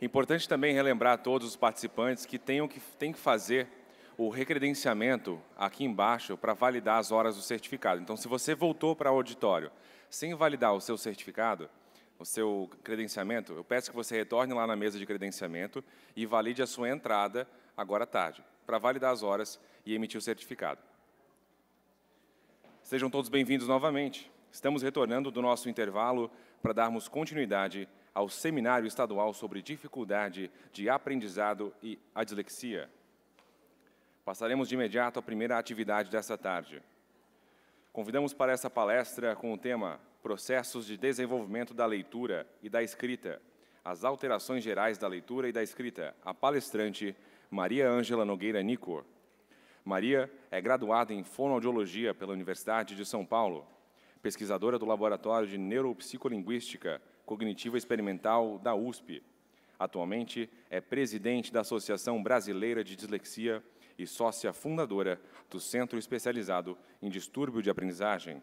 Importante também relembrar a todos os participantes que têm que, têm que fazer o recredenciamento aqui embaixo para validar as horas do certificado. Então, se você voltou para o auditório sem validar o seu certificado, o seu credenciamento, eu peço que você retorne lá na mesa de credenciamento e valide a sua entrada agora à tarde, para validar as horas e emitir o certificado. Sejam todos bem-vindos novamente. Estamos retornando do nosso intervalo para darmos continuidade ao Seminário Estadual sobre Dificuldade de Aprendizado e a Dislexia. Passaremos de imediato à primeira atividade dessa tarde. Convidamos para essa palestra com o tema Processos de Desenvolvimento da Leitura e da Escrita, as alterações gerais da leitura e da escrita, a palestrante Maria Ângela Nogueira Nicor. Maria é graduada em fonoaudiologia pela Universidade de São Paulo, pesquisadora do Laboratório de Neuropsicolinguística Cognitiva Experimental da USP. Atualmente é presidente da Associação Brasileira de Dislexia e sócia fundadora do Centro Especializado em Distúrbio de Aprendizagem.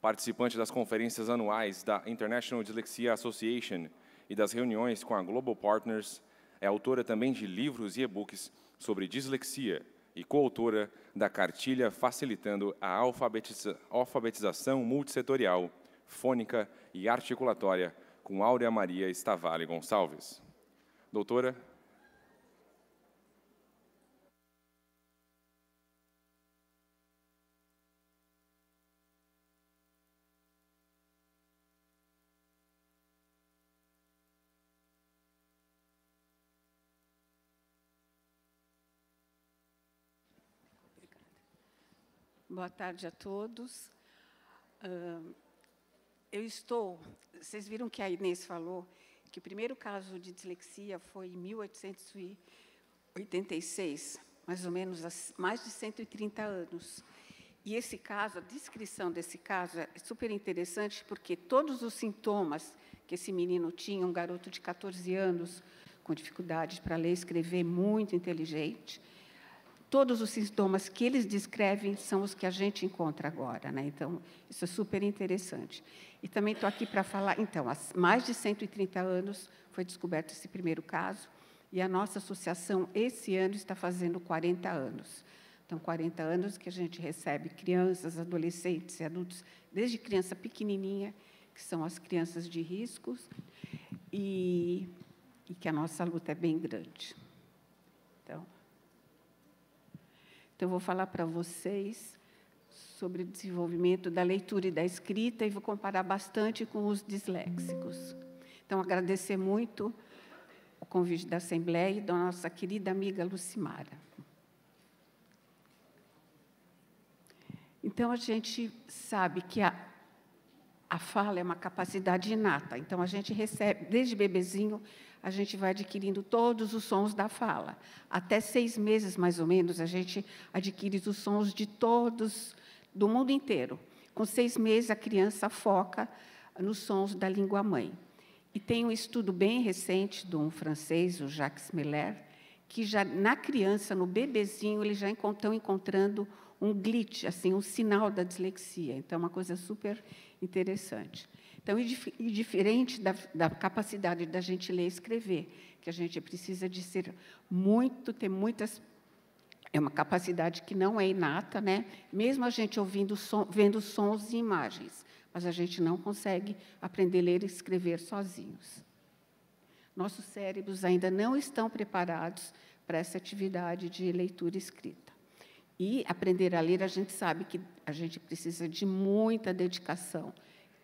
Participante das conferências anuais da International Dyslexia Association e das reuniões com a Global Partners, é autora também de livros e e-books sobre dislexia e coautora da cartilha facilitando a alfabetiza alfabetização multissetorial, fônica e articulatória com Áurea Maria Estavale Gonçalves. Doutora, Boa tarde a todos. Uh, eu estou. Vocês viram que a Inês falou que o primeiro caso de dislexia foi em 1886, mais ou menos há mais de 130 anos. E esse caso, a descrição desse caso é super interessante porque todos os sintomas que esse menino tinha, um garoto de 14 anos, com dificuldades para ler e escrever, muito inteligente, todos os sintomas que eles descrevem são os que a gente encontra agora. Né? Então, isso é super interessante. E também estou aqui para falar, então, há mais de 130 anos foi descoberto esse primeiro caso, e a nossa associação, esse ano, está fazendo 40 anos. Então, 40 anos que a gente recebe crianças, adolescentes e adultos, desde criança pequenininha, que são as crianças de riscos, e, e que a nossa luta é bem grande. Então, então, eu vou falar para vocês sobre o desenvolvimento da leitura e da escrita e vou comparar bastante com os disléxicos. Então, agradecer muito o convite da Assembleia e da nossa querida amiga Lucimara. Então, a gente sabe que a, a fala é uma capacidade inata. Então, a gente recebe, desde bebezinho, a gente vai adquirindo todos os sons da fala. Até seis meses, mais ou menos, a gente adquire os sons de todos, do mundo inteiro. Com seis meses, a criança foca nos sons da língua mãe. E tem um estudo bem recente de um francês, o Jacques Miller, que já na criança, no bebezinho, eles já estão encontrando um glitch, assim, um sinal da dislexia. Então, é uma coisa super interessante. Então, e diferente da, da, capacidade da gente ler e escrever, que a gente precisa de ser muito, ter muitas. É uma capacidade que não é inata, né? mesmo a gente ouvindo som, vendo sons e imagens, mas a gente não consegue aprender a ler e escrever sozinhos. Nossos cérebros ainda não estão preparados para essa atividade de leitura e escrita. E aprender a ler, a gente sabe que a gente precisa de muita dedicação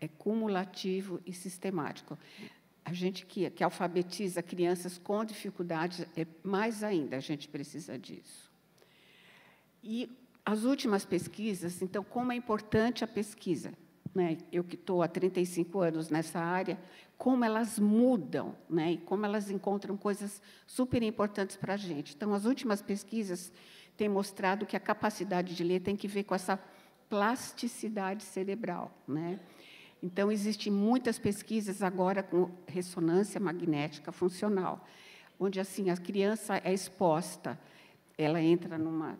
é cumulativo e sistemático. A gente que, que alfabetiza crianças com dificuldades, é mais ainda a gente precisa disso. E as últimas pesquisas, então, como é importante a pesquisa? Né? Eu que estou há 35 anos nessa área, como elas mudam, né? e como elas encontram coisas super importantes para a gente. Então, as últimas pesquisas têm mostrado que a capacidade de ler tem que ver com essa plasticidade cerebral. Né? Então, existem muitas pesquisas agora com ressonância magnética funcional, onde assim a criança é exposta, ela entra numa.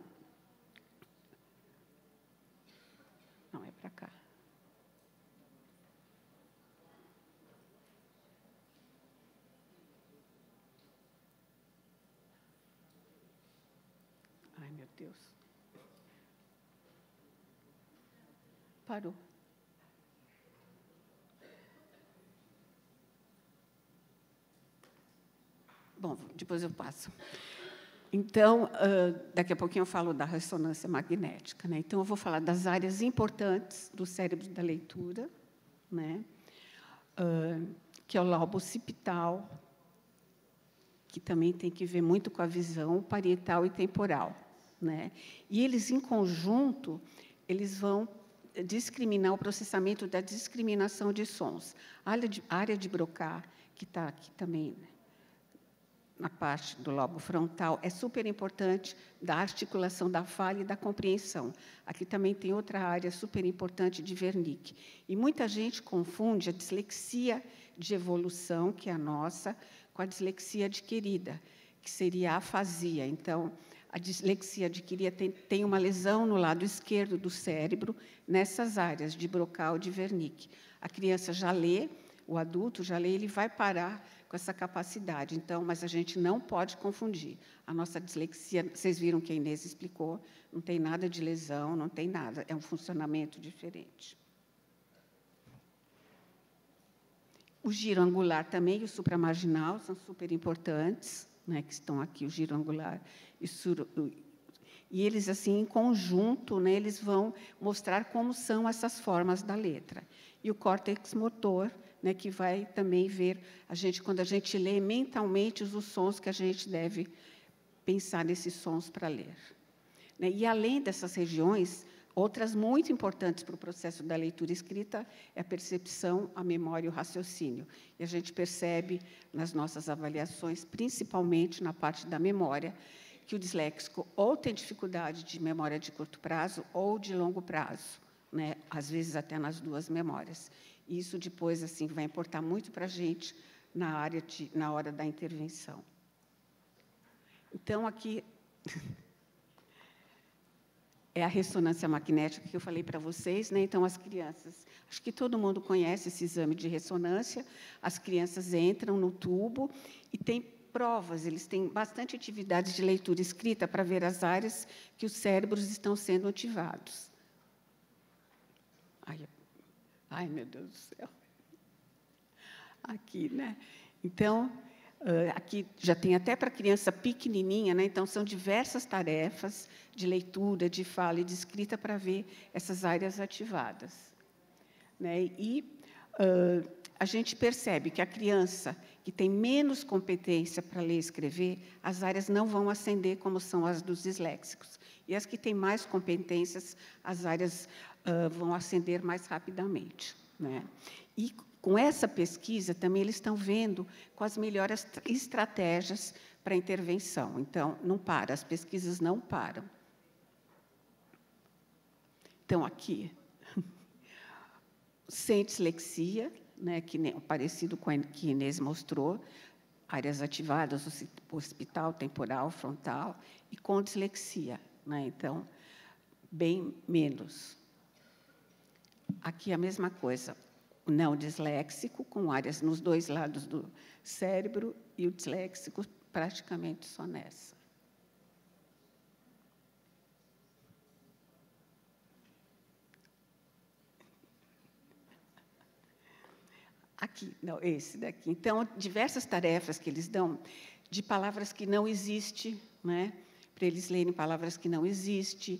Não, é para cá. Ai, meu Deus. Parou. Bom, depois eu passo. Então, daqui a pouquinho eu falo da ressonância magnética. Né? Então, eu vou falar das áreas importantes do cérebro da leitura, né? que é o lobo occipital, que também tem que ver muito com a visão parietal e temporal. Né? E eles, em conjunto, eles vão discriminar o processamento da discriminação de sons. A área de, área de Broca, que está aqui também na parte do lobo frontal, é super importante da articulação da fala e da compreensão. Aqui também tem outra área super importante de Wernicke. E muita gente confunde a dislexia de evolução, que é a nossa, com a dislexia adquirida, que seria a afasia. Então, a dislexia adquirida tem, tem uma lesão no lado esquerdo do cérebro, nessas áreas de Broca e de Wernicke. A criança já lê, o adulto já lê, ele vai parar com essa capacidade. Então, mas a gente não pode confundir. A nossa dislexia, vocês viram que a Inês explicou, não tem nada de lesão, não tem nada, é um funcionamento diferente. O giro angular também e o supramarginal são super importantes, né, que estão aqui, o giro angular e, sur, e eles, assim, em conjunto, né, eles vão mostrar como são essas formas da letra. E o córtex motor, né, que vai também ver a gente quando a gente lê mentalmente os sons que a gente deve pensar nesses sons para ler. Né? E além dessas regiões, outras muito importantes para o processo da leitura escrita é a percepção, a memória e o raciocínio. E a gente percebe nas nossas avaliações, principalmente na parte da memória, que o disléxico ou tem dificuldade de memória de curto prazo ou de longo prazo, né? às vezes até nas duas memórias. Isso depois assim vai importar muito para a gente na área de, na hora da intervenção. Então aqui é a ressonância magnética que eu falei para vocês, né? Então as crianças, acho que todo mundo conhece esse exame de ressonância. As crianças entram no tubo e tem provas, eles têm bastante atividades de leitura escrita para ver as áreas que os cérebros estão sendo ativados. Ai, Ai, meu Deus do céu. Aqui, né? Então, aqui já tem até para criança pequenininha, né? Então, são diversas tarefas de leitura, de fala e de escrita para ver essas áreas ativadas. Né? E uh, a gente percebe que a criança que tem menos competência para ler e escrever, as áreas não vão ascender como são as dos disléxicos. E as que têm mais competências, as áreas uh, vão ascender mais rapidamente. Né? E com essa pesquisa também eles estão vendo quais melhores estratégias para intervenção. Então, não para, as pesquisas não param. Então, aqui, sem dislexia, né, que nem, parecido com a que Inês mostrou, áreas ativadas, hospital temporal, frontal, e com dislexia. Né, então, bem menos. Aqui a mesma coisa, o não disléxico, com áreas nos dois lados do cérebro, e o disléxico praticamente só nessa. Aqui, não, esse daqui. Então, diversas tarefas que eles dão de palavras que não existem, né? para eles lerem palavras que não existem,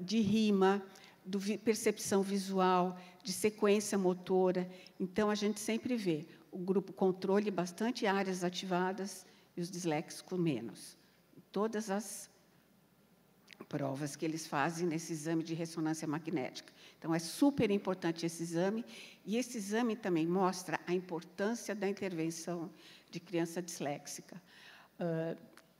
de rima, do percepção visual, de sequência motora. Então, a gente sempre vê o grupo controle, bastante áreas ativadas, e os disléxicos menos. Todas as provas que eles fazem nesse exame de ressonância magnética. Então, é super importante esse exame, e esse exame também mostra a importância da intervenção de criança disléxica, uh,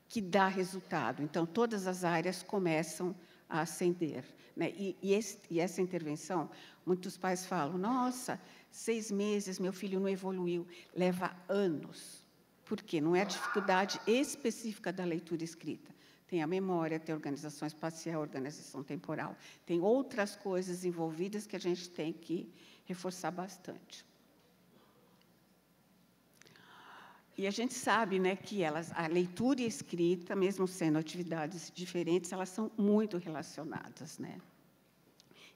que dá resultado. Então, todas as áreas começam a ascender. Né? E, e, esse, e, essa intervenção, muitos pais falam: nossa, seis meses, meu filho não evoluiu. Leva anos. Por quê? Não é a dificuldade específica da leitura escrita. Tem a memória, tem a organização espacial, a organização temporal. Tem outras coisas envolvidas que a gente tem que reforçar bastante. E a gente sabe né, que elas, a leitura e a escrita, mesmo sendo atividades diferentes, elas são muito relacionadas. Né?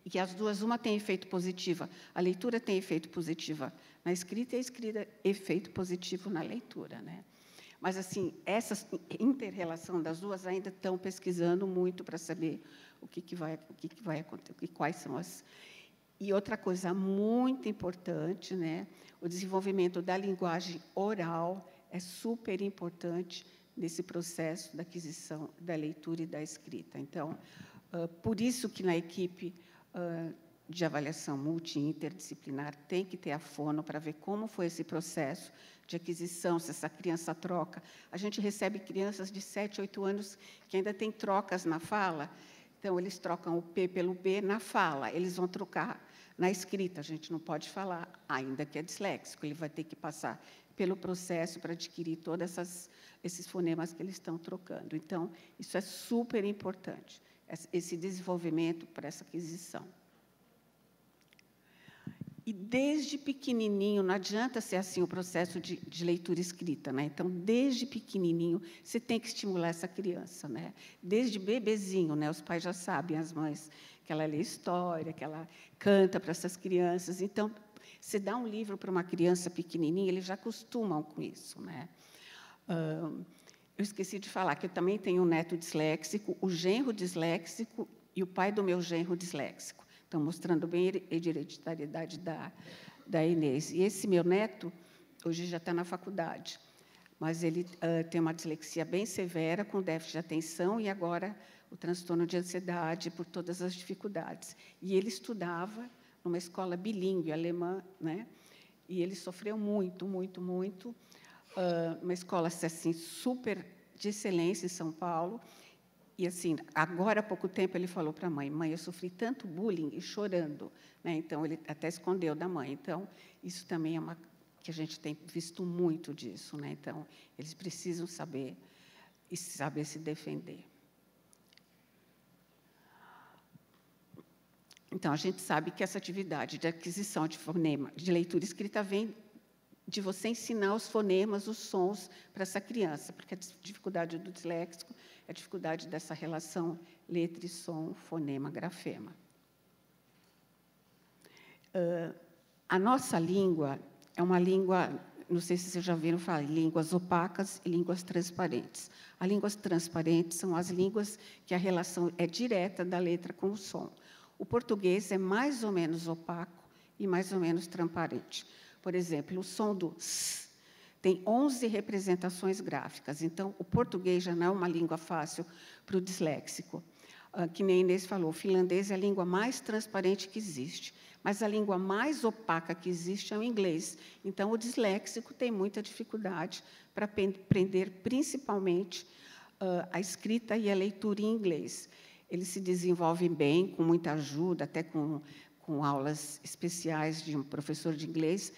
E que as duas, uma tem efeito positivo, a leitura tem efeito positivo na escrita e a escrita efeito positivo na leitura. Né? Mas, assim, essa inter-relação das duas ainda estão pesquisando muito para saber o que, que, vai, o que, que vai acontecer, quais são as. E outra coisa muito importante, né, o desenvolvimento da linguagem oral é super importante nesse processo da aquisição da leitura e da escrita. Então, por isso que na equipe de avaliação multi interdisciplinar tem que ter a fono para ver como foi esse processo de aquisição, se essa criança troca. A gente recebe crianças de 7, 8 anos que ainda têm trocas na fala, então eles trocam o P pelo B na fala, eles vão trocar na escrita. A gente não pode falar, ainda que é disléxico, ele vai ter que passar pelo processo para adquirir todos esses fonemas que eles estão trocando. Então, isso é super importante, esse desenvolvimento para essa aquisição. E desde pequenininho, não adianta ser assim o processo de, de, leitura escrita, né? Então, desde pequenininho, você tem que estimular essa criança, né? Desde bebezinho, né? Os pais já sabem, as mães, que ela lê história, que ela canta para essas crianças. Então, você dá um livro para uma criança pequenininha, eles já acostumam com isso, né? eu esqueci de falar que eu também tenho um neto disléxico, o genro disléxico e o pai do meu genro disléxico. Estão mostrando bem a hereditariedade da, da Inês. E esse meu neto, hoje já está na faculdade, mas ele uh, tem uma dislexia bem severa, com déficit de atenção, e agora o transtorno de ansiedade por todas as dificuldades. E ele estudava numa escola bilíngue, alemã, né? e ele sofreu muito, muito, muito. Uh, uma escola assim, super de excelência em São Paulo, e assim, agora há pouco tempo ele falou para a mãe: "Mãe, eu sofri tanto bullying e chorando", né? Então ele até escondeu da mãe. Então isso também é uma que a gente tem visto muito disso, né? Então eles precisam saber e saber se defender. Então a gente sabe que essa atividade de aquisição de fonema, de leitura escrita vem de você ensinar os fonemas, os sons para essa criança, porque a dificuldade do disléxico a dificuldade dessa relação letra e som, fonema, grafema. Uh, a nossa língua é uma língua, não sei se vocês já viram falar, línguas opacas e línguas transparentes. As línguas transparentes são as línguas que a relação é direta da letra com o som. O português é mais ou menos opaco e mais ou menos transparente. Por exemplo, o som do s tem 11 representações gráficas. Então, o português já não é uma língua fácil para o disléxico. Uh, que nem Inês falou, o finlandês é a língua mais transparente que existe, mas a língua mais opaca que existe é o inglês. Então, o disléxico tem muita dificuldade para aprender, principalmente, uh, a escrita e a leitura em inglês. Eles se desenvolvem bem, com muita ajuda, até com, com aulas especiais de um professor de inglês,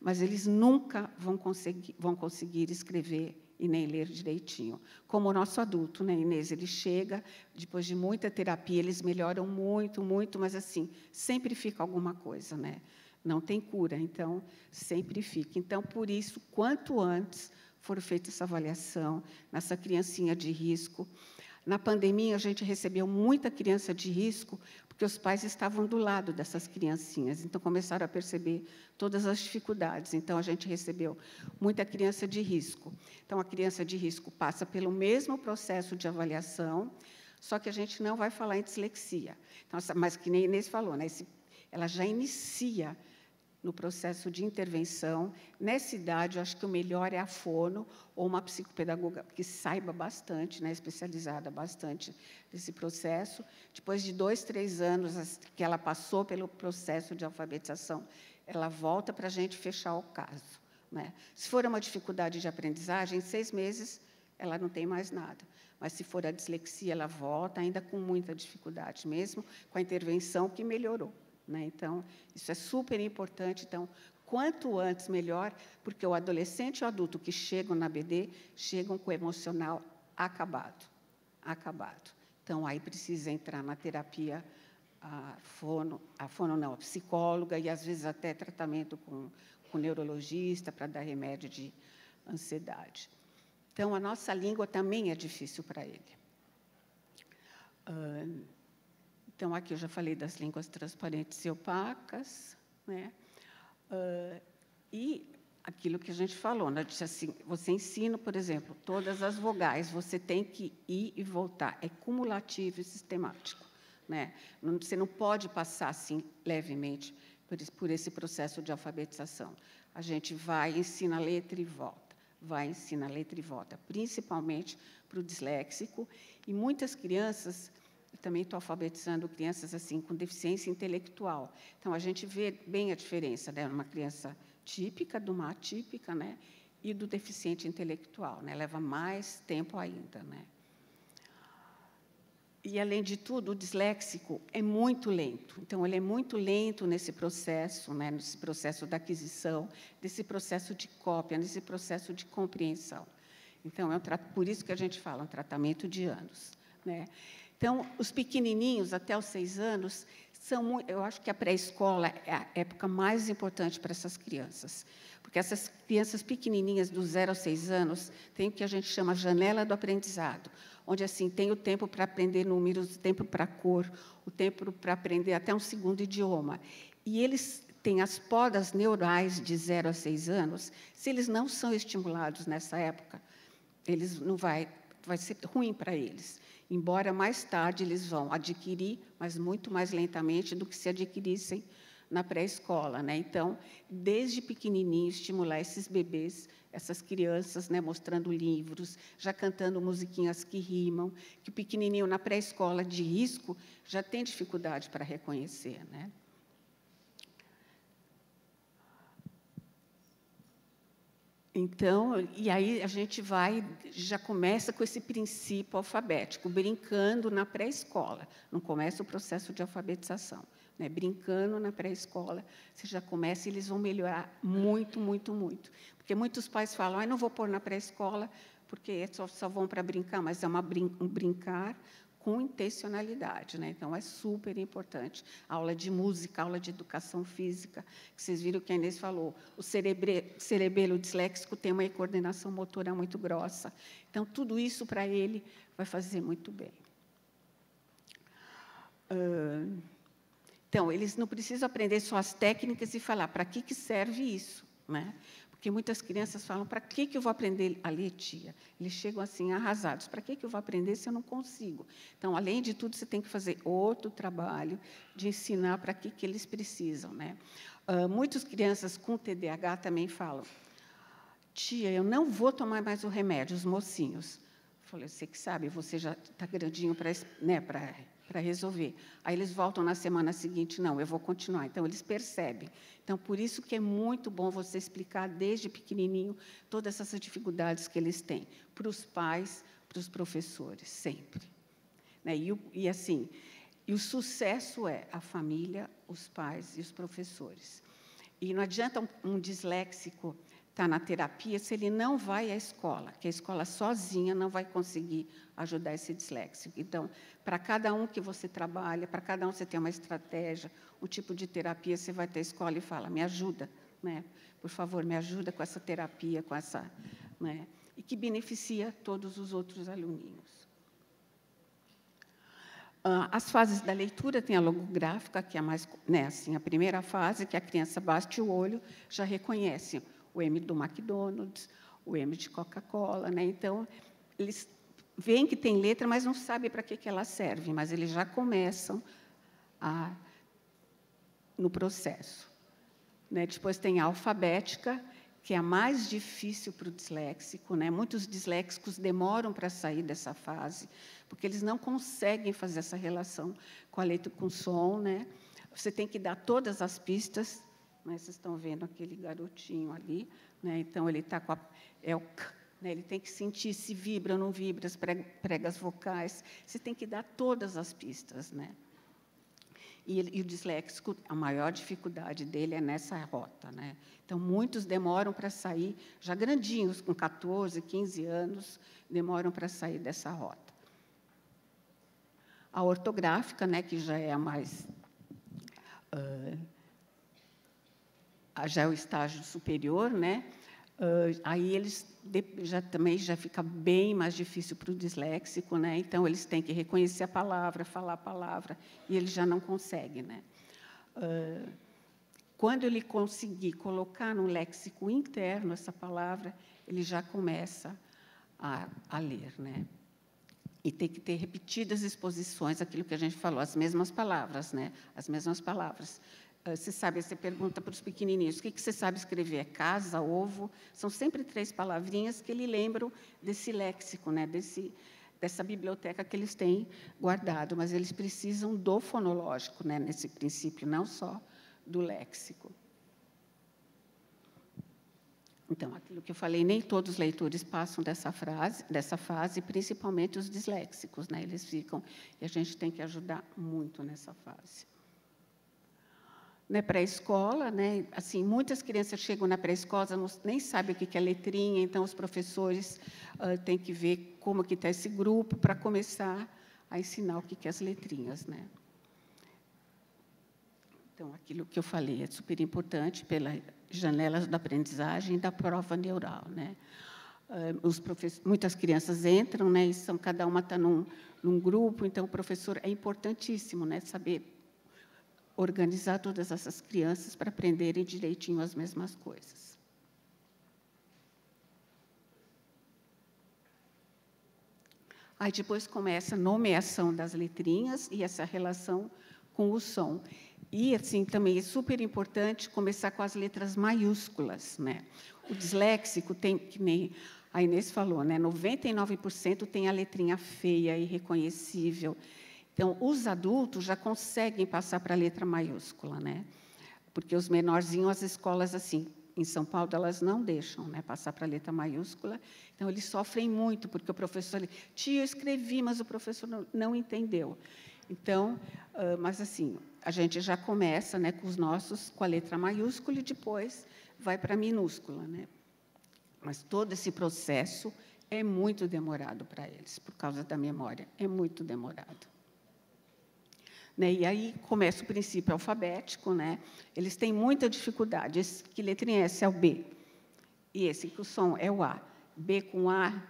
mas eles nunca vão conseguir, vão conseguir escrever e nem ler direitinho. Como o nosso adulto, né, Inês? Ele chega, depois de muita terapia, eles melhoram muito, muito, mas assim, sempre fica alguma coisa, né? Não tem cura, então sempre fica. Então, por isso, quanto antes for feita essa avaliação nessa criancinha de risco. Na pandemia, a gente recebeu muita criança de risco, porque os pais estavam do lado dessas criancinhas, então começaram a perceber todas as dificuldades. Então a gente recebeu muita criança de risco. Então a criança de risco passa pelo mesmo processo de avaliação, só que a gente não vai falar em dislexia. Então, mas que nem Inês falou, né, esse, ela já inicia no processo de intervenção. Nessa idade, eu acho que o melhor é a fono ou uma psicopedagoga que saiba bastante, né, especializada bastante nesse processo. Depois de dois, três anos que ela passou pelo processo de alfabetização, ela volta para a gente fechar o caso. Né? Se for uma dificuldade de aprendizagem, em seis meses ela não tem mais nada. Mas se for a dislexia, ela volta ainda com muita dificuldade, mesmo com a intervenção que melhorou. Né? Então, isso é super importante. Então, quanto antes, melhor, porque o adolescente e o adulto que chegam na BD chegam com o emocional acabado. Acabado. Então, aí precisa entrar na terapia a fono, a fono não, a psicóloga, e às vezes até tratamento com, com neurologista para dar remédio de ansiedade. Então, a nossa língua também é difícil para ele. Então, aqui eu já falei das línguas transparentes e opacas. Né? E aquilo que a gente falou, né? assim, você ensina, por exemplo, todas as vogais, você tem que ir e voltar, é cumulativo e sistemático. Né? Você não pode passar assim levemente por esse processo de alfabetização. A gente vai, ensina a letra e volta, vai, ensina a letra e volta, principalmente para o disléxico. E muitas crianças, também estou alfabetizando crianças assim com deficiência intelectual. Então, a gente vê bem a diferença, né? Uma criança típica, de uma atípica, né? E do deficiente intelectual, né? Leva mais tempo ainda, né? E, além de tudo, o disléxico é muito lento. Então, ele é muito lento nesse processo, né, nesse processo da aquisição, nesse processo de cópia, nesse processo de compreensão. Então, é um por isso que a gente fala um tratamento de anos. Né? Então, os pequenininhos, até os seis anos, são, eu acho que a pré-escola é a época mais importante para essas crianças, porque essas crianças pequenininhas, dos zero aos seis anos, têm o que a gente chama janela do aprendizado, onde assim tem o tempo para aprender números, o tempo para cor, o tempo para aprender até um segundo idioma. E eles têm as podas neurais de zero a seis anos, se eles não são estimulados nessa época, eles não vai, vai ser ruim para eles embora mais tarde eles vão adquirir, mas muito mais lentamente do que se adquirissem na pré-escola. Né? Então, desde pequenininho, estimular esses bebês, essas crianças, né, mostrando livros, já cantando musiquinhas que rimam, que pequenininho na pré-escola de risco já tem dificuldade para reconhecer. Né? Então, e aí a gente vai, já começa com esse princípio alfabético, brincando na pré-escola. Não começa o processo de alfabetização. Né? Brincando na pré-escola, você já começa e eles vão melhorar muito, muito, muito. Porque muitos pais falam, ah, não vou pôr na pré-escola, porque só, só vão para brincar, mas é uma brin um brincar com intencionalidade. Né? Então, é super importante. Aula de música, aula de educação física, que vocês viram que a Inês falou, o cerebre, cerebelo disléxico tem uma coordenação motora muito grossa. Então, tudo isso para ele vai fazer muito bem. Então, eles não precisam aprender só as técnicas e falar para que, que serve isso. Né? Porque muitas crianças falam: para que, que eu vou aprender a ler, tia? Eles chegam assim, arrasados: para que, que eu vou aprender se eu não consigo? Então, além de tudo, você tem que fazer outro trabalho de ensinar para que, que eles precisam. Né? Uh, muitas crianças com TDAH também falam: tia, eu não vou tomar mais o remédio, os mocinhos. Eu falei: você que sabe, você já está grandinho para né, para resolver. Aí eles voltam na semana seguinte, não, eu vou continuar. Então eles percebem. Então por isso que é muito bom você explicar desde pequenininho todas essas dificuldades que eles têm para os pais, para os professores, sempre. Né? E, e assim, e o sucesso é a família, os pais e os professores. E não adianta um, um disléxico está na terapia se ele não vai à escola, que a escola sozinha não vai conseguir ajudar esse disléxico. Então, para cada um que você trabalha, para cada um você tem uma estratégia, o tipo de terapia, você vai ter a escola e fala, me ajuda, né? por favor, me ajuda com essa terapia, com essa... Né? E que beneficia todos os outros aluninhos. Ah, as fases da leitura tem a logográfica, que é mais, né, assim, a primeira fase, que a criança bate o olho, já reconhece o M do McDonald's, o M de Coca-Cola. Né? Então, eles veem que tem letra, mas não sabem para que, que ela serve, mas eles já começam a, no processo. Né? Depois tem a alfabética, que é a mais difícil para o disléxico. Né? Muitos disléxicos demoram para sair dessa fase, porque eles não conseguem fazer essa relação com a letra com som. Né? Você tem que dar todas as pistas né? Vocês estão vendo aquele garotinho ali, né? então ele está com a, é o né? ele tem que sentir se vibra ou não vibra as pregas vocais. Você tem que dar todas as pistas, né? E, e, o disléxico, a maior dificuldade dele é nessa rota. Né? Então, muitos demoram para sair, já grandinhos, com 14, 15 anos, demoram para sair dessa rota. A ortográfica, né, que já é a mais. Uh, já é o estágio superior, né? Uh, aí eles já também já fica bem mais difícil para o disléxico, né? Então eles têm que reconhecer a palavra, falar a palavra e ele já não consegue, né? Uh, quando ele conseguir colocar no léxico interno essa palavra, ele já começa a, a ler, né? E tem que ter repetidas exposições, aquilo que a gente falou, as mesmas palavras, né? As mesmas palavras. Ah, você sabe, você pergunta para os pequenininhos, o que, que você sabe escrever? É casa, ovo? São sempre três palavrinhas que ele lembram desse léxico, né? Desse, dessa biblioteca que eles têm guardado, mas eles precisam do fonológico, né? Nesse princípio, não só do léxico. Então, aquilo que eu falei, nem todos os leitores passam dessa, frase, dessa fase, principalmente os disléxicos, né? eles ficam, e a gente tem que ajudar muito nessa fase. Na pré-escola, né, assim, muitas crianças chegam na pré-escola, nem sabem o que é letrinha, então os professores uh, têm que ver como que está esse grupo para começar a ensinar o que é as letrinhas. Né? Então, aquilo que eu falei é super importante pela janelas da aprendizagem e da prova neural, né? Ah, muitas crianças entram, né? E são cada uma está num, num grupo, então o professor é importantíssimo, né? Saber organizar todas essas crianças para aprenderem direitinho as mesmas coisas. Aí depois começa a nomeação das letrinhas e essa relação com o som. E, assim, também é super importante começar com as letras maiúsculas. Né? O disléxico tem, que nem a Inês falou, né? 99% tem a letrinha feia, irreconhecível. Então, os adultos já conseguem passar para a letra maiúscula, né? Porque os menorzinhos, as escolas, assim, em São Paulo, elas não deixam né, passar para a letra maiúscula. Então, eles sofrem muito, porque o professor... Tia, eu escrevi, mas o professor não, não entendeu. Então, uh, mas assim, a gente já começa né, com os nossos, com a letra maiúscula e depois vai para a minúscula. Né? Mas todo esse processo é muito demorado para eles, por causa da memória, é muito demorado. Né? E aí começa o princípio alfabético, né? eles têm muita dificuldade. Esse, que letrinha é essa? É o B. E esse que o som é o A. B com A,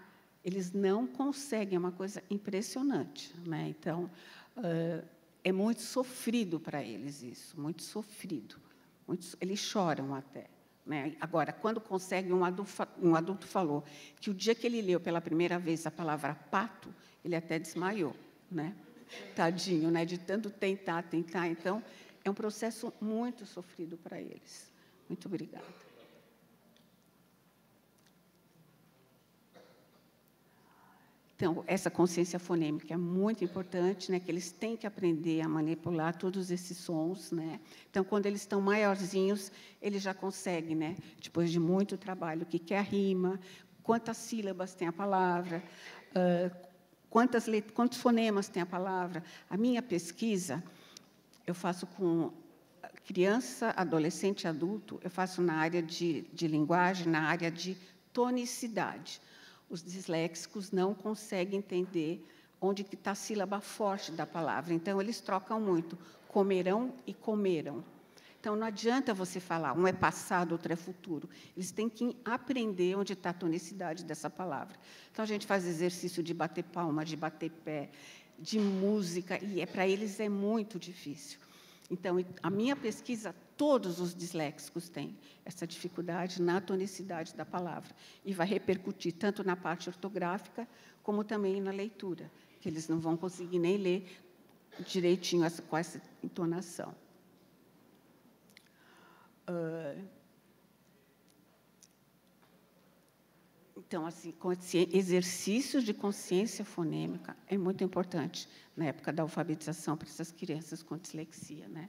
eles não conseguem, é uma coisa impressionante. Né? Então, uh, é muito sofrido para eles isso, muito sofrido. Eles choram até. Né? Agora, quando consegue, um adulto, um adulto falou que o dia que ele leu pela primeira vez a palavra pato, ele até desmaiou. Né? Tadinho, né? de tanto tentar, tentar. Então, é um processo muito sofrido para eles. Muito obrigada. Então, essa consciência fonêmica é muito importante, né, que eles têm que aprender a manipular todos esses sons. Né? Então, quando eles estão maiorzinhos, eles já conseguem, né, depois de muito trabalho, o que é a rima, quantas sílabas tem a palavra, uh, quantas quantos fonemas tem a palavra. A minha pesquisa, eu faço com criança, adolescente e adulto, eu faço na área de, de linguagem, na área de tonicidade os disléxicos não conseguem entender onde está a sílaba forte da palavra. Então, eles trocam muito, comerão e comeram. Então, não adianta você falar, um é passado, outro é futuro. Eles têm que aprender onde está a tonicidade dessa palavra. Então, a gente faz exercício de bater palma, de bater pé, de música, e é, para eles é muito difícil. Então, a minha pesquisa, todos os disléxicos têm essa dificuldade na tonicidade da palavra e vai repercutir tanto na parte ortográfica como também na leitura, que eles não vão conseguir nem ler direitinho essa, com essa entonação. Uh, Então, assim, exercício de consciência fonêmica é muito importante na época da alfabetização para essas crianças com dislexia, né?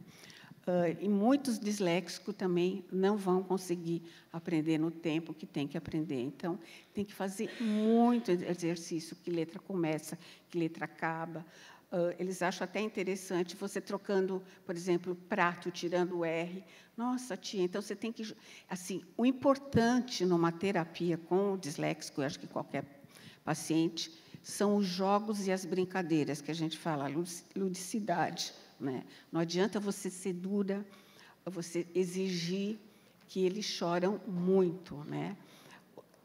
Uh, e muitos disléxicos também não vão conseguir aprender no tempo que tem que aprender. Então, tem que fazer muito exercício, que letra começa, que letra acaba. Uh, eles acham até interessante você trocando, por exemplo, prato, tirando o R. Nossa, tia, então você tem que. Assim, o importante numa terapia com o disléxico, eu acho que qualquer paciente, são os jogos e as brincadeiras, que a gente fala, ludicidade. Né? Não adianta você ser dura, você exigir que eles choram muito. Né?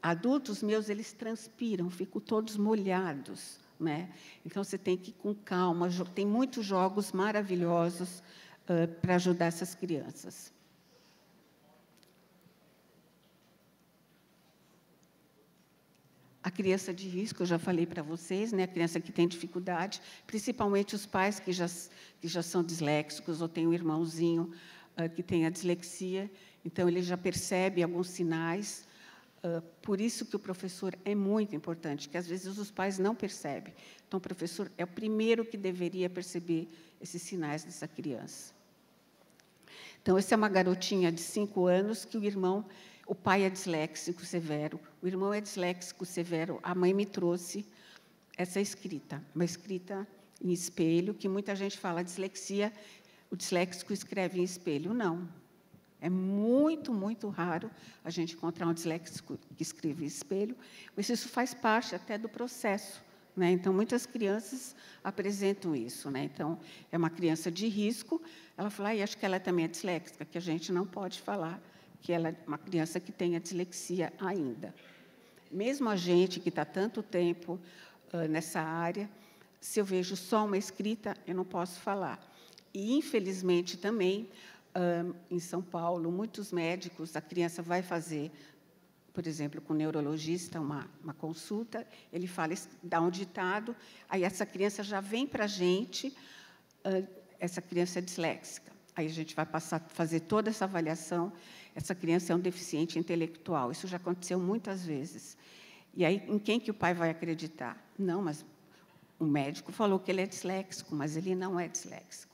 Adultos meus, eles transpiram, ficam todos molhados. Né? Então, você tem que ir com calma. Tem muitos jogos maravilhosos uh, para ajudar essas crianças. A criança de risco, eu já falei para vocês, né? a criança que tem dificuldade, principalmente os pais que já, que já são disléxicos ou têm um irmãozinho uh, que tem a dislexia, então ele já percebe alguns sinais. Uh, por isso que o professor é muito importante, que às vezes os pais não percebem. Então, o professor é o primeiro que deveria perceber esses sinais dessa criança. Então, essa é uma garotinha de cinco anos que o irmão o pai é disléxico severo, o irmão é disléxico severo. A mãe me trouxe essa escrita, uma escrita em espelho, que muita gente fala dislexia, o disléxico escreve em espelho. Não. É muito, muito raro a gente encontrar um disléxico que escreve espelho, mas isso faz parte até do processo. Né? Então, muitas crianças apresentam isso. Né? Então, é uma criança de risco. Ela fala, ah, acho que ela também é disléxica, que a gente não pode falar que ela é uma criança que tenha dislexia ainda. Mesmo a gente que está tanto tempo uh, nessa área, se eu vejo só uma escrita, eu não posso falar. E, infelizmente, também, em São Paulo, muitos médicos, a criança vai fazer, por exemplo, com o neurologista, uma, uma consulta, ele fala, dá um ditado, aí essa criança já vem para a gente, essa criança é disléxica. Aí a gente vai passar, fazer toda essa avaliação essa criança é um deficiente intelectual. Isso já aconteceu muitas vezes. E aí, em quem que o pai vai acreditar? Não, mas o médico falou que ele é disléxico, mas ele não é disléxico.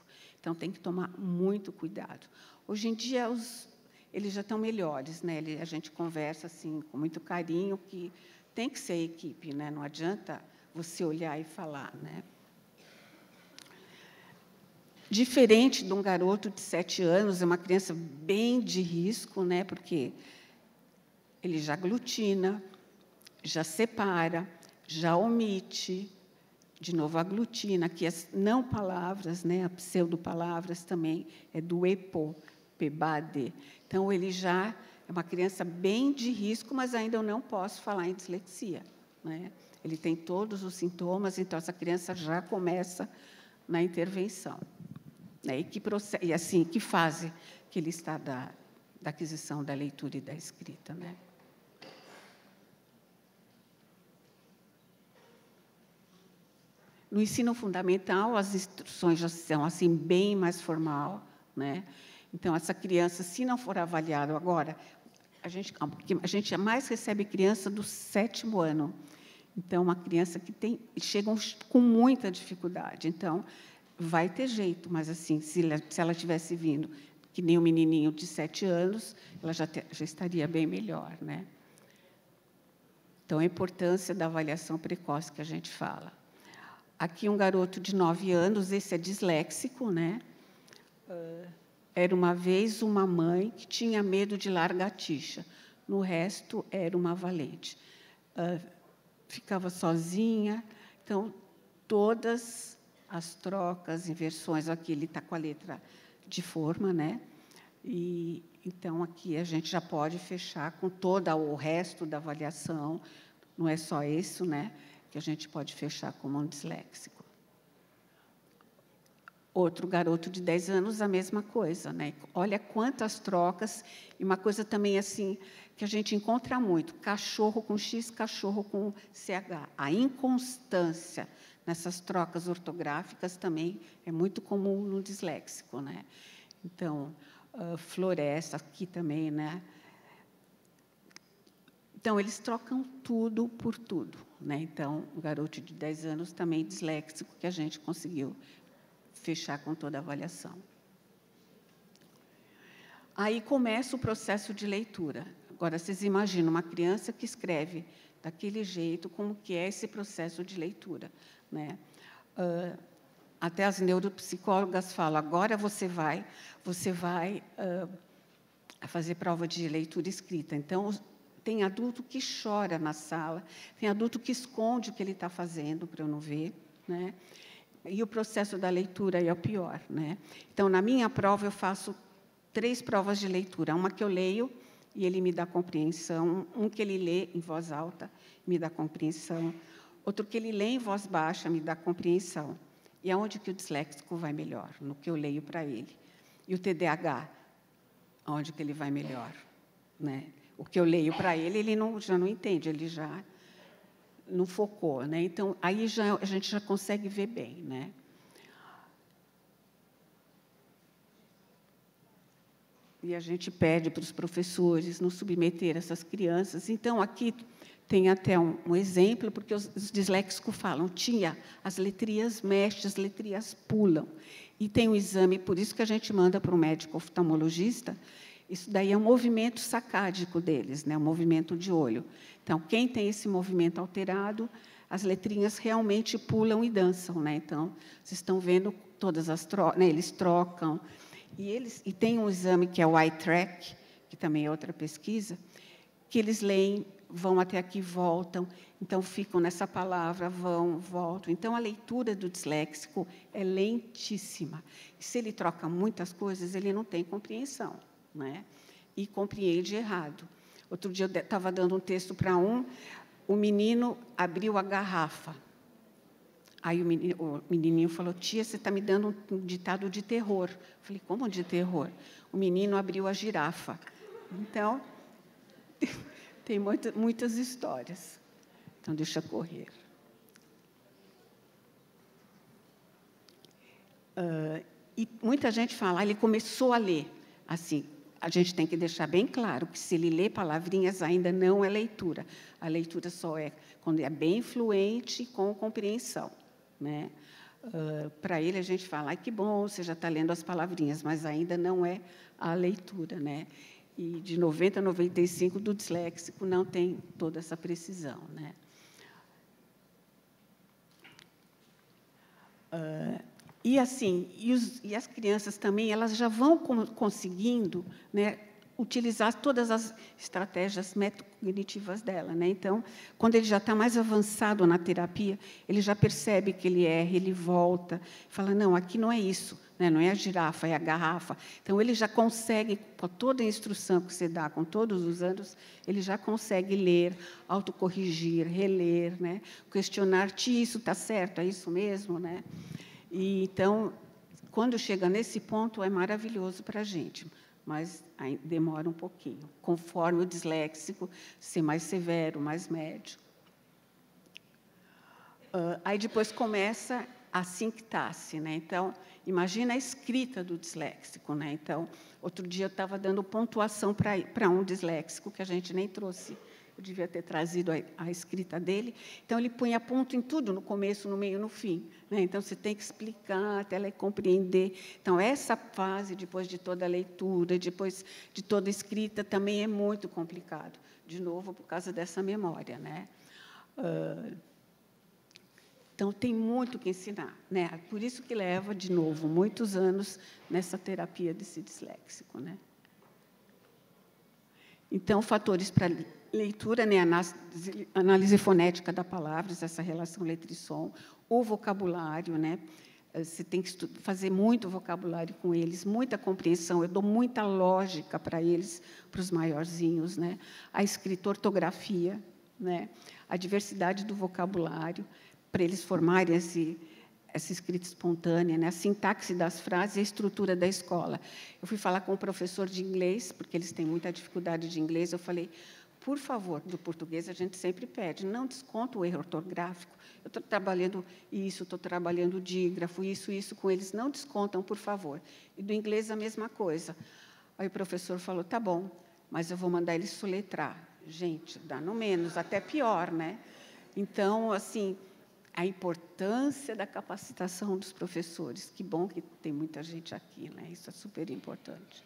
Então, tem que tomar muito cuidado. Hoje em dia, os, eles já estão melhores, né? Ele, a gente conversa assim com muito carinho que tem que ser equipe, né? Não adianta você olhar e falar, né? Diferente de um garoto de sete anos, é uma criança bem de risco, né? porque ele já aglutina, já separa, já omite, de novo, aglutina, que as não palavras, né, as pseudo-palavras também, é do EPO, PEBADE. Então, ele já é uma criança bem de risco, mas ainda eu não posso falar em dislexia. Né? Ele tem todos os sintomas, então essa criança já começa na intervenção. Né, e, que e assim, que fase que ele está da, da aquisição da leitura e da escrita. Né? No ensino fundamental, as instruções já são assim bem mais formal, né? Então essa criança, se não for avaliada agora, a gente, a gente mais recebe criança do sétimo ano. Então uma criança que tem chegam com muita dificuldade. Então vai ter jeito, mas assim, se ela, se ela tivesse vindo que nem um menininho de sete anos, ela já, te, já estaria bem melhor, né? Então, a importância da avaliação precoce que a gente fala. Aqui, um garoto de nove anos, esse é disléxico, né? Uh, era uma vez uma mãe que tinha medo de largatixa. No resto, era uma valente. Uh, ficava sozinha. Então, todas as trocas, inversões. Aqui ele está com a letra de forma, né? E então aqui a gente já pode fechar com todo o resto da avaliação. Não é só isso, né? Que a gente pode fechar como um disléxico. Outro garoto de 10 anos, a mesma coisa, né? Olha quantas trocas. E uma coisa também assim que a gente encontra muito: cachorro com X, cachorro com CH. A inconstância nessas trocas ortográficas também é muito comum no disléxico, né? Então, uh, floresta aqui também, né? Então, eles trocam tudo por tudo. Né? Então, um garoto de 10 anos também disléxico, que a gente conseguiu fechar com toda a avaliação. Aí começa o processo de leitura. Agora, vocês imaginam uma criança que escreve daquele jeito, como que é esse processo de leitura. Né? Uh, até as neuropsicólogas falam, agora você vai, você vai uh, fazer prova de leitura escrita. Então, tem adulto que chora na sala, tem adulto que esconde o que ele está fazendo para eu não ver. Né? E o processo da leitura é o pior. Né? Então, na minha prova, eu faço três provas de leitura. Uma que eu leio e ele me dá compreensão. Um que ele lê em voz alta, me dá compreensão. Outro que ele lê em voz baixa, me dá compreensão. E aonde que o disléxico vai melhor? No que eu leio para ele. E o TDAH, aonde que ele vai melhor? Né? O que eu leio para ele, ele não, já não entende, ele já não focou. Né? Então, aí já, a gente já consegue ver bem. Né? E a gente pede para os professores não submeter essas crianças. Então, aqui tem até um, um exemplo, porque os, os, disléxicos falam, tinha, as letrias mexem, as letrias pulam. E tem um exame, por isso que a gente manda para o médico oftalmologista, isso daí é um movimento sacádico deles, né, um movimento de olho. Então, quem tem esse movimento alterado, as letrinhas realmente pulam e dançam. Né? Então, vocês estão vendo todas as trocas, né, eles trocam. E, eles, e tem um exame que é o eye track, que também é outra pesquisa, que eles leem, vão até aqui, voltam, então ficam nessa palavra, vão, voltam. Então, a leitura do disléxico é lentíssima. E se ele troca muitas coisas, ele não tem compreensão, né? e compreende errado. Outro dia eu estava dando um texto para um, o menino abriu a garrafa. Aí o, o menininho falou: Tia, você está me dando um ditado de terror. Eu falei: Como de terror? O menino abriu a girafa. Então, tem muita, muitas histórias. Então, deixa correr. Uh, e muita gente fala, ah, ele começou a ler. Assim, a gente tem que deixar bem claro que se ele lê palavrinhas, ainda não é leitura. A leitura só é quando é bem fluente com compreensão. Né? Uh, Para ele, a gente fala, ah, que bom, você já está lendo as palavrinhas, mas ainda não é a leitura. Né? E de 90 a 95 do disléxico não tem toda essa precisão. Né? Uh, e assim, e, os, e, as crianças também, elas já vão conseguindo né, utilizar todas as estratégias metacognitivas dela. Né? Então, quando ele já está mais avançado na terapia, ele já percebe que ele erra, ele volta, fala, não, aqui não é isso, né? não é a girafa, é a garrafa. Então, ele já consegue, com toda a instrução que você dá, com todos os anos, ele já consegue ler, autocorrigir, reler, né? questionar-te, isso está certo, é isso mesmo? Né? E, então, quando chega nesse ponto, é maravilhoso para a gente mas demora um pouquinho, conforme o disléxico ser mais severo, mais médio. Uh, aí depois começa a sintaxe, né? Então, imagina a escrita do disléxico, né? Então, outro dia eu estava dando pontuação para um disléxico que a gente nem trouxe eu devia ter trazido a, a, escrita dele. Então, ele punha ponto em tudo, no começo, no meio, no fim. Né? Então, você tem que explicar até ela compreender. Então, essa fase, depois de toda a leitura, depois de toda a escrita, também é muito complicado. De novo, por causa dessa memória. Né? Uh, então, tem muito que ensinar. Né? Por isso que leva, de novo, muitos anos nessa terapia desse disléxico. Né? Então, fatores para leitura, né, análise, fonética da palavra, essa relação letra e som, o vocabulário, né, você tem que fazer muito vocabulário com eles, muita compreensão. Eu dou muita lógica para eles, para os maiorzinhos, né? A escrita, ortografia, né? A diversidade do vocabulário para eles formarem esse essa escrita espontânea, né? a sintaxe das frases e a estrutura da escola. Eu fui falar com o professor de inglês, porque eles têm muita dificuldade de inglês. Eu falei, por favor, do português a gente sempre pede, não desconta o erro ortográfico. Eu estou trabalhando isso, estou trabalhando dígrafo, isso, isso com eles, não descontam, por favor. E do inglês a mesma coisa. Aí o professor falou, tá bom, mas eu vou mandar eles soletrar. Gente, dá no menos, até pior, né? Então, assim, a importância da capacitação dos professores. Que bom que tem muita gente aqui, né? Isso é super importante.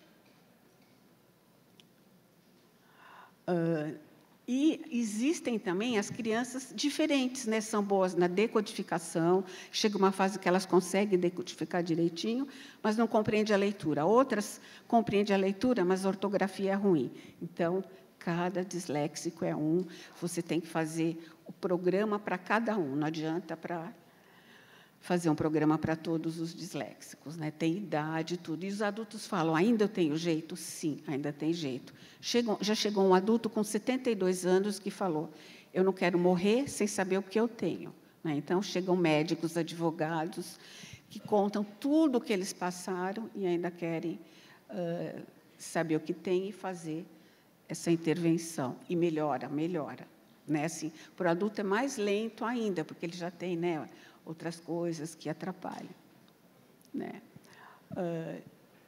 Uh, e existem também as crianças diferentes, né? são boas na decodificação, chega uma fase que elas conseguem decodificar direitinho, mas não compreende a leitura. Outras compreendem a leitura, mas a ortografia é ruim. Então, cada disléxico é um, você tem que fazer o programa para cada um, não adianta para fazer um programa para todos os disléxicos, né? Tem idade, tudo. E os adultos falam: ainda eu tenho jeito? Sim, ainda tem jeito. Chegou, já chegou um adulto com 72 anos que falou: eu não quero morrer sem saber o que eu tenho. Né? Então chegam médicos, advogados que contam tudo o que eles passaram e ainda querem uh, saber o que tem e fazer essa intervenção. E melhora, melhora. Né? Assim, para o adulto é mais lento ainda, porque ele já tem né, outras coisas que atrapalham. Né? Uh,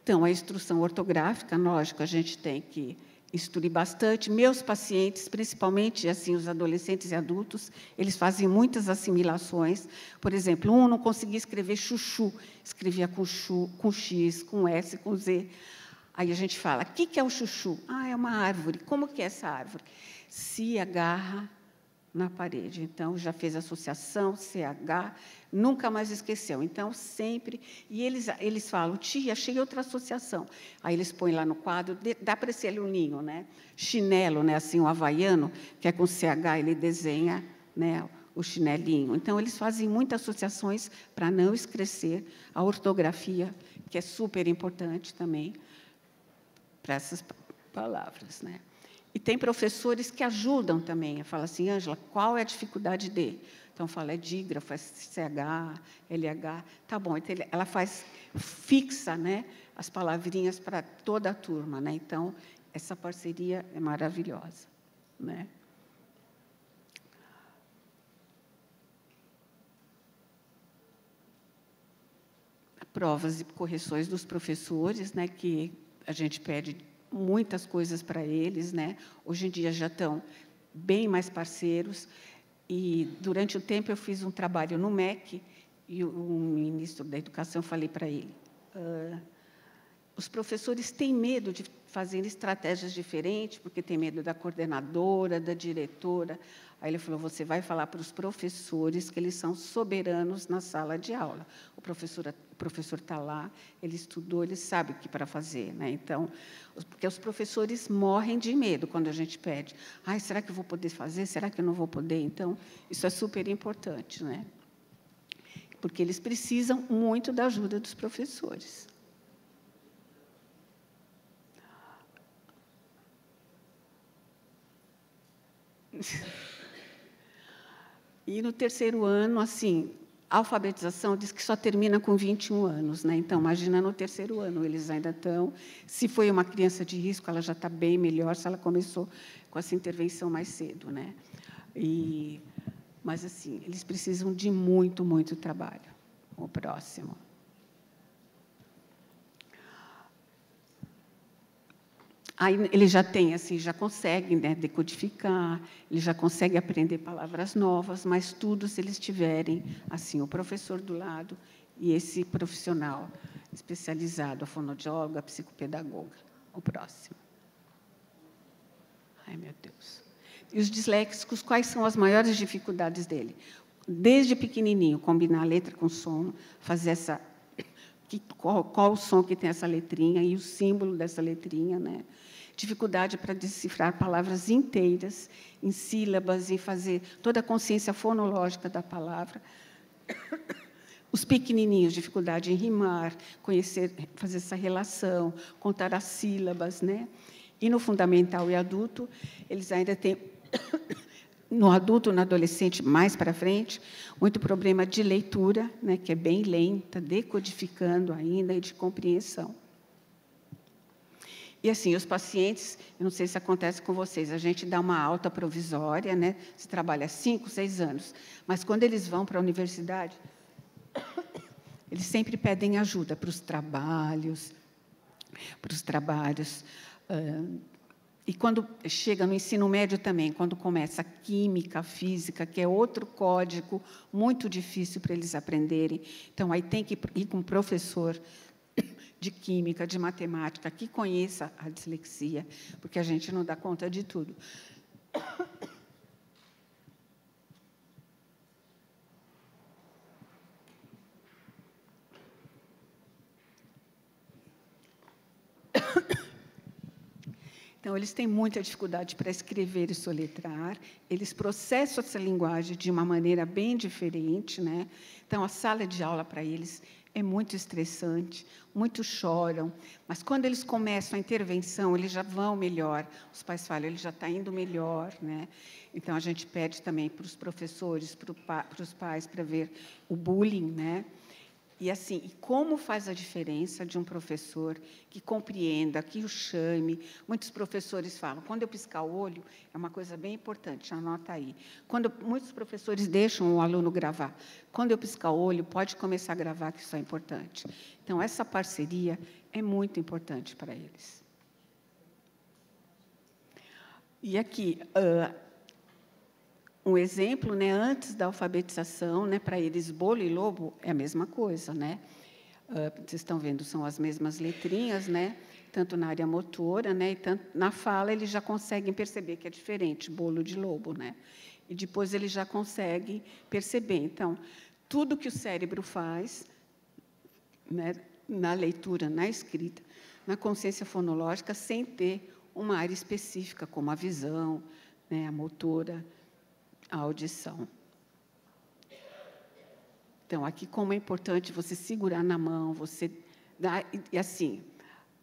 então, a instrução ortográfica, lógico, a gente tem que instruir bastante. Meus pacientes, principalmente assim os adolescentes e adultos, eles fazem muitas assimilações. Por exemplo, um não conseguia escrever chuchu, escrevia com, chu, com X, com S, com Z. Aí a gente fala, o que é o chuchu? Ah, é uma árvore. Como que é essa árvore? Se agarra na parede. Então, já fez associação, CH, nunca mais esqueceu. Então, sempre. E eles, eles falam, tia, achei outra associação. Aí eles põem lá no quadro, dá para esse aluninho, né? Chinelo, né? assim, o havaiano, que é com CH, ele desenha né? o chinelinho. Então, eles fazem muitas associações para não esquecer a ortografia, que é super importante também para essas palavras. Né? E tem professores que ajudam também. Fala assim, Ângela, qual é a dificuldade dele? Então, fala, é dígrafo, é CH, LH. Tá bom, então ela faz, fixa né, as palavrinhas para toda a turma. Né? Então, essa parceria é maravilhosa. Né? Provas e correções dos professores, né, que a gente pede muitas coisas para eles, né? Hoje em dia já estão bem mais parceiros. E durante o tempo eu fiz um trabalho no MEC e o ministro da Educação falei para ele: uh, os professores têm medo de fazer estratégias diferentes porque tem medo da coordenadora, da diretora. Aí ele falou: você vai falar para os professores que eles são soberanos na sala de aula. O professor o professor está lá, ele estudou, ele sabe o que para fazer, né? Então, porque os professores morrem de medo quando a gente pede. Ai, será que eu vou poder fazer? Será que eu não vou poder? Então, isso é super importante, né? Porque eles precisam muito da ajuda dos professores. E no terceiro ano, assim, a alfabetização diz que só termina com 21 anos, né? Então, imagina no terceiro ano, eles ainda estão. Se foi uma criança de risco, ela já está bem melhor se ela começou com essa intervenção mais cedo, né? E, mas assim, eles precisam de muito, muito trabalho. O próximo. Aí ele já tem, assim, já consegue né, decodificar, ele já consegue aprender palavras novas, mas tudo se eles tiverem, assim, o professor do lado e esse profissional especializado, a fonoaudióloga, a psicopedagoga. O próximo. Ai, meu Deus. E os disléxicos, quais são as maiores dificuldades dele? Desde pequenininho, combinar a letra com som, fazer essa... Qual, qual o som que tem essa letrinha e o símbolo dessa letrinha, né? Dificuldade para decifrar palavras inteiras em sílabas e fazer toda a consciência fonológica da palavra. Os pequenininhos, dificuldade em rimar, conhecer, fazer essa relação, contar as sílabas, né? E no fundamental e adulto, eles ainda têm no adulto, no adolescente, mais para frente, muito problema de leitura, né, que é bem lenta, decodificando ainda e de compreensão. E assim, os pacientes, eu não sei se acontece com vocês, a gente dá uma alta provisória, né? Se trabalha cinco, seis anos, mas quando eles vão para a universidade, eles sempre pedem ajuda para os trabalhos, para os trabalhos. e quando chega no ensino médio também, quando começa a química, a física, que é outro código muito difícil para eles aprenderem, então aí tem que ir com o professor de química, de matemática, que conheça a dislexia, porque a gente não dá conta de tudo. Então, eles têm muita dificuldade para escrever e soletrar, eles processam essa linguagem de uma maneira bem diferente. Né? Então, a sala de aula para eles é muito estressante, muitos choram, mas quando eles começam a intervenção, eles já vão melhor. Os pais falam, ele já está indo melhor, né? Então a gente pede também para os professores, para os pais, para ver o bullying, né? E assim, e como faz a diferença de um professor que compreenda, que o chame? Muitos professores falam, quando eu piscar o olho, é uma coisa bem importante, anota aí. Quando muitos professores deixam o aluno gravar, quando eu piscar o olho, pode começar a gravar, que isso é importante. Então, essa parceria é muito importante para eles. E aqui, um exemplo, né, antes da alfabetização, né, para eles bolo e lobo é a mesma coisa, né? Uh, vocês estão vendo, são as mesmas letrinhas, né? Tanto na área motora, né, e tanto na fala eles já conseguem perceber que é diferente, bolo de lobo, né? E depois eles já conseguem perceber. Então, tudo que o cérebro faz, né, na leitura, na escrita, na consciência fonológica, sem ter uma área específica, como a visão, né, a motora, a audição. Então, aqui como é importante você segurar na mão, você dar e assim,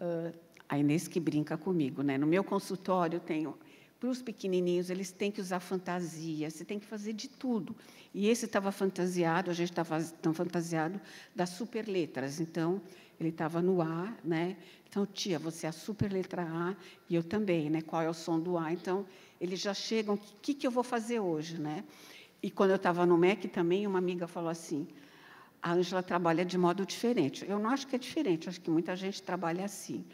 uh, a Inês que brinca comigo, né? No meu consultório eu tenho para os pequenininhos eles têm que usar fantasia, você tem que fazer de tudo. E esse estava fantasiado, a gente estava tão fantasiado das super letras. Então ele estava no A, né? Então tia, você é a super letra A e eu também, né? Qual é o som do A? Então eles já chegam, o que, que eu vou fazer hoje? Né? E quando eu estava no MEC também, uma amiga falou assim, a Ângela trabalha de modo diferente. Eu não acho que é diferente, acho que muita gente trabalha assim.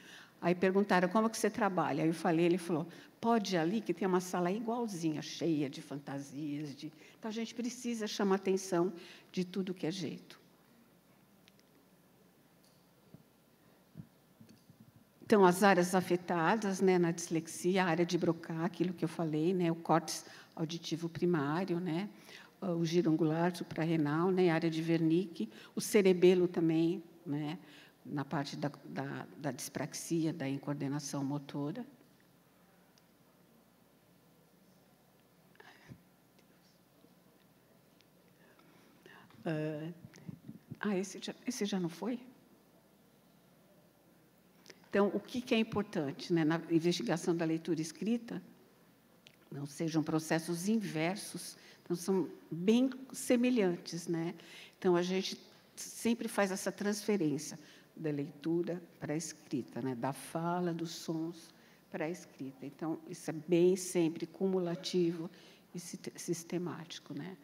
Aí perguntaram, como que você trabalha? Aí eu falei, ele falou, pode ir ali, que tem uma sala igualzinha, cheia de fantasias. De... Então, a gente precisa chamar atenção de tudo que é jeito. Então, as áreas afetadas né, na dislexia, a área de Broca, aquilo que eu falei, né, o córtex auditivo primário, né, o giro angular suprarrenal, né, a área de Wernicke, o cerebelo também, né, na parte da, da, da dispraxia, da incoordenação motora. Ah, esse já, esse já não foi? Então, o que é importante né, na investigação da leitura escrita? Não sejam processos inversos, então são bem semelhantes. Né? Então, a gente sempre faz essa transferência da leitura para a escrita, né? da fala, dos sons para a escrita. Então, isso é bem sempre cumulativo e sistemático. Né?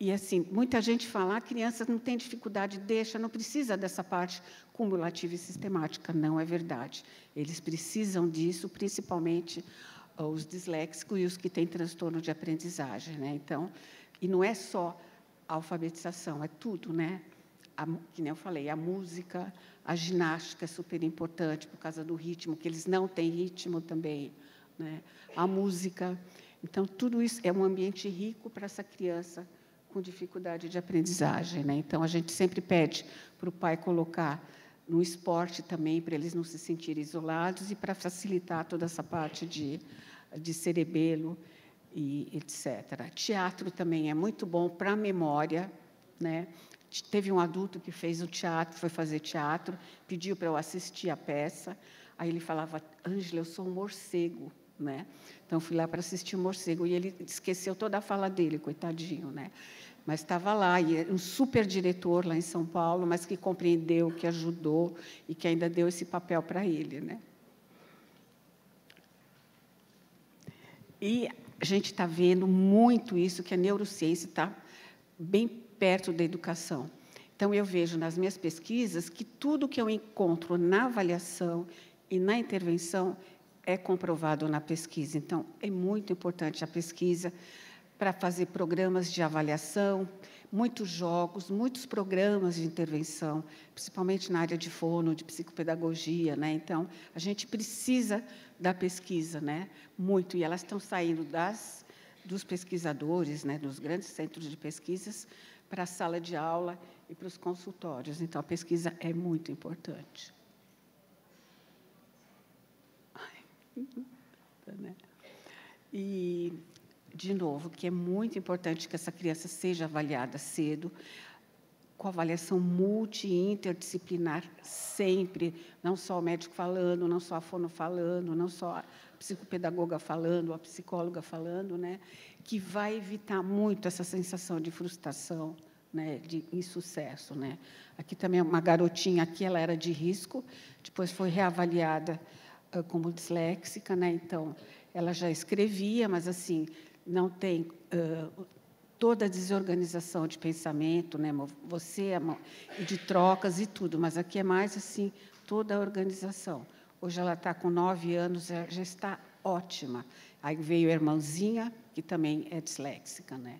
E assim, muita gente fala, ah, criança não tem dificuldade, deixa, não precisa dessa parte cumulativa e sistemática. Não é verdade. Eles precisam disso, principalmente ah, os disléxicos e os que têm transtorno de aprendizagem. Né? Então, e não é só a alfabetização, é tudo, né? A, que nem eu falei, a música, a ginástica é super importante por causa do ritmo, que eles não têm ritmo também. Né? A música. Então, tudo isso é um ambiente rico para essa criança com dificuldade de aprendizagem. Né? Então, a gente sempre pede para o pai colocar no esporte também, para eles não se sentirem isolados e para facilitar toda essa parte de, de cerebelo e etc. Teatro também é muito bom para a memória. Né? Teve um adulto que fez o teatro, foi fazer teatro, pediu para eu assistir a peça. Aí ele falava, Ângela, eu sou um morcego. Né? Então, fui lá para assistir o morcego. E ele esqueceu toda a fala dele, coitadinho. Né? Mas estava lá, e um super diretor lá em São Paulo, mas que compreendeu, que ajudou e que ainda deu esse papel para ele. Né? E a gente está vendo muito isso, que a neurociência está bem perto da educação. Então, eu vejo nas minhas pesquisas que tudo que eu encontro na avaliação e na intervenção é comprovado na pesquisa. Então, é muito importante a pesquisa para fazer programas de avaliação, muitos jogos, muitos programas de intervenção, principalmente na área de fono, de psicopedagogia. Né? Então, a gente precisa da pesquisa, né? muito, e elas estão saindo das, dos pesquisadores, né? dos grandes centros de pesquisas, para a sala de aula e para os consultórios. Então, a pesquisa é muito importante. Né? E, de novo, que é muito importante que essa criança seja avaliada cedo, com avaliação multi e interdisciplinar sempre, não só o médico falando, não só a fono falando, não só a psicopedagoga falando, a psicóloga falando, né, que vai evitar muito essa sensação de frustração, né, de insucesso, né. Aqui também uma garotinha aqui, ela era de risco, depois foi reavaliada uh, como disléxica, né, então ela já escrevia, mas assim não tem uh, toda a desorganização de pensamento, né? Você e de trocas e tudo, mas aqui é mais assim toda a organização. Hoje ela está com nove anos, já está ótima. Aí veio a irmãzinha, que também é disléxica, né?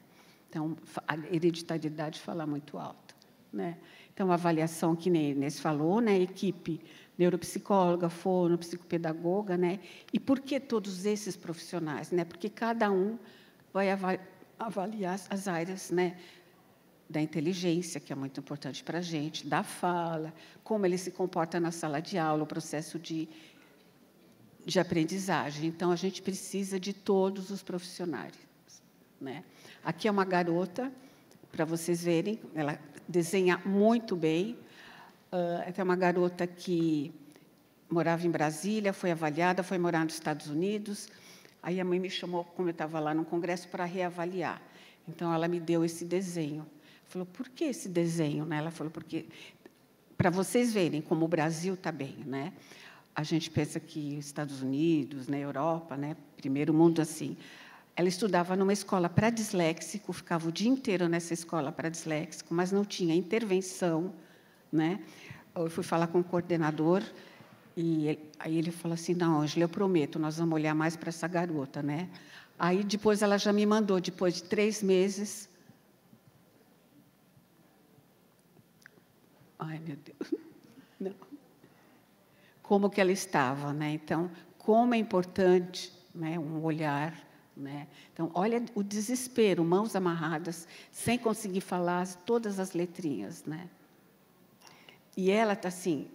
Então a hereditariedade fala muito alto, né? Então a avaliação que nem falou, né? Equipe neuropsicóloga, fono, psicopedagoga, né? E por que todos esses profissionais, né? Porque cada um vai avaliar as áreas né, da inteligência, que é muito importante para a gente, da fala, como ele se comporta na sala de aula, o processo de, de aprendizagem. Então, a gente precisa de todos os profissionais. Né? Aqui é uma garota, para vocês verem, ela desenha muito bem. Uh, é uma garota que morava em Brasília, foi avaliada, foi morar nos Estados Unidos, Aí a mãe me chamou, como eu estava lá no congresso, para reavaliar. Então ela me deu esse desenho. Falou: "Por que esse desenho?", né? Ela falou: "Porque para vocês verem como o Brasil está bem, né? A gente pensa que Estados Unidos, né, Europa, né, primeiro mundo assim. Ela estudava numa escola para disléxico, ficava o dia inteiro nessa escola para disléxico, mas não tinha intervenção, né? Eu fui falar com o coordenador, e ele, aí ele falou assim: Não, Ângela, eu prometo, nós vamos olhar mais para essa garota, né? Aí depois ela já me mandou, depois de três meses. Ai, meu Deus. Não. Como que ela estava, né? Então, como é importante né, um olhar. Né? Então, olha o desespero, mãos amarradas, sem conseguir falar todas as letrinhas. Né? E ela está assim,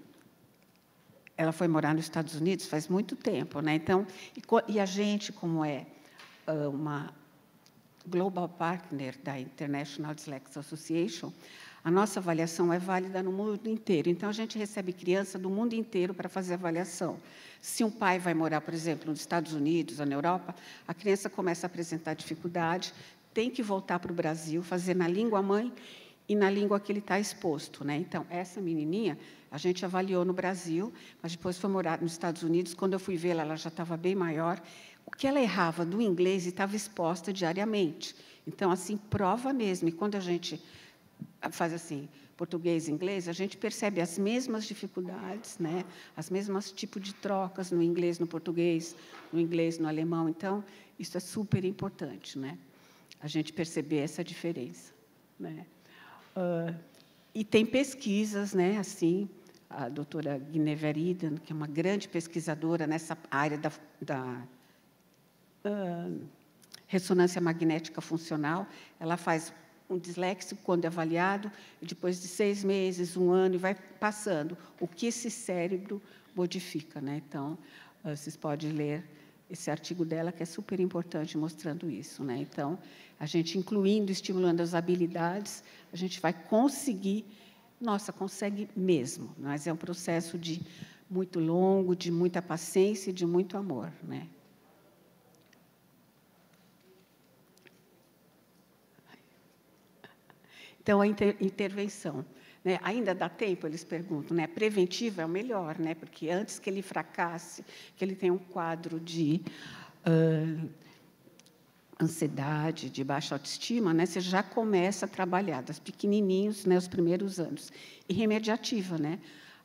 ela foi morar nos Estados Unidos faz muito tempo, né? Então, e, e a gente, como é uh, uma global partner da International Dyslexia Association, a nossa avaliação é válida no mundo inteiro. Então, a gente recebe criança do mundo inteiro para fazer avaliação. Se um pai vai morar, por exemplo, nos Estados Unidos ou na Europa, a criança começa a apresentar dificuldade, tem que voltar para o Brasil, fazer na língua mãe e na língua que ele está exposto. Né? Então, essa menininha a gente avaliou no Brasil, mas depois foi morar nos Estados Unidos. Quando eu fui vê-la, ela já estava bem maior. O que ela errava do inglês estava exposta diariamente. Então, assim, prova mesmo. E quando a gente faz assim, português e inglês, a gente percebe as mesmas dificuldades, né? as mesmas tipos de trocas no inglês, no português, no inglês, no alemão. Então, isso é super importante, né? a gente perceber essa diferença. Né? Uh, e tem pesquisas, né, assim, a doutora Guineverida, que é uma grande pesquisadora nessa área da, da uh, ressonância magnética funcional, ela faz um disléxico quando é avaliado, e depois de seis meses, um ano, e vai passando o que esse cérebro modifica. Né? Então, uh, vocês podem ler esse artigo dela, que é super importante, mostrando isso. Né? Então, a gente incluindo, estimulando as habilidades, a gente vai conseguir, nossa, consegue mesmo, mas é um processo de muito longo, de muita paciência e de muito amor. Né? Então, a inter intervenção. Né? Ainda dá tempo, eles perguntam. Né? Preventiva é o melhor, né? porque antes que ele fracasse, que ele tenha um quadro de uh, ansiedade, de baixa autoestima, né? você já começa a trabalhar, das pequenininhos, né? os primeiros anos. E remediativa, né?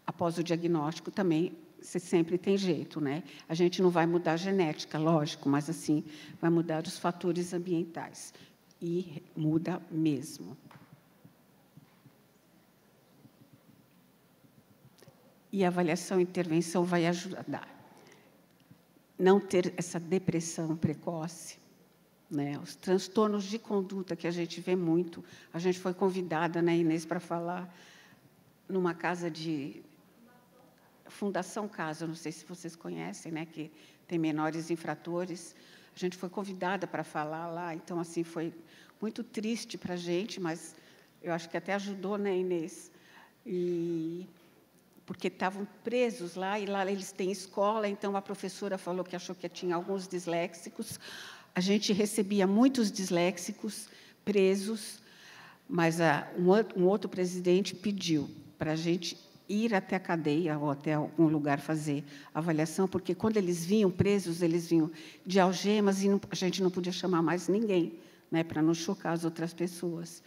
após o diagnóstico também, você sempre tem jeito. Né? A gente não vai mudar a genética, lógico, mas assim vai mudar os fatores ambientais. E muda mesmo. E a avaliação e intervenção vai ajudar. Não ter essa depressão precoce, né? os transtornos de conduta que a gente vê muito. A gente foi convidada, né, Inês, para falar numa casa de Fundação Casa, não sei se vocês conhecem, né, que tem menores infratores. A gente foi convidada para falar lá, então assim foi muito triste para a gente, mas eu acho que até ajudou, né, Inês? E porque estavam presos lá e lá eles têm escola, então a professora falou que achou que tinha alguns disléxicos. A gente recebia muitos disléxicos presos, mas a, um, um outro presidente pediu para a gente ir até a cadeia ou até algum lugar fazer avaliação, porque quando eles vinham presos, eles vinham de algemas e não, a gente não podia chamar mais ninguém, né, para não chocar as outras pessoas.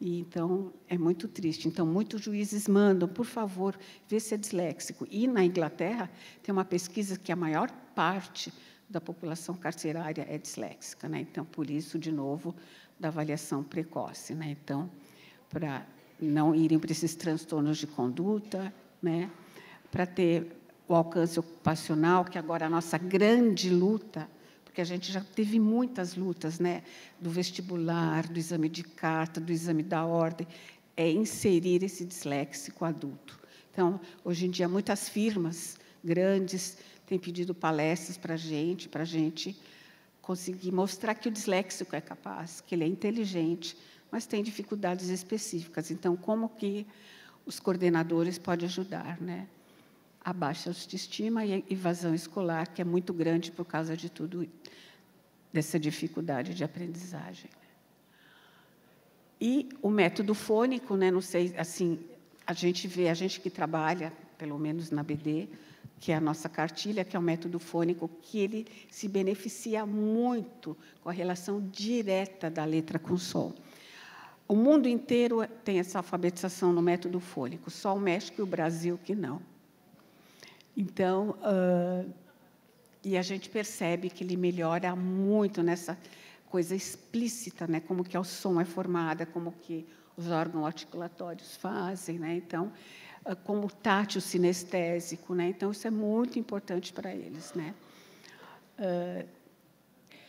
E, então, é muito triste. Então, muitos juízes mandam, por favor, ver se é disléxico. E, na Inglaterra, tem uma pesquisa que a maior parte da população carcerária é disléxica. Né? Então, por isso, de novo, da avaliação precoce. Né? Então, para não irem para esses transtornos de conduta, né? para ter o alcance ocupacional, que agora a nossa grande luta porque a gente já teve muitas lutas, né, do vestibular, do exame de carta, do exame da ordem, é inserir esse disléxico adulto. Então, hoje em dia, muitas firmas grandes têm pedido palestras para a gente, para a gente conseguir mostrar que o disléxico é capaz, que ele é inteligente, mas tem dificuldades específicas. Então, como que os coordenadores podem ajudar, né? A baixa autoestima e a evasão escolar, que é muito grande por causa de tudo dessa dificuldade de aprendizagem. E o método fônico, né, não sei, assim, a gente vê, a gente que trabalha, pelo menos na BD, que é a nossa cartilha, que é o método fônico, que ele se beneficia muito com a relação direta da letra com som. O mundo inteiro tem essa alfabetização no método fônico, só o México e o Brasil que não. Então, uh, e a gente percebe que ele melhora muito nessa coisa explícita, né? Como que o som é formado, como que os órgãos articulatórios fazem, né? Então, uh, como tátil sinestésico, né? Então, isso é muito importante para eles, né? Uh,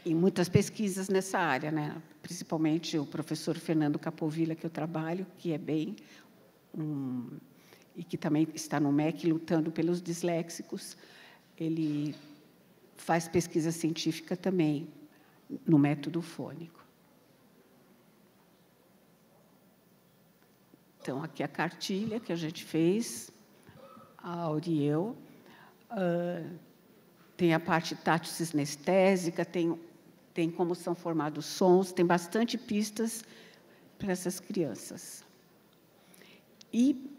e muitas pesquisas nessa área, né? Principalmente o professor Fernando Capovilla, que eu trabalho, que é bem um e que também está no MEC lutando pelos disléxicos, ele faz pesquisa científica também no método fônico. Então, aqui a cartilha que a gente fez, a Auriel. Uh, tem a parte tátil sinestésica, tem, tem como são formados sons, tem bastante pistas para essas crianças. E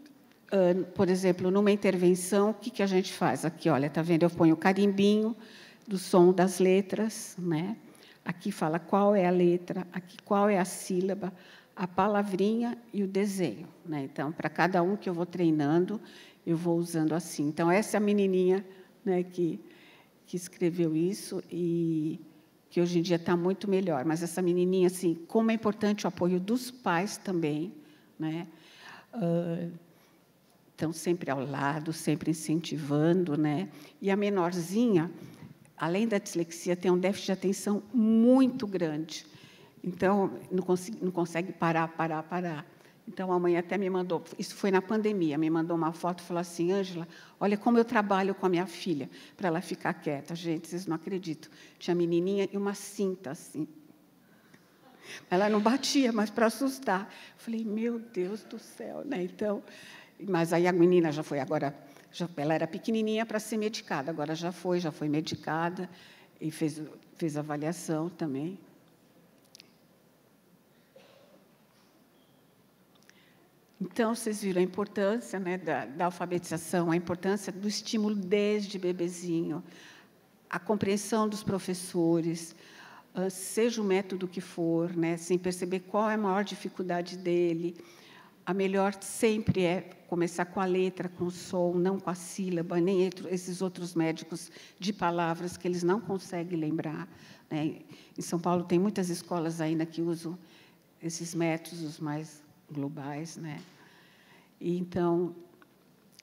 por exemplo, numa intervenção, o que, que a gente faz? Aqui, olha, está vendo? Eu ponho o carimbinho do som das letras, né? Aqui fala qual é a letra, aqui qual é a sílaba, a palavrinha e o desenho. Né? Então, para cada um que eu vou treinando, eu vou usando assim. Então, essa é a menininha né, que, que escreveu isso e que hoje em dia está muito melhor. Mas essa menininha, assim, como é importante o apoio dos pais também, né? Uh, estão sempre ao lado, sempre incentivando, né? E a menorzinha, além da dislexia, tem um déficit de atenção muito grande. Então, não, não consegue parar, parar, parar. Então, a mãe até me mandou, isso foi na pandemia, me mandou uma foto e falou assim: Ângela, olha como eu trabalho com a minha filha, para ela ficar quieta. Gente, vocês não acreditam. Tinha menininha e uma cinta assim. Ela não batia, mas para assustar. Falei, meu Deus do céu, né? Então, mas aí a menina já foi agora, já, ela era pequenininha para ser medicada, agora já foi, já foi medicada e fez, fez avaliação também. Então, vocês viram a importância né, da, da, alfabetização, a importância do estímulo desde bebezinho, a compreensão dos professores, uh, seja o método que for, né, sem perceber qual é a maior dificuldade dele, a melhor sempre é começar com a letra, com o som, não com a sílaba, nem esses outros médicos de palavras que eles não conseguem lembrar. Né? Em São Paulo tem muitas escolas ainda que usam esses métodos mais globais, né? E então,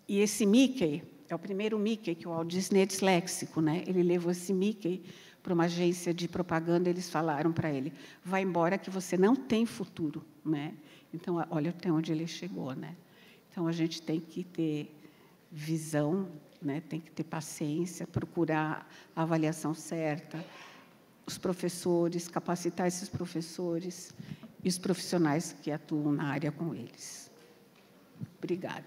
e esse Mickey é o primeiro Mickey que o Walt Disney é disléxico, né? Ele levou esse Mickey para uma agência de propaganda, eles falaram para ele: "Vai embora que você não tem futuro", né? Então, olha até onde ele chegou, né? Então, a gente tem que ter visão né, tem que ter paciência, procurar a avaliação certa, os professores, capacitar esses professores e os profissionais que atuam na área com eles. Obrigada.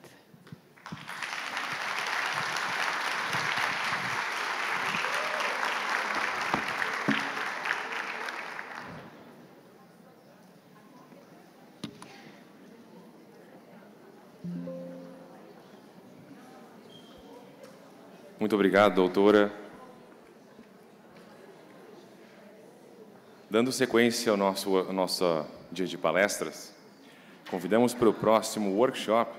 Muito obrigado, doutora. Dando sequência ao nosso, ao nosso dia de palestras, convidamos para o próximo workshop,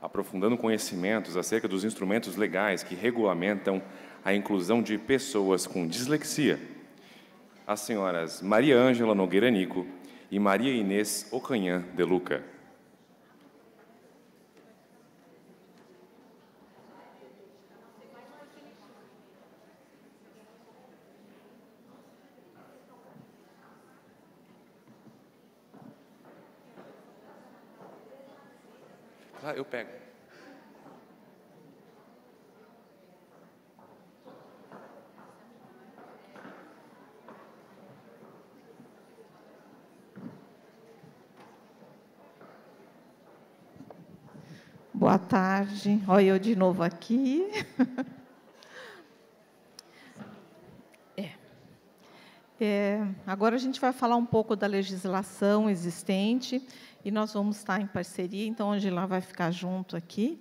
aprofundando conhecimentos acerca dos instrumentos legais que regulamentam a inclusão de pessoas com dislexia, as senhoras Maria Ângela Nogueira Nico e Maria Inês Ocanhã de Luca. Ah, eu pego. Boa tarde. Olha eu de novo aqui. É. É, agora a gente vai falar um pouco da legislação existente e nós vamos estar em parceria, então a Angela vai ficar junto aqui.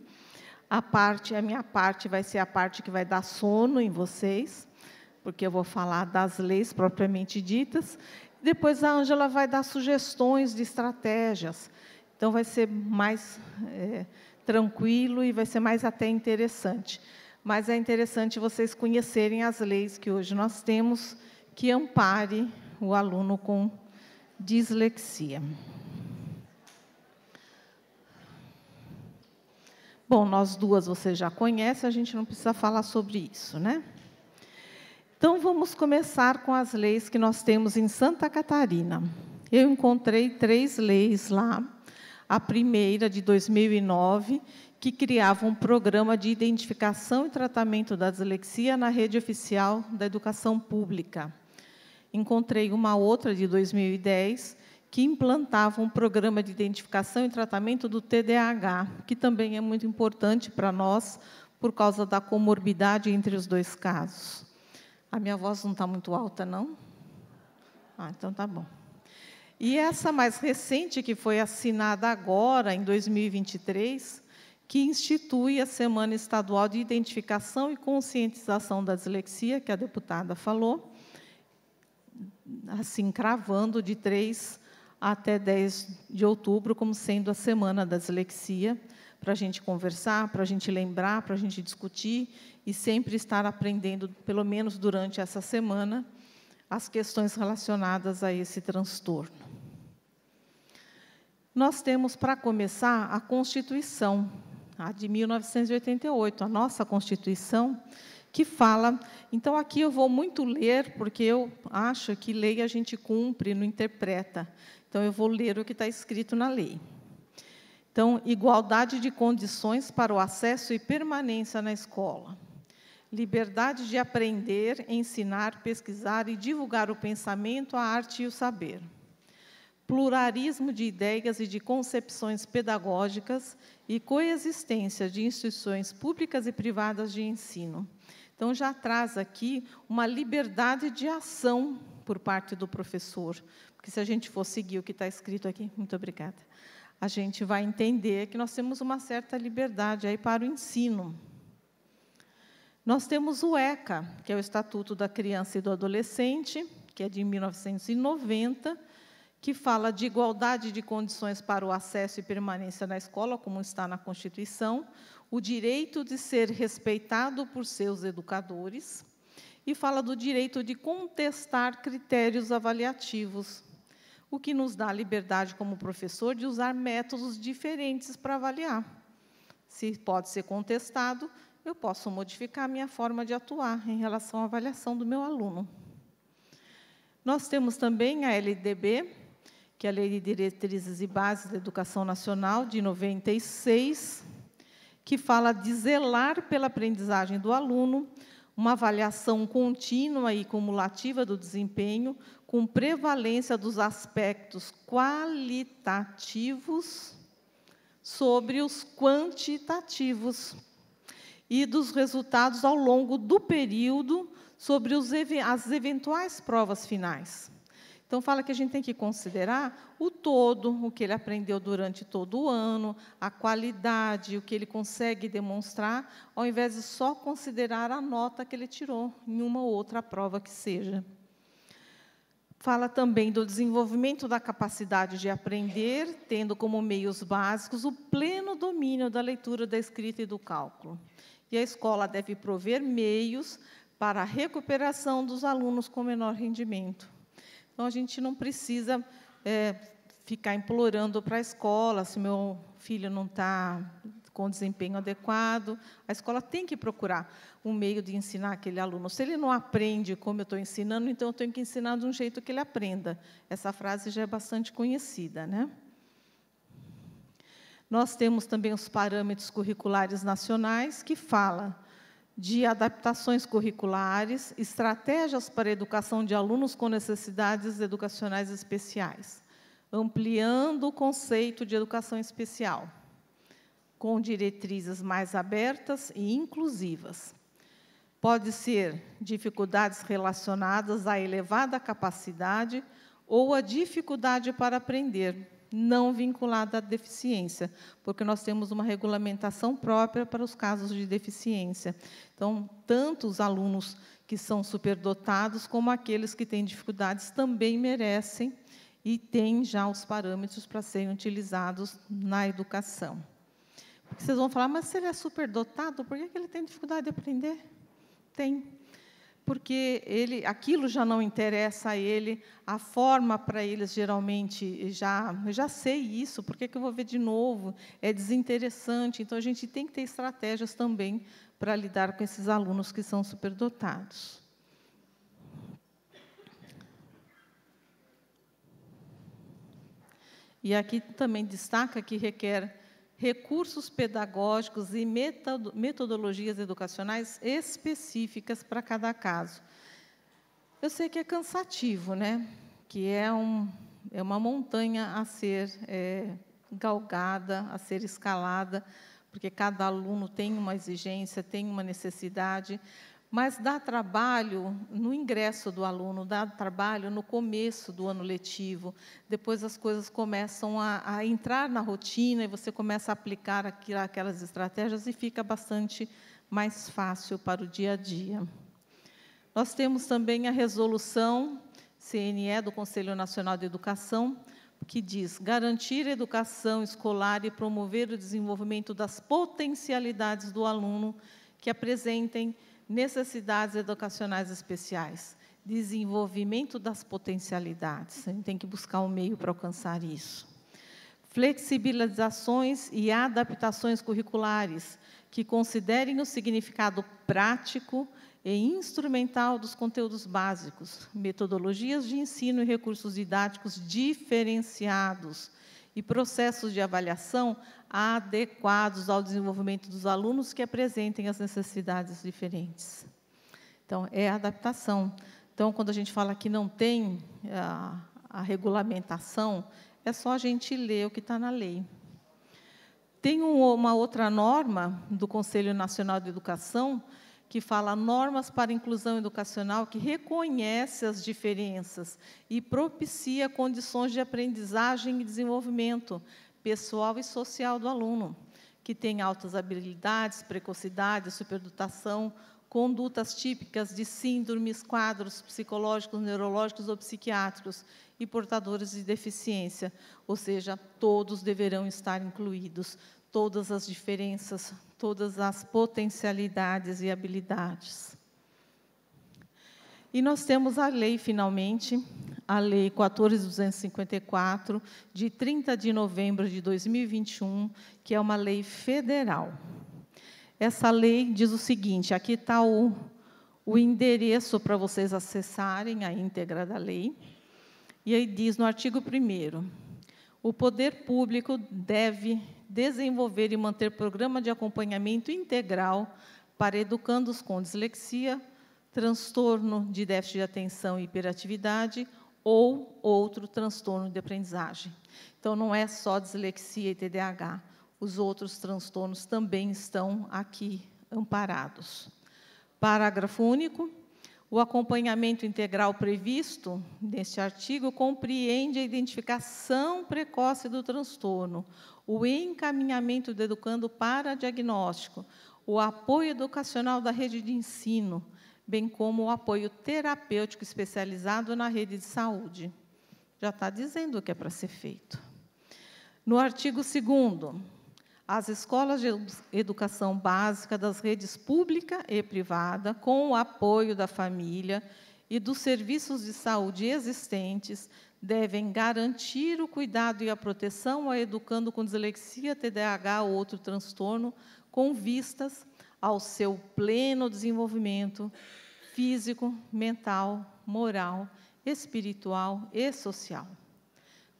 A parte, a minha parte vai ser a parte que vai dar sono em vocês, porque eu vou falar das leis propriamente ditas. Depois a Ângela vai dar sugestões de estratégias. Então vai ser mais é, tranquilo e vai ser mais até interessante. Mas é interessante vocês conhecerem as leis que hoje nós temos que ampare o aluno com dislexia. Bom, nós duas você já conhece, a gente não precisa falar sobre isso, né? Então, vamos começar com as leis que nós temos em Santa Catarina. Eu encontrei três leis lá. A primeira, de 2009, que criava um programa de identificação e tratamento da dislexia na rede oficial da educação pública. Encontrei uma outra, de 2010, que implantavam um programa de identificação e tratamento do TDAH, que também é muito importante para nós por causa da comorbidade entre os dois casos. A minha voz não está muito alta, não? Ah, então tá bom. E essa mais recente, que foi assinada agora, em 2023, que institui a Semana Estadual de Identificação e Conscientização da Dislexia, que a deputada falou, assim, cravando de 3 até 10 de outubro, como sendo a Semana da Dislexia, para a gente conversar, para a gente lembrar, para a gente discutir e sempre estar aprendendo, pelo menos durante essa semana, as questões relacionadas a esse transtorno. Nós temos, para começar, a Constituição, a de 1988, a nossa Constituição, que fala. Então, aqui eu vou muito ler, porque eu acho que lei a gente cumpre, não interpreta. Então, eu vou ler o que está escrito na lei. Então, igualdade de condições para o acesso e permanência na escola. Liberdade de aprender, ensinar, pesquisar e divulgar o pensamento, a arte e o saber. Pluralismo de ideias e de concepções pedagógicas e coexistência de instituições públicas e privadas de ensino. Então, já traz aqui uma liberdade de ação por parte do professor, porque se a gente for seguir o que está escrito aqui, muito obrigada, a gente vai entender que nós temos uma certa liberdade aí para o ensino. Nós temos o ECA, que é o Estatuto da Criança e do Adolescente, que é de 1990, que fala de igualdade de condições para o acesso e permanência na escola, como está na Constituição, o direito de ser respeitado por seus educadores, e fala do direito de contestar critérios avaliativos, o que nos dá a liberdade, como professor, de usar métodos diferentes para avaliar. Se pode ser contestado, eu posso modificar a minha forma de atuar em relação à avaliação do meu aluno. Nós temos também a LDB, que é a Lei de Diretrizes e Bases da Educação Nacional, de 96, que fala de zelar pela aprendizagem do aluno, uma avaliação contínua e cumulativa do desempenho, com prevalência dos aspectos qualitativos sobre os quantitativos e dos resultados ao longo do período sobre os, as eventuais provas finais. Então, fala que a gente tem que considerar o todo, o que ele aprendeu durante todo o ano, a qualidade, o que ele consegue demonstrar, ao invés de só considerar a nota que ele tirou em uma ou outra prova que seja. Fala também do desenvolvimento da capacidade de aprender, tendo como meios básicos o pleno domínio da leitura, da escrita e do cálculo. E a escola deve prover meios para a recuperação dos alunos com menor rendimento. Então, a gente não precisa é, ficar implorando para a escola se meu filho não está com desempenho adequado. A escola tem que procurar um meio de ensinar aquele aluno. Se ele não aprende como eu estou ensinando, então eu tenho que ensinar de um jeito que ele aprenda. Essa frase já é bastante conhecida, né? Nós temos também os parâmetros curriculares nacionais que fala de adaptações curriculares, estratégias para a educação de alunos com necessidades educacionais especiais, ampliando o conceito de educação especial, com diretrizes mais abertas e inclusivas. Pode ser dificuldades relacionadas à elevada capacidade ou à dificuldade para aprender, não vinculada à deficiência, porque nós temos uma regulamentação própria para os casos de deficiência. Então, tanto os alunos que são superdotados, como aqueles que têm dificuldades, também merecem e têm já os parâmetros para serem utilizados na educação. Vocês vão falar, mas se ele é superdotado, por que ele tem dificuldade de aprender? Tem porque ele, aquilo já não interessa a ele, a forma para eles geralmente já, já sei isso, por que, que eu vou ver de novo? É desinteressante. Então a gente tem que ter estratégias também para lidar com esses alunos que são superdotados. E aqui também destaca que requer recursos pedagógicos e metodologias educacionais específicas para cada caso. Eu sei que é cansativo, né? que é, um, é uma montanha a ser é, galgada, a ser escalada, porque cada aluno tem uma exigência, tem uma necessidade, mas dá trabalho no ingresso do aluno, dá trabalho no começo do ano letivo. Depois as coisas começam a, a entrar na rotina e você começa a aplicar aquelas estratégias e fica bastante mais fácil para o dia a dia. Nós temos também a resolução CNE do Conselho Nacional de Educação, que diz garantir a educação escolar e promover o desenvolvimento das potencialidades do aluno que apresentem necessidades educacionais especiais, desenvolvimento das potencialidades. A gente tem que buscar um meio para alcançar isso. Flexibilizações e adaptações curriculares que considerem o significado prático e instrumental dos conteúdos básicos, metodologias de ensino e recursos didáticos diferenciados e processos de avaliação adequados ao desenvolvimento dos alunos que apresentem as necessidades diferentes. Então, é a adaptação. Então, quando a gente fala que não tem a, a regulamentação, é só a gente ler o que está na lei. Tem uma outra norma do Conselho Nacional de Educação que fala normas para inclusão educacional, que reconhece as diferenças e propicia condições de aprendizagem e desenvolvimento pessoal e social do aluno, que tem altas habilidades, precocidade, superdotação, condutas típicas de síndromes, quadros psicológicos, neurológicos ou psiquiátricos e portadores de deficiência, ou seja, todos deverão estar incluídos, todas as diferenças, todas as potencialidades e habilidades. E nós temos a lei, finalmente, a Lei 14.254, de 30 de novembro de 2021, que é uma lei federal. Essa lei diz o seguinte: aqui está o, o endereço para vocês acessarem a íntegra da lei. E aí diz no artigo 1 o poder público deve desenvolver e manter programa de acompanhamento integral para educandos com dislexia, transtorno de déficit de atenção e hiperatividade ou outro transtorno de aprendizagem. Então, não é só dislexia e TDAH, os outros transtornos também estão aqui amparados. Parágrafo único. O acompanhamento integral previsto neste artigo compreende a identificação precoce do transtorno, o encaminhamento do educando para diagnóstico, o apoio educacional da rede de ensino, bem como o apoio terapêutico especializado na rede de saúde. Já está dizendo o que é para ser feito. No artigo 2 as escolas de educação básica das redes pública e privada, com o apoio da família e dos serviços de saúde existentes, devem garantir o cuidado e a proteção ao educando com dislexia, TDAH ou outro transtorno, com vistas ao seu pleno desenvolvimento físico, mental, moral, espiritual e social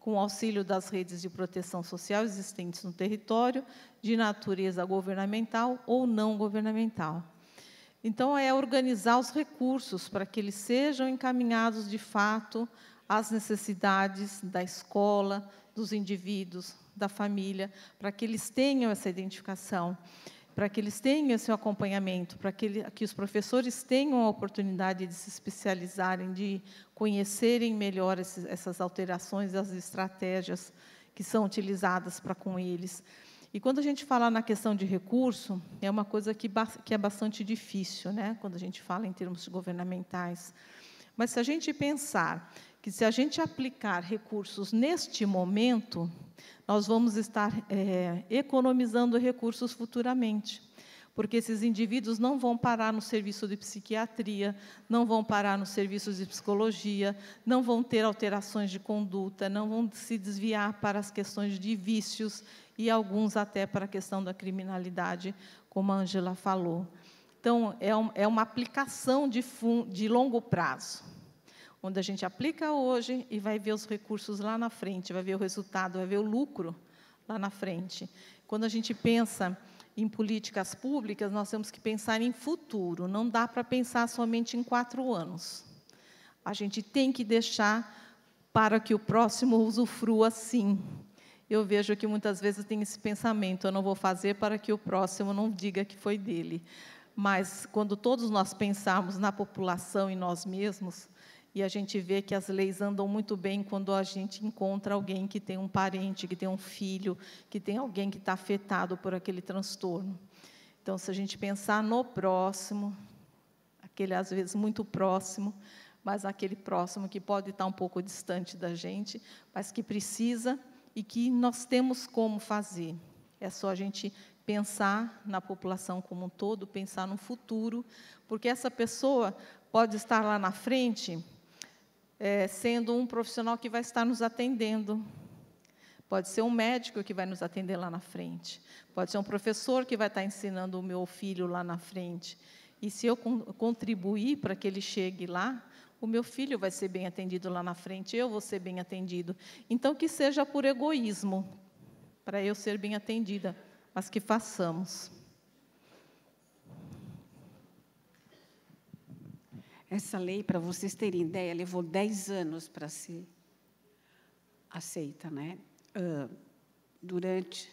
com auxílio das redes de proteção social existentes no território, de natureza governamental ou não governamental. Então, é organizar os recursos para que eles sejam encaminhados de fato às necessidades da escola, dos indivíduos, da família, para que eles tenham essa identificação para que eles tenham esse acompanhamento, para que, ele, que os professores tenham a oportunidade de se especializarem, de conhecerem melhor esses, essas alterações, as estratégias que são utilizadas para com eles. E quando a gente fala na questão de recurso, é uma coisa que, que é bastante difícil, né? quando a gente fala em termos governamentais. Mas se a gente pensar que se a gente aplicar recursos neste momento, nós vamos estar é, economizando recursos futuramente. Porque esses indivíduos não vão parar no serviço de psiquiatria, não vão parar nos serviços de psicologia, não vão ter alterações de conduta, não vão se desviar para as questões de vícios e alguns até para a questão da criminalidade, como a Angela falou. Então, é, um, é uma aplicação de, de longo prazo onde a gente aplica hoje e vai ver os recursos lá na frente, vai ver o resultado, vai ver o lucro lá na frente. Quando a gente pensa em políticas públicas, nós temos que pensar em futuro, não dá para pensar somente em quatro anos. A gente tem que deixar para que o próximo usufrua sim. Eu vejo que muitas vezes tem esse pensamento: eu não vou fazer para que o próximo não diga que foi dele. Mas quando todos nós pensarmos na população e nós mesmos, e a gente vê que as leis andam muito bem quando a gente encontra alguém que tem um parente, que tem um filho, que tem alguém que está afetado por aquele transtorno. Então, se a gente pensar no próximo, aquele às vezes muito próximo, mas aquele próximo que pode estar um pouco distante da gente, mas que precisa e que nós temos como fazer. É só a gente pensar na população como um todo, pensar no futuro, porque essa pessoa pode estar lá na frente é, sendo um profissional que vai estar nos atendendo. Pode ser um médico que vai nos atender lá na frente. Pode ser um professor que vai estar ensinando o meu filho lá na frente. E se eu contribuir para que ele chegue lá, o meu filho vai ser bem atendido lá na frente, eu vou ser bem atendido. Então, que seja por egoísmo, para eu ser bem atendida, mas que façamos. Essa lei, para vocês terem ideia, levou 10 anos para ser aceita, né? Uh, durante,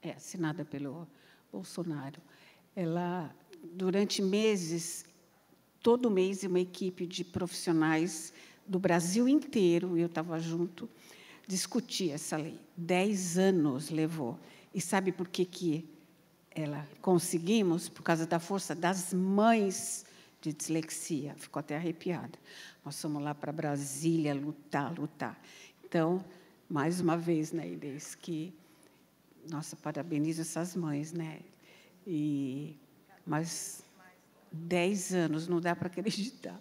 é assinada pelo Bolsonaro, ela, durante meses, todo mês, uma equipe de profissionais do Brasil inteiro, eu estava junto, discutia essa lei. Dez anos levou. E sabe por que, que ela conseguimos? Por causa da força das mães de dislexia, ficou até arrepiada. Nós fomos lá para Brasília lutar, lutar. Então, mais uma vez, né, Inês, que, nossa, parabenizo essas mães, né? E, mas dez anos, não dá para acreditar.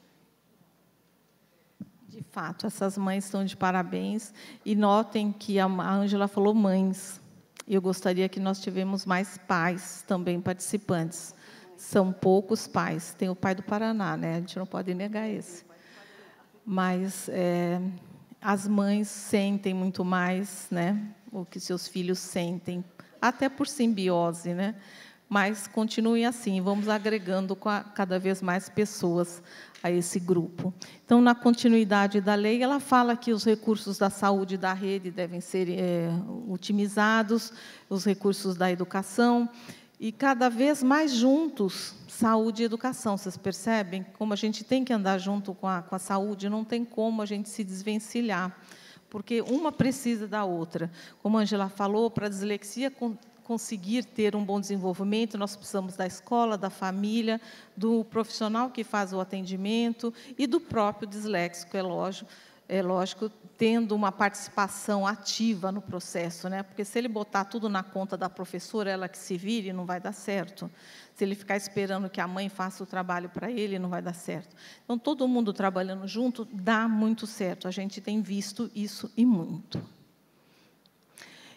De fato, essas mães estão de parabéns. E notem que a Ângela falou mães. Eu gostaria que nós tivemos mais pais também participantes são poucos pais. Tem o pai do Paraná, né? A gente não pode negar esse. Mas é, as mães sentem muito mais, né, o que seus filhos sentem, até por simbiose, né? Mas continue assim, vamos agregando cada vez mais pessoas a esse grupo. Então, na continuidade da lei, ela fala que os recursos da saúde da rede devem ser é, otimizados, os recursos da educação, e cada vez mais juntos, saúde e educação. Vocês percebem como a gente tem que andar junto com a, com a saúde, não tem como a gente se desvencilhar, porque uma precisa da outra. Como a Angela falou, para a dislexia conseguir ter um bom desenvolvimento, nós precisamos da escola, da família, do profissional que faz o atendimento e do próprio disléxico, é lógico, é lógico, tendo uma participação ativa no processo, né? Porque se ele botar tudo na conta da professora, ela que se vire, não vai dar certo. Se ele ficar esperando que a mãe faça o trabalho para ele, não vai dar certo. Então, todo mundo trabalhando junto dá muito certo. A gente tem visto isso e muito.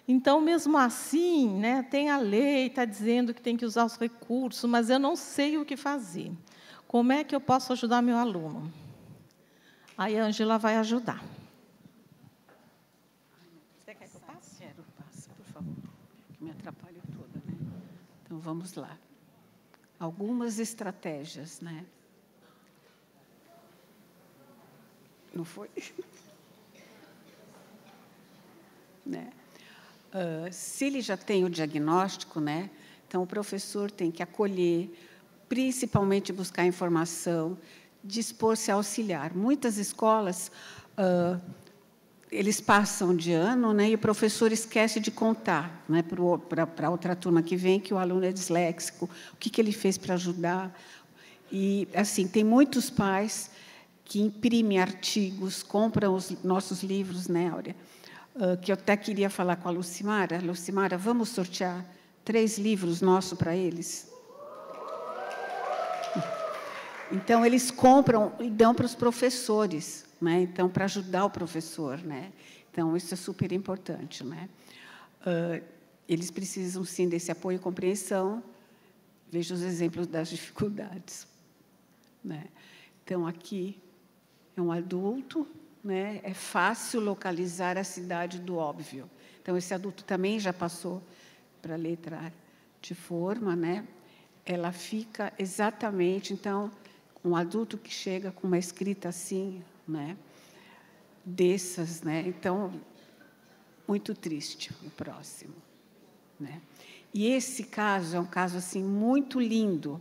Então, mesmo assim, né, tem a lei, está dizendo que tem que usar os recursos, mas eu não sei o que fazer. Como é que eu posso ajudar meu aluno? Aí a Angela vai ajudar. Você quer que eu passe? Quero, passe, por favor, que me atrapalha toda. Né? Então, vamos lá. Algumas estratégias, né? Não foi? né? Uh, se ele já tem o diagnóstico, né? Então, o professor tem que acolher, principalmente buscar informação, dispor-se a auxiliar. Muitas escolas, uh, eles passam de ano né, e o professor esquece de contar né, para outra turma que vem que o aluno é disléxico, o que, que ele fez para ajudar. E, assim, tem muitos pais que imprimem artigos, compram os nossos livros, né, Áurea? Uh, que eu até queria falar com a Lucimara. Lucimara, vamos sortear três livros nossos para eles? Então, eles compram e dão para os professores, né? então, para ajudar o professor. Né? Então, isso é super importante. Né? Uh, eles precisam, sim, desse apoio e compreensão. Veja os exemplos das dificuldades. Né? Então, aqui é um adulto, né? é fácil localizar a cidade do óbvio. Então, esse adulto também já passou para a letra de forma, né? ela fica exatamente, então, um adulto que chega com uma escrita assim, né? Dessas, né? Então, muito triste o próximo, né? E esse caso é um caso assim muito lindo.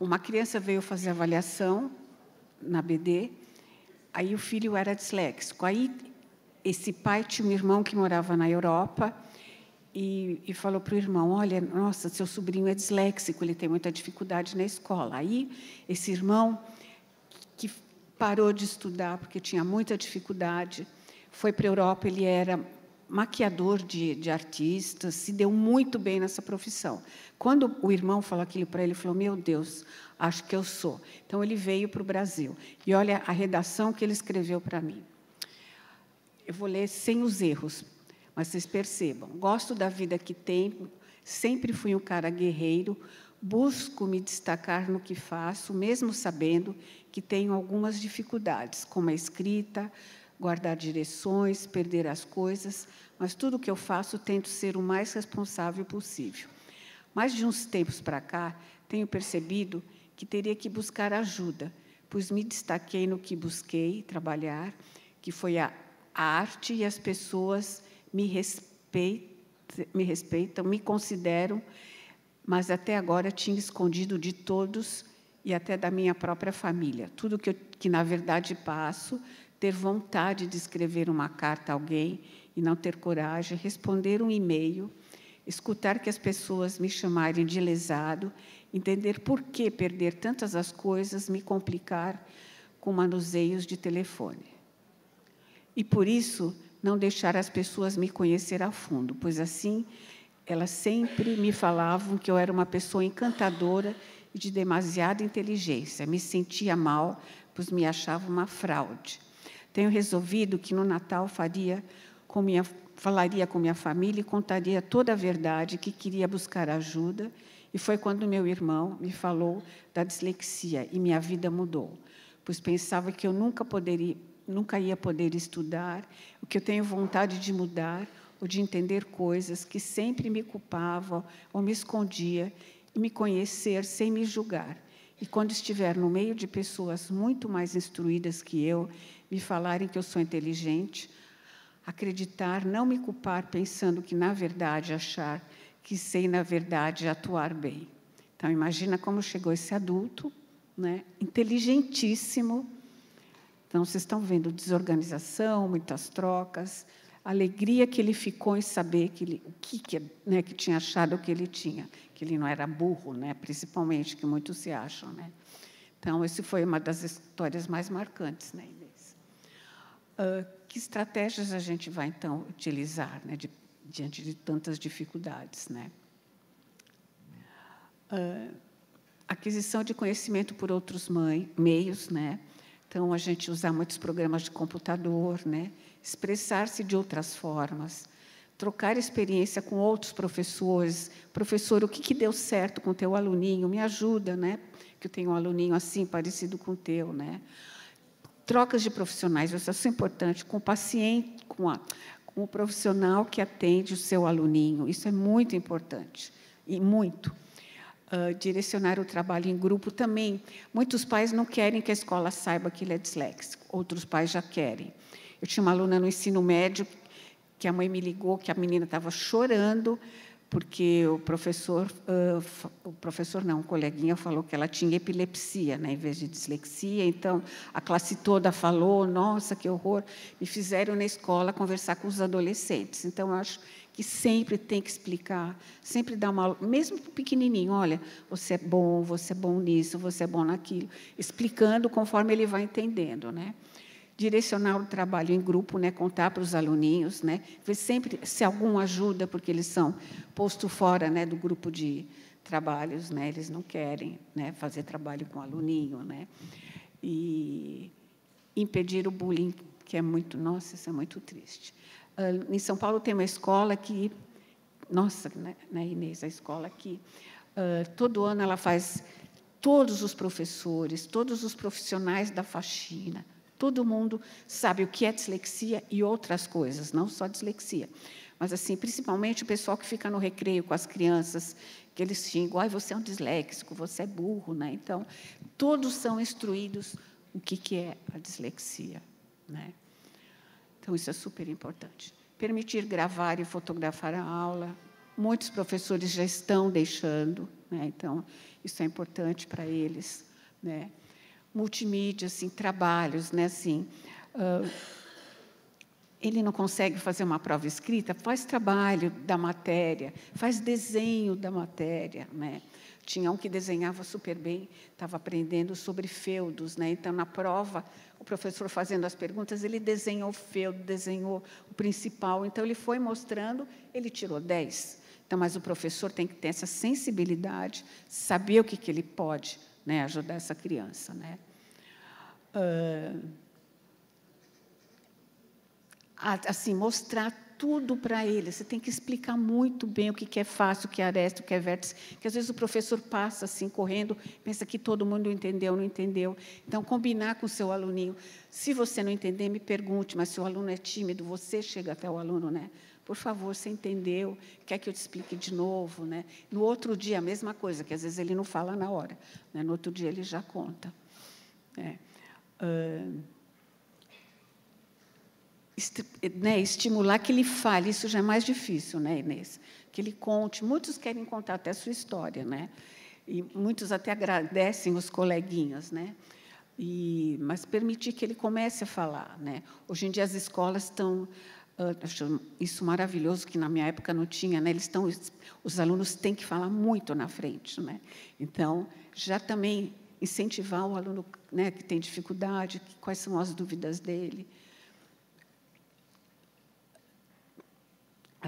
Uma criança veio fazer avaliação na BD, aí o filho era disléxico. Aí esse pai tinha um irmão que morava na Europa e, e falou para o irmão: Olha, nossa, seu sobrinho é disléxico, ele tem muita dificuldade na escola. Aí, esse irmão, que parou de estudar porque tinha muita dificuldade, foi para a Europa, ele era maquiador de, de artistas, se deu muito bem nessa profissão. Quando o irmão falou aquilo para ele, ele falou: Meu Deus, acho que eu sou. Então, ele veio para o Brasil. E olha a redação que ele escreveu para mim. Eu vou ler sem os erros, mas vocês percebam, gosto da vida que tenho, sempre fui um cara guerreiro, busco me destacar no que faço, mesmo sabendo que tenho algumas dificuldades, como a escrita, guardar direções, perder as coisas, mas tudo que eu faço tento ser o mais responsável possível. Mas de uns tempos para cá, tenho percebido que teria que buscar ajuda, pois me destaquei no que busquei trabalhar, que foi a arte e as pessoas me respeitam, me, respeitam, me consideram, mas até agora tinha escondido de todos e até da minha própria família. Tudo que, eu, que na verdade passo, ter vontade de escrever uma carta a alguém e não ter coragem, responder um e-mail, escutar que as pessoas me chamarem de lesado, entender por que perder tantas as coisas, me complicar com manuseios de telefone. E por isso não deixar as pessoas me conhecer a fundo, pois assim elas sempre me falavam que eu era uma pessoa encantadora e de demasiada inteligência. Me sentia mal, pois me achava uma fraude. Tenho resolvido que no Natal faria com minha, falaria com minha família e contaria toda a verdade, que queria buscar ajuda. E foi quando meu irmão me falou da dislexia e minha vida mudou, pois pensava que eu nunca poderia nunca ia poder estudar, o que eu tenho vontade de mudar ou de entender coisas que sempre me culpavam ou me escondia e me conhecer sem me julgar. E quando estiver no meio de pessoas muito mais instruídas que eu, me falarem que eu sou inteligente, acreditar, não me culpar pensando que na verdade achar que sei na verdade atuar bem. Então imagina como chegou esse adulto, né, inteligentíssimo. Então vocês estão vendo desorganização, muitas trocas, alegria que ele ficou em saber que ele, o que, que, né, que tinha achado que ele tinha, que ele não era burro, né, principalmente, que muitos se acham. Né. Então, essa foi uma das histórias mais marcantes, né, Inês? Uh, que estratégias a gente vai, então, utilizar né, de, diante de tantas dificuldades? Né? Uh, aquisição de conhecimento por outros mãe, meios, né? Então, a gente usar muitos programas de computador, né? expressar-se de outras formas, trocar experiência com outros professores. Professor, o que, que deu certo com o teu aluninho? Me ajuda, né? Que eu tenho um aluninho assim, parecido com o teu, né? Trocas de profissionais, isso é importante, com o paciente, com, a, com o profissional que atende o seu aluninho. Isso é muito importante, e muito. Uh, direcionar o trabalho em grupo também. Muitos pais não querem que a escola saiba que ele é disléxico, outros pais já querem. Eu tinha uma aluna no ensino médio que a mãe me ligou que a menina estava chorando porque o professor, uh, o professor não, um coleguinha falou que ela tinha epilepsia, né, em vez de dislexia. Então a classe toda falou: "Nossa, que horror!" Me fizeram na escola conversar com os adolescentes. Então eu acho que sempre tem que explicar, sempre dar uma, mesmo para o pequenininho, olha, você é bom, você é bom nisso, você é bom naquilo, explicando conforme ele vai entendendo, né? direcionar o trabalho em grupo, né, contar para os aluninhos, né, ver sempre se algum ajuda, porque eles são posto fora, né, do grupo de trabalhos, né, eles não querem, né, fazer trabalho com aluninho, né, e impedir o bullying, que é muito, nossa, isso é muito triste. Uh, em São Paulo tem uma escola que, nossa, né, né Inês, a escola aqui, uh, todo ano ela faz todos os professores, todos os profissionais da faxina, Todo mundo sabe o que é dislexia e outras coisas, não só dislexia. Mas, assim, principalmente o pessoal que fica no recreio com as crianças, que eles xingam, ah, você é um disléxico, você é burro. Né? Então, todos são instruídos o que, que é a dislexia. Né? Então, isso é super importante. Permitir gravar e fotografar a aula. Muitos professores já estão deixando, né? então, isso é importante para eles. Né? multimídia, assim, trabalhos, né, assim, uh, ele não consegue fazer uma prova escrita, faz trabalho da matéria, faz desenho da matéria, né? Tinha um que desenhava super bem, estava aprendendo sobre feudos, né? Então na prova, o professor fazendo as perguntas, ele desenhou o feudo, desenhou o principal, então ele foi mostrando, ele tirou 10. Então, mas o professor tem que ter essa sensibilidade, saber o que, que ele pode né, ajudar essa criança. Né? Uh, assim, mostrar tudo para ele. Você tem que explicar muito bem o que é fácil, o que é aresta, o que é vértice. Que às vezes o professor passa assim, correndo, pensa que todo mundo entendeu, não entendeu. Então, combinar com o seu aluninho. Se você não entender, me pergunte, mas se o aluno é tímido, você chega até o aluno, né? Por favor, você entendeu? Quer que eu te explique de novo? Né? No outro dia, a mesma coisa, que às vezes ele não fala na hora. Né? No outro dia, ele já conta. É. Uh, né, estimular que ele fale, isso já é mais difícil, né, Inês? Que ele conte. Muitos querem contar até a sua história, né? E muitos até agradecem os coleguinhas, né? E, mas permitir que ele comece a falar, né? Hoje em dia as escolas estão acho isso maravilhoso que na minha época não tinha, né? Eles estão, os alunos têm que falar muito na frente, né? Então já também incentivar o aluno, né, que tem dificuldade, quais são as dúvidas dele.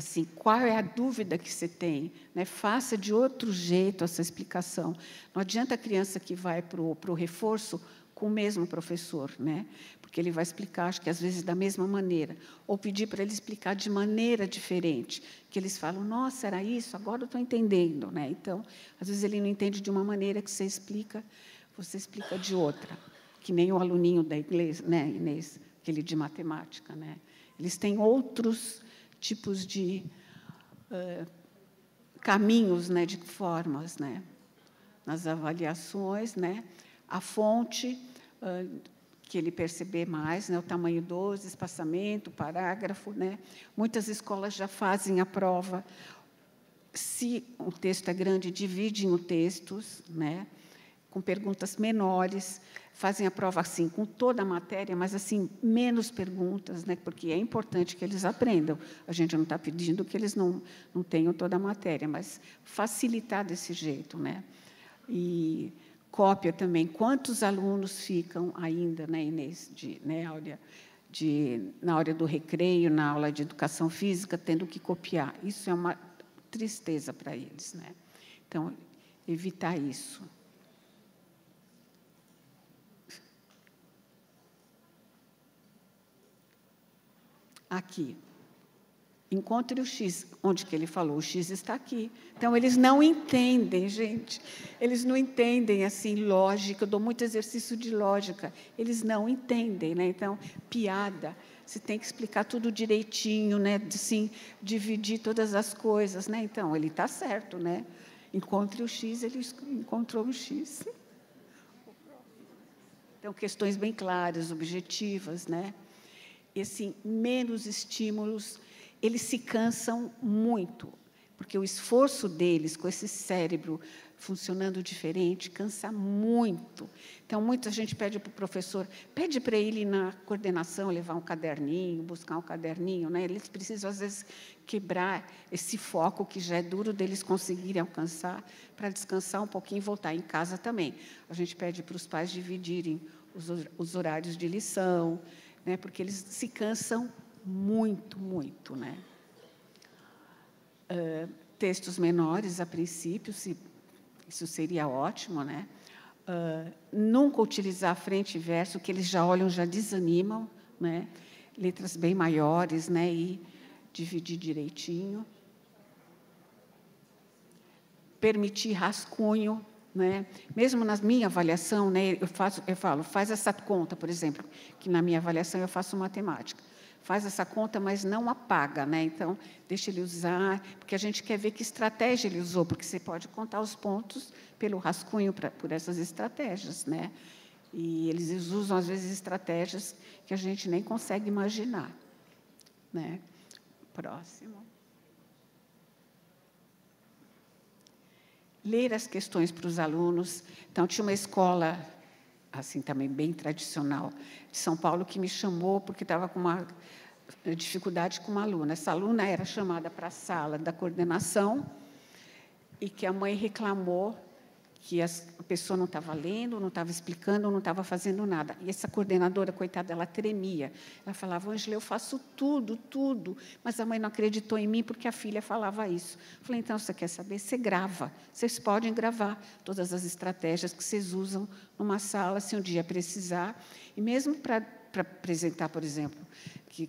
Assim, qual é a dúvida que você tem? Né? Faça de outro jeito essa explicação. Não adianta a criança que vai para o reforço com o mesmo professor, né? porque ele vai explicar, acho que às vezes da mesma maneira, ou pedir para ele explicar de maneira diferente, que eles falam, nossa, era isso, agora eu estou entendendo. Né? Então, às vezes ele não entende de uma maneira que você explica, você explica de outra, que nem o aluninho da inglês, né, Inês? aquele de matemática. Né? Eles têm outros tipos de uh, caminhos, né, de formas, né, nas avaliações, né, a fonte uh, que ele perceber mais, né, o tamanho 12, espaçamento, parágrafo, né. Muitas escolas já fazem a prova. Se o texto é grande, dividem os textos, né, com perguntas menores fazem a prova assim, com toda a matéria, mas assim, menos perguntas, né? porque é importante que eles aprendam. A gente não está pedindo que eles não, não tenham toda a matéria, mas facilitar desse jeito. Né? E cópia também. Quantos alunos ficam ainda, né, Inês, de, né, áurea, de, na hora do recreio, na aula de educação física, tendo que copiar? Isso é uma tristeza para eles. Né? Então, evitar isso. Aqui. Encontre o X, onde que ele falou, o X está aqui. Então, eles não entendem, gente. Eles não entendem, assim, lógica. Eu dou muito exercício de lógica. Eles não entendem, né? Então, piada, você tem que explicar tudo direitinho, né? Assim, dividir todas as coisas, né? Então, ele está certo, né? Encontre o X, ele encontrou o X. Então, questões bem claras, objetivas, né? E assim, menos estímulos, eles se cansam muito, porque o esforço deles com esse cérebro funcionando diferente cansa muito. Então, muita gente pede para o professor, pede para ele na coordenação levar um caderninho, buscar um caderninho, né? Eles precisam às vezes quebrar esse foco que já é duro deles conseguirem alcançar para descansar um pouquinho e voltar em casa também. A gente pede para os pais dividirem os horários de lição, né, porque eles se cansam muito, muito. Né? Uh, textos menores, a princípio, se, isso seria ótimo. Né? Uh, nunca utilizar frente e verso, que eles já olham, já desanimam. Né? Letras bem maiores né? e dividir direitinho. Permitir rascunho né? Mesmo na minha avaliação, né, eu, faço, eu falo, faz essa conta, por exemplo, que na minha avaliação eu faço matemática. Faz essa conta, mas não apaga. Né? Então, deixa ele usar, porque a gente quer ver que estratégia ele usou, porque você pode contar os pontos pelo rascunho pra, por essas estratégias. Né? E eles usam, às vezes, estratégias que a gente nem consegue imaginar. Né? Próximo. Ler as questões para os alunos. Então, tinha uma escola, assim, também bem tradicional, de São Paulo, que me chamou porque estava com uma dificuldade com uma aluna. Essa aluna era chamada para a sala da coordenação e que a mãe reclamou que a pessoa não estava lendo, não estava explicando, não estava fazendo nada. E essa coordenadora, coitada, ela tremia. Ela falava, Angela, eu faço tudo, tudo. Mas a mãe não acreditou em mim porque a filha falava isso. Eu falei, então, você quer saber? Você grava. Vocês podem gravar todas as estratégias que vocês usam numa sala, se um dia precisar. E mesmo para apresentar, por exemplo, que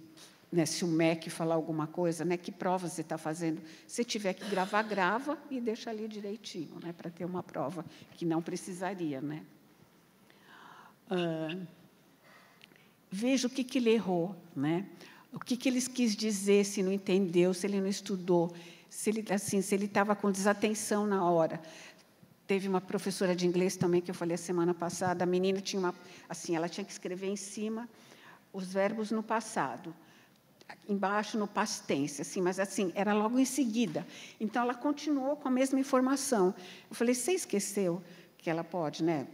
né, se o MEC falar alguma coisa, né, que prova você está fazendo. Se tiver que gravar, grava e deixa ali direitinho, né, para ter uma prova que não precisaria. Né. Ah, veja o que, que ele errou, né, o que, que ele quis dizer, se não entendeu, se ele não estudou, se ele assim, se ele estava com desatenção na hora. Teve uma professora de inglês também que eu falei a semana passada. A menina tinha uma, assim, ela tinha que escrever em cima os verbos no passado embaixo no pastense, assim, mas assim, era logo em seguida. Então ela continuou com a mesma informação. Eu falei: "Você esqueceu que ela pode, né?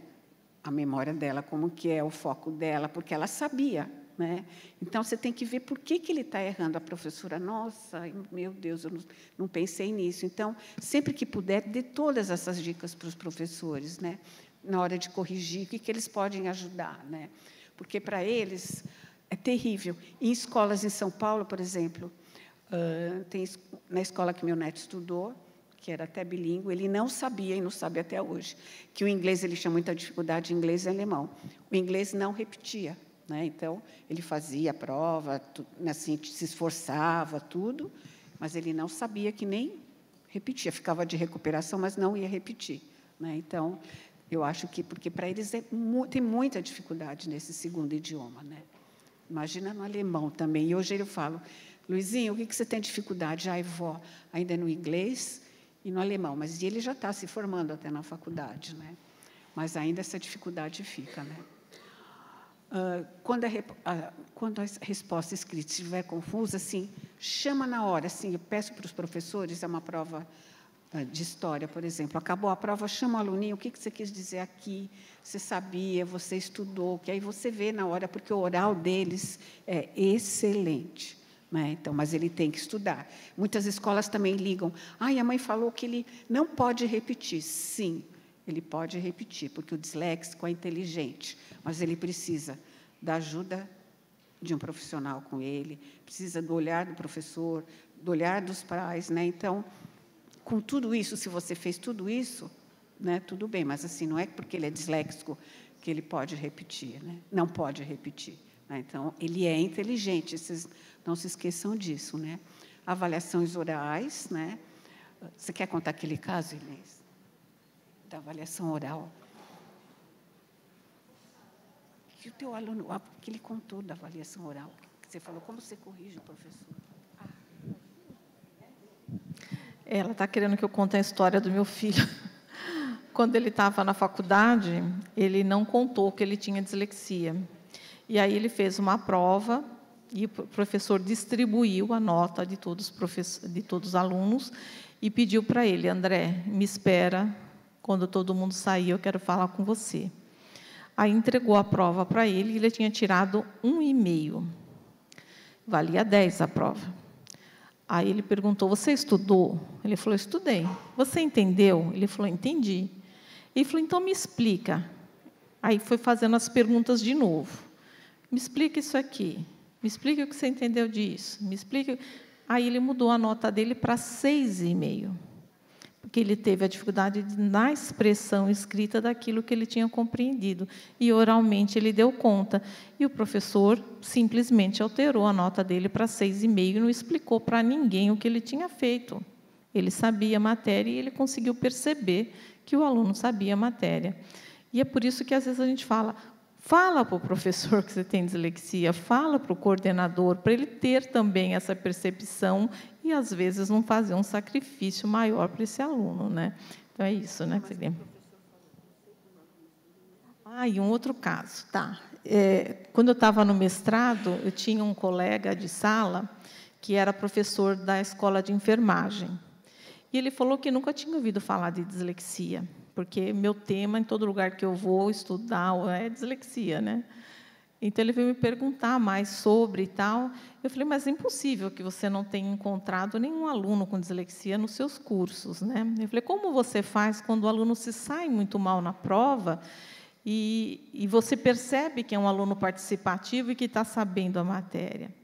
A memória dela, como que é o foco dela, porque ela sabia, né? Então você tem que ver por que que ele está errando. A professora, nossa, meu Deus, eu não, não pensei nisso. Então, sempre que puder, dê todas essas dicas para os professores, né? Na hora de corrigir, o que que eles podem ajudar, né? Porque para eles é terrível. Em escolas em São Paulo, por exemplo, uh, tem, na escola que meu neto estudou, que era até bilíngue, ele não sabia e não sabe até hoje que o inglês ele tinha muita dificuldade inglês e alemão. O inglês não repetia, né? Então ele fazia a prova, tu, assim se esforçava tudo, mas ele não sabia que nem repetia, ficava de recuperação, mas não ia repetir, né? Então eu acho que porque para eles é, tem muita dificuldade nesse segundo idioma, né? Imagina no alemão também. E hoje ele fala, Luizinho, o que, que você tem dificuldade? Ai, vó, ainda no inglês e no alemão. Mas ele já está se formando até na faculdade, né? Mas ainda essa dificuldade fica, né? Uh, quando, a, uh, quando, a, resposta escrita estiver confusa, assim, chama na hora. Assim, eu peço para os professores, é uma prova de história, por exemplo. Acabou a prova, chama o aluninho, o que, você quis dizer aqui? Você sabia, você estudou, que aí você vê na hora, porque o oral deles é excelente. Né? Então, mas ele tem que estudar. Muitas escolas também ligam. Ah, a mãe falou que ele não pode repetir. Sim, ele pode repetir, porque o disléxico é inteligente, mas ele precisa da ajuda de um profissional com ele, precisa do olhar do professor, do olhar dos pais, né? Então, com tudo isso, se você fez tudo isso, né, tudo bem, mas assim não é porque ele é disléxico que ele pode repetir, né? Não pode repetir. Né? Então, ele é inteligente. Vocês não se esqueçam disso, né? Avaliações orais, né? Você quer contar aquele caso, Inês? da avaliação oral. Que o teu aluno, que ele contou da avaliação oral, que você falou, como você corrige professor? Ela está querendo que eu conte a história do meu filho. Quando ele estava na faculdade, ele não contou que ele tinha dislexia. E aí ele fez uma prova e o professor distribuiu a nota de todos os, de todos os alunos e pediu para ele, André, me espera quando todo mundo sair, eu quero falar com você. Aí entregou a prova para ele e ele tinha tirado um e meio. Valia 10 a prova. Aí ele perguntou: Você estudou? Ele falou: Estudei. Você entendeu? Ele falou: Entendi. Ele falou: Então me explica. Aí foi fazendo as perguntas de novo. Me explica isso aqui. Me explica o que você entendeu disso. Me explica. Aí ele mudou a nota dele para seis e meio porque ele teve a dificuldade na expressão escrita daquilo que ele tinha compreendido. E oralmente ele deu conta. E o professor simplesmente alterou a nota dele para seis e meio e não explicou para ninguém o que ele tinha feito. Ele sabia a matéria e ele conseguiu perceber que o aluno sabia a matéria. E é por isso que às vezes a gente fala: Fala para o professor que você tem dislexia, fala para o coordenador, para ele ter também essa percepção e, às vezes, não fazer um sacrifício maior para esse aluno. Né? Então, é isso. Né, que Ah, e um outro caso. Tá. É, quando eu estava no mestrado, eu tinha um colega de sala que era professor da escola de enfermagem. E ele falou que nunca tinha ouvido falar de dislexia porque meu tema, em todo lugar que eu vou estudar, é dislexia, né? Então ele veio me perguntar mais sobre e tal. Eu falei, mas é impossível que você não tenha encontrado nenhum aluno com dislexia nos seus cursos, né? Eu falei, como você faz quando o aluno se sai muito mal na prova e, e você percebe que é um aluno participativo e que está sabendo a matéria?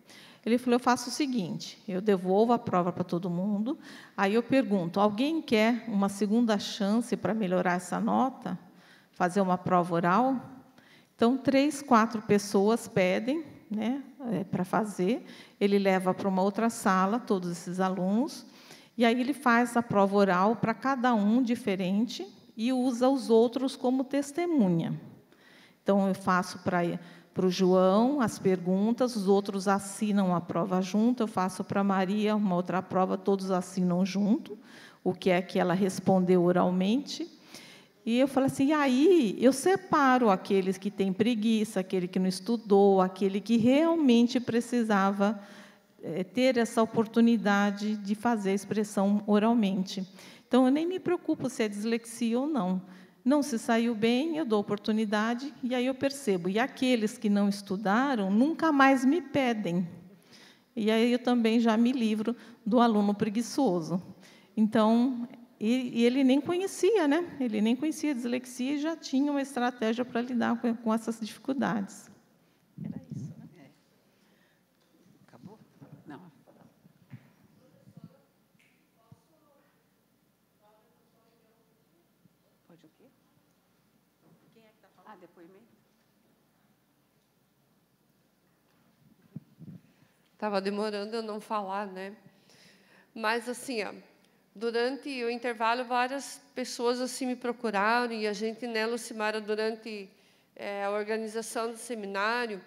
Ele falou: eu faço o seguinte, eu devolvo a prova para todo mundo, aí eu pergunto: alguém quer uma segunda chance para melhorar essa nota? Fazer uma prova oral? Então, três, quatro pessoas pedem né, é, para fazer. Ele leva para uma outra sala todos esses alunos, e aí ele faz a prova oral para cada um diferente e usa os outros como testemunha. Então, eu faço para para o João as perguntas, os outros assinam a prova junto, eu faço para a Maria uma outra prova, todos assinam junto, o que é que ela respondeu oralmente. E eu falo assim, e aí eu separo aqueles que têm preguiça, aquele que não estudou, aquele que realmente precisava é, ter essa oportunidade de fazer a expressão oralmente. Então, eu nem me preocupo se é dislexia ou não. Não se saiu bem, eu dou oportunidade, e aí eu percebo. E aqueles que não estudaram nunca mais me pedem. E aí eu também já me livro do aluno preguiçoso. Então, e, e ele nem conhecia, né? Ele nem conhecia a dislexia e já tinha uma estratégia para lidar com, com essas dificuldades. Era isso. Estava demorando eu não falar, né? Mas assim, ó, durante o intervalo várias pessoas assim me procuraram e a gente né, Lucimara durante é, a organização do seminário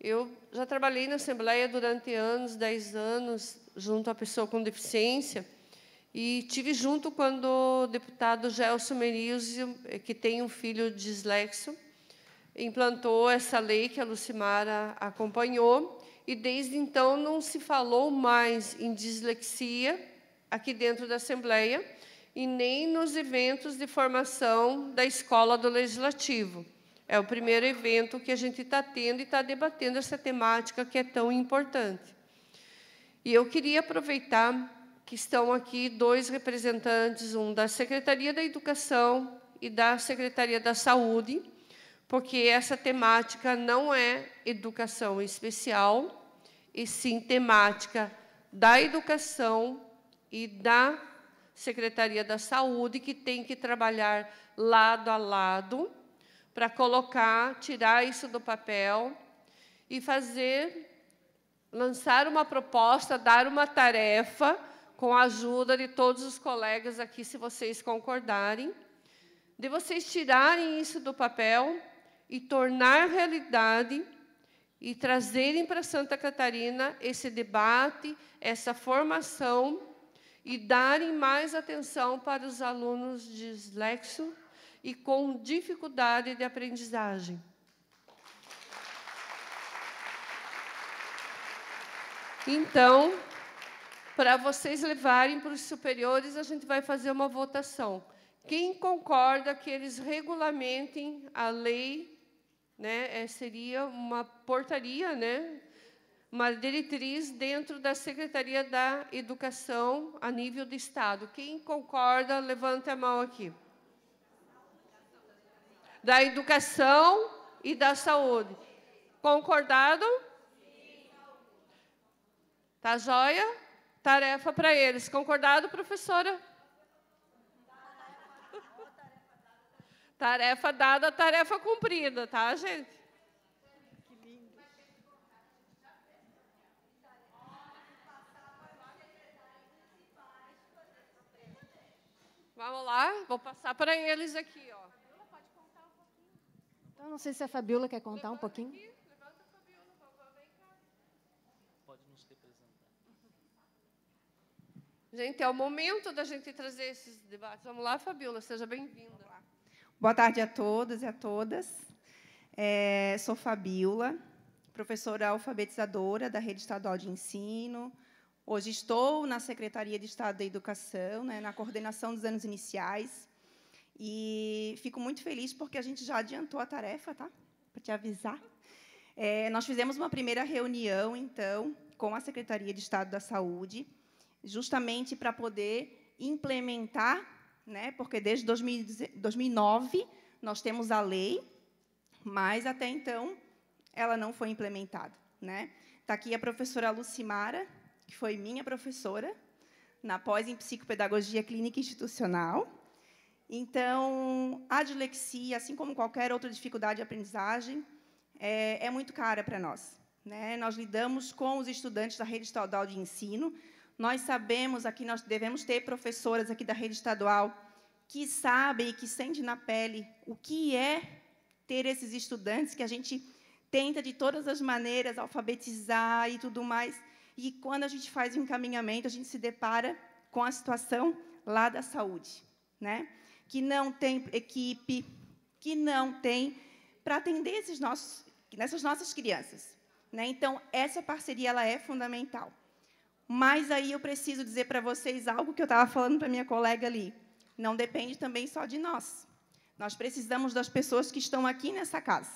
Eu já trabalhei na Assembleia durante anos, 10 anos, junto à pessoa com deficiência, e tive junto quando o deputado Gelson Merizio, que tem um filho dislexo, implantou essa lei que a Lucimara acompanhou, e desde então não se falou mais em dislexia aqui dentro da Assembleia e nem nos eventos de formação da Escola do Legislativo. É o primeiro evento que a gente está tendo e está debatendo essa temática que é tão importante. E eu queria aproveitar que estão aqui dois representantes, um da Secretaria da Educação e da Secretaria da Saúde, porque essa temática não é educação especial, e sim temática da educação e da Secretaria da Saúde, que tem que trabalhar lado a lado para colocar, tirar isso do papel e fazer, lançar uma proposta, dar uma tarefa, com a ajuda de todos os colegas aqui, se vocês concordarem, de vocês tirarem isso do papel e tornar realidade e trazerem para Santa Catarina esse debate, essa formação e darem mais atenção para os alunos dislexos e com dificuldade de aprendizagem. Então, para vocês levarem para os superiores, a gente vai fazer uma votação. Quem concorda que eles regulamentem a lei, né, é, seria uma portaria, né, uma diretriz dentro da Secretaria da Educação a nível do Estado. Quem concorda, levante a mão aqui. Da Educação e da Saúde. Concordado? Tá joia? Tarefa para eles. Concordado, professora? Tarefa dada, tarefa cumprida, tá, gente? Vamos lá, vou passar para eles aqui, ó. Então, não sei se a Fabiola quer contar um pouquinho. Levanta a Fabiola, vem cá. Pode nos representar. Gente, é o momento da gente trazer esses debates. Vamos lá, Fabiola, seja bem-vinda. Boa tarde a todos e a todas. É, sou Fabiola, professora alfabetizadora da Rede Estadual de Ensino. Hoje estou na Secretaria de Estado da Educação, né, na coordenação dos anos iniciais. E fico muito feliz porque a gente já adiantou a tarefa, tá? Para te avisar. É, nós fizemos uma primeira reunião, então, com a Secretaria de Estado da Saúde, justamente para poder implementar né? porque desde 2009 nós temos a lei, mas até então ela não foi implementada. Né? Está aqui a professora Lucimara, que foi minha professora na pós em psicopedagogia clínica institucional. Então, a dislexia, assim como qualquer outra dificuldade de aprendizagem, é, é muito cara para nós. Né? Nós lidamos com os estudantes da rede estadual de ensino, nós sabemos, aqui nós devemos ter professoras aqui da rede estadual que sabem e que sentem na pele o que é ter esses estudantes que a gente tenta de todas as maneiras alfabetizar e tudo mais. E quando a gente faz o encaminhamento, a gente se depara com a situação lá da saúde, né? Que não tem equipe, que não tem para atender esses nossos, nessas nossas crianças, né? Então essa parceria ela é fundamental. Mas aí eu preciso dizer para vocês algo que eu estava falando para minha colega ali. Não depende também só de nós. Nós precisamos das pessoas que estão aqui nessa casa,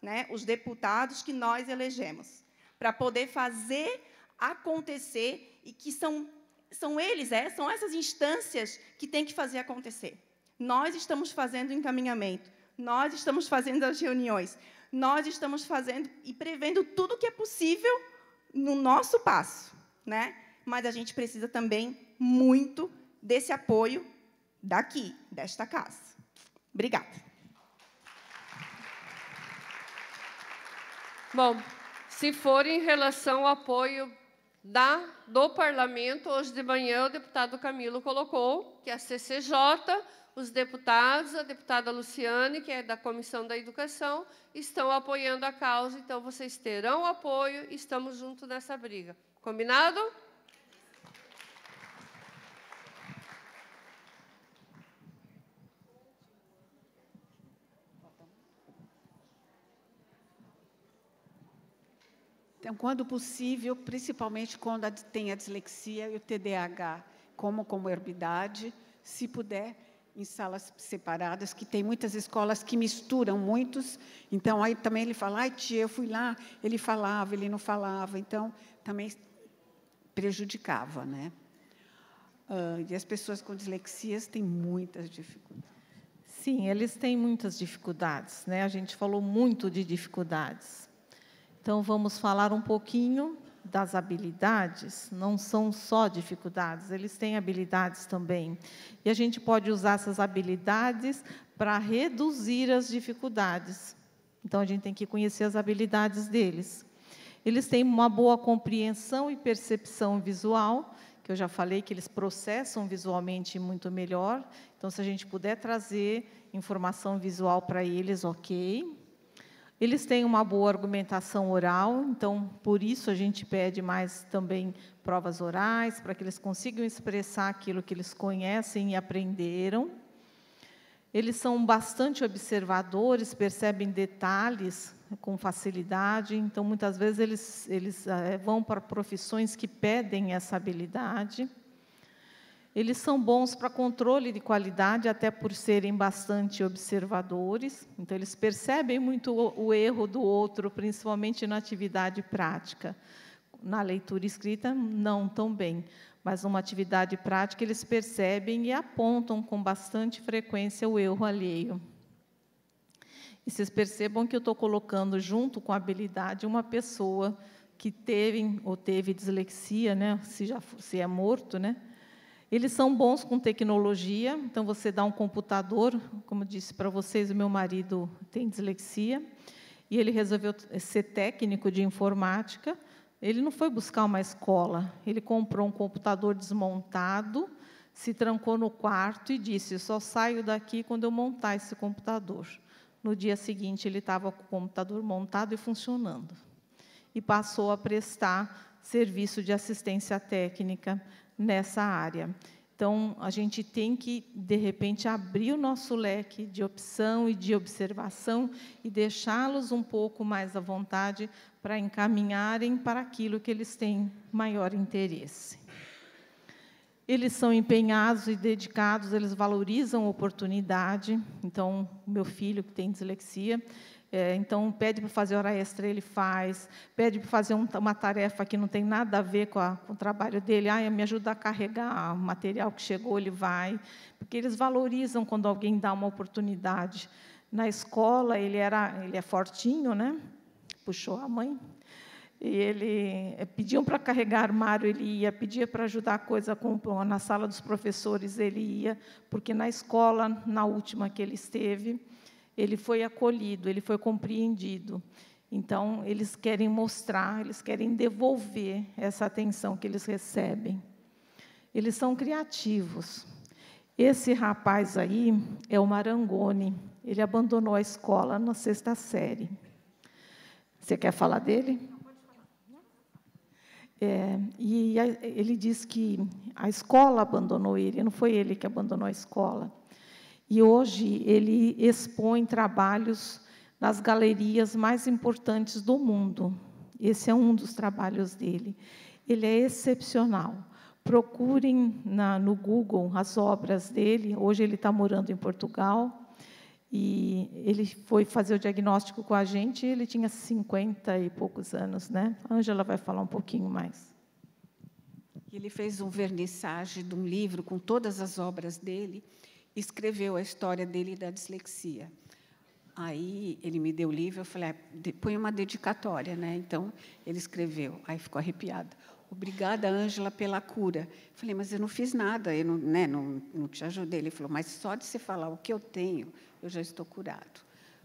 né? os deputados que nós elegemos, para poder fazer acontecer e que são, são eles, é, são essas instâncias que têm que fazer acontecer. Nós estamos fazendo o encaminhamento, nós estamos fazendo as reuniões, nós estamos fazendo e prevendo tudo o que é possível no nosso passo né? Mas a gente precisa também muito desse apoio daqui, desta casa. Obrigada. Bom, se for em relação ao apoio da, do parlamento. Hoje de manhã, o deputado Camilo colocou que a CCJ, os deputados, a deputada Luciane, que é da Comissão da Educação, estão apoiando a causa. Então, vocês terão apoio. Estamos juntos nessa briga. Combinado? Então, quando possível, principalmente quando tem a dislexia e o TDAH como comorbidade, se puder, em salas separadas, que tem muitas escolas que misturam muitos. Então, aí também ele fala, ai, tia, eu fui lá, ele falava, ele não falava. Então, também prejudicava, né? Uh, e as pessoas com dislexias têm muitas dificuldades. Sim, eles têm muitas dificuldades, né? A gente falou muito de dificuldades. Então, vamos falar um pouquinho das habilidades. Não são só dificuldades, eles têm habilidades também. E a gente pode usar essas habilidades para reduzir as dificuldades. Então, a gente tem que conhecer as habilidades deles. Eles têm uma boa compreensão e percepção visual, que eu já falei que eles processam visualmente muito melhor. Então, se a gente puder trazer informação visual para eles, ok. Eles têm uma boa argumentação oral, então, por isso, a gente pede mais também provas orais, para que eles consigam expressar aquilo que eles conhecem e aprenderam. Eles são bastante observadores, percebem detalhes com facilidade, então, muitas vezes, eles, eles é, vão para profissões que pedem essa habilidade. Eles são bons para controle de qualidade, até por serem bastante observadores. Então, eles percebem muito o, o erro do outro, principalmente na atividade prática. Na leitura escrita, não tão bem, mas numa atividade prática, eles percebem e apontam com bastante frequência o erro alheio. E vocês percebam que eu estou colocando junto com a habilidade uma pessoa que teve ou teve dislexia, né? se, já, se é morto, né? Eles são bons com tecnologia, então você dá um computador, como disse para vocês, o meu marido tem dislexia, e ele resolveu ser técnico de informática. Ele não foi buscar uma escola, ele comprou um computador desmontado, se trancou no quarto e disse: Só saio daqui quando eu montar esse computador. No dia seguinte, ele estava com o computador montado e funcionando. E passou a prestar serviço de assistência técnica nessa área. Então, a gente tem que, de repente, abrir o nosso leque de opção e de observação e deixá-los um pouco mais à vontade para encaminharem para aquilo que eles têm maior interesse. Eles são empenhados e dedicados, eles valorizam a oportunidade. Então, meu filho, que tem dislexia, é, então, pede para fazer hora extra, ele faz. Pede para fazer um, uma tarefa que não tem nada a ver com, a, com, o trabalho dele. Ah, me ajuda a carregar o material que chegou, ele vai. Porque eles valorizam quando alguém dá uma oportunidade. Na escola, ele, era, ele é fortinho, né? puxou a mãe. E ele é, pediam para carregar armário, ele ia, pedia para ajudar a coisa com, na sala dos professores, ele ia, porque na escola, na última que ele esteve, ele foi acolhido, ele foi compreendido. Então, eles querem mostrar, eles querem devolver essa atenção que eles recebem. Eles são criativos. Esse rapaz aí é o Marangoni. Ele abandonou a escola na sexta série. Você quer falar dele? É, e ele diz que a escola abandonou ele, não foi ele que abandonou a escola. E hoje ele expõe trabalhos nas galerias mais importantes do mundo. Esse é um dos trabalhos dele. Ele é excepcional. Procurem na, no Google as obras dele. Hoje ele está morando em Portugal. E ele foi fazer o diagnóstico com a gente, ele tinha 50 e poucos anos, né? A Ângela vai falar um pouquinho mais. Ele fez um vernissage de um livro com todas as obras dele escreveu a história dele da dislexia. Aí ele me deu o livro, eu falei, ah, põe uma dedicatória, né? Então ele escreveu, aí ficou arrepiado. Obrigada, Ângela, pela cura. Eu falei, mas eu não fiz nada, eu não, né, não, não te ajudei. Ele falou, mas só de você falar o que eu tenho, eu já estou curado.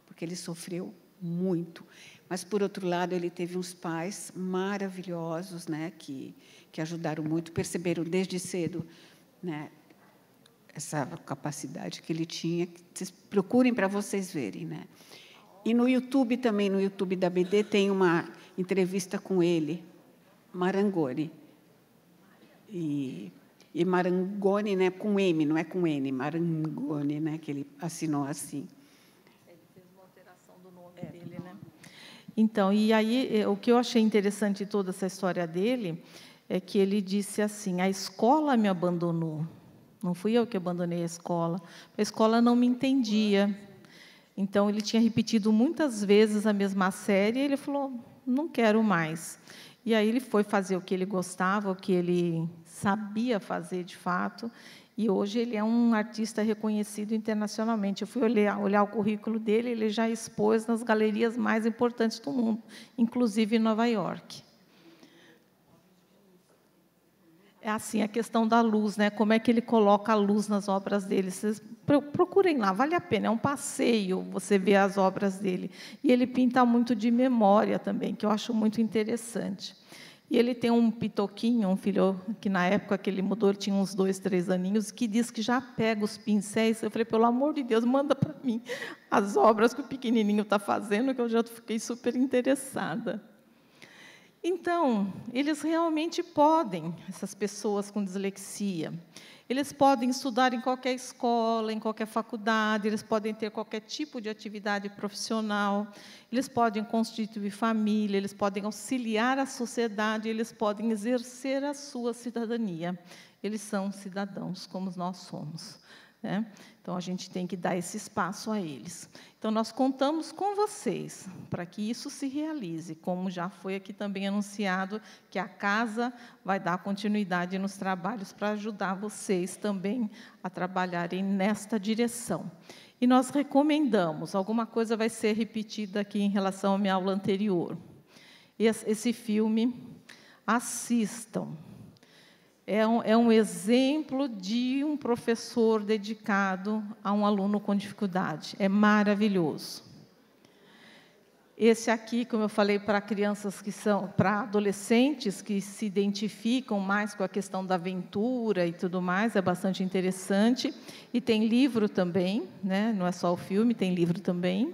Porque ele sofreu muito. Mas, por outro lado, ele teve uns pais maravilhosos, né, que, que ajudaram muito, perceberam desde cedo né, essa capacidade que ele tinha. Vocês procurem para vocês verem. Né? E no YouTube também, no YouTube da BD, tem uma entrevista com ele, Marangoni. E, e Marangoni, né, com M, não é com N, Marangoni, né, que ele assinou assim. Então, e aí, eh, o que eu achei interessante em toda essa história dele é que ele disse assim: a escola me abandonou. Não fui eu que abandonei a escola. A escola não me entendia. Então, ele tinha repetido muitas vezes a mesma série e ele falou: não quero mais. E aí ele foi fazer o que ele gostava, o que ele sabia fazer de fato, e hoje ele é um artista reconhecido internacionalmente. Eu fui olhar, olhar o currículo dele, ele já expôs nas galerias mais importantes do mundo, inclusive em Nova York. É assim a questão da luz, né? Como é que ele coloca a luz nas obras dele? Vocês procurem lá, vale a pena. É um passeio você ver as obras dele. E ele pinta muito de memória também, que eu acho muito interessante. E ele tem um pitoquinho, um filho que na época que ele mudou, ele tinha uns dois, três aninhos, que diz que já pega os pincéis. Eu falei, pelo amor de Deus, manda para mim as obras que o pequenininho está fazendo, que eu já fiquei super interessada. Então, eles realmente podem, essas pessoas com dislexia. Eles podem estudar em qualquer escola, em qualquer faculdade, eles podem ter qualquer tipo de atividade profissional, eles podem constituir família, eles podem auxiliar a sociedade, eles podem exercer a sua cidadania. Eles são cidadãos como nós somos. Né? Então, a gente tem que dar esse espaço a eles. Então, nós contamos com vocês para que isso se realize, como já foi aqui também anunciado, que a casa vai dar continuidade nos trabalhos para ajudar vocês também a trabalharem nesta direção. E nós recomendamos, alguma coisa vai ser repetida aqui em relação à minha aula anterior. Esse filme, assistam é um, é um exemplo de um professor dedicado a um aluno com dificuldade. É maravilhoso. Esse aqui, como eu falei, para crianças que são, para adolescentes que se identificam mais com a questão da aventura e tudo mais, é bastante interessante. E tem livro também, né? não é só o filme, tem livro também.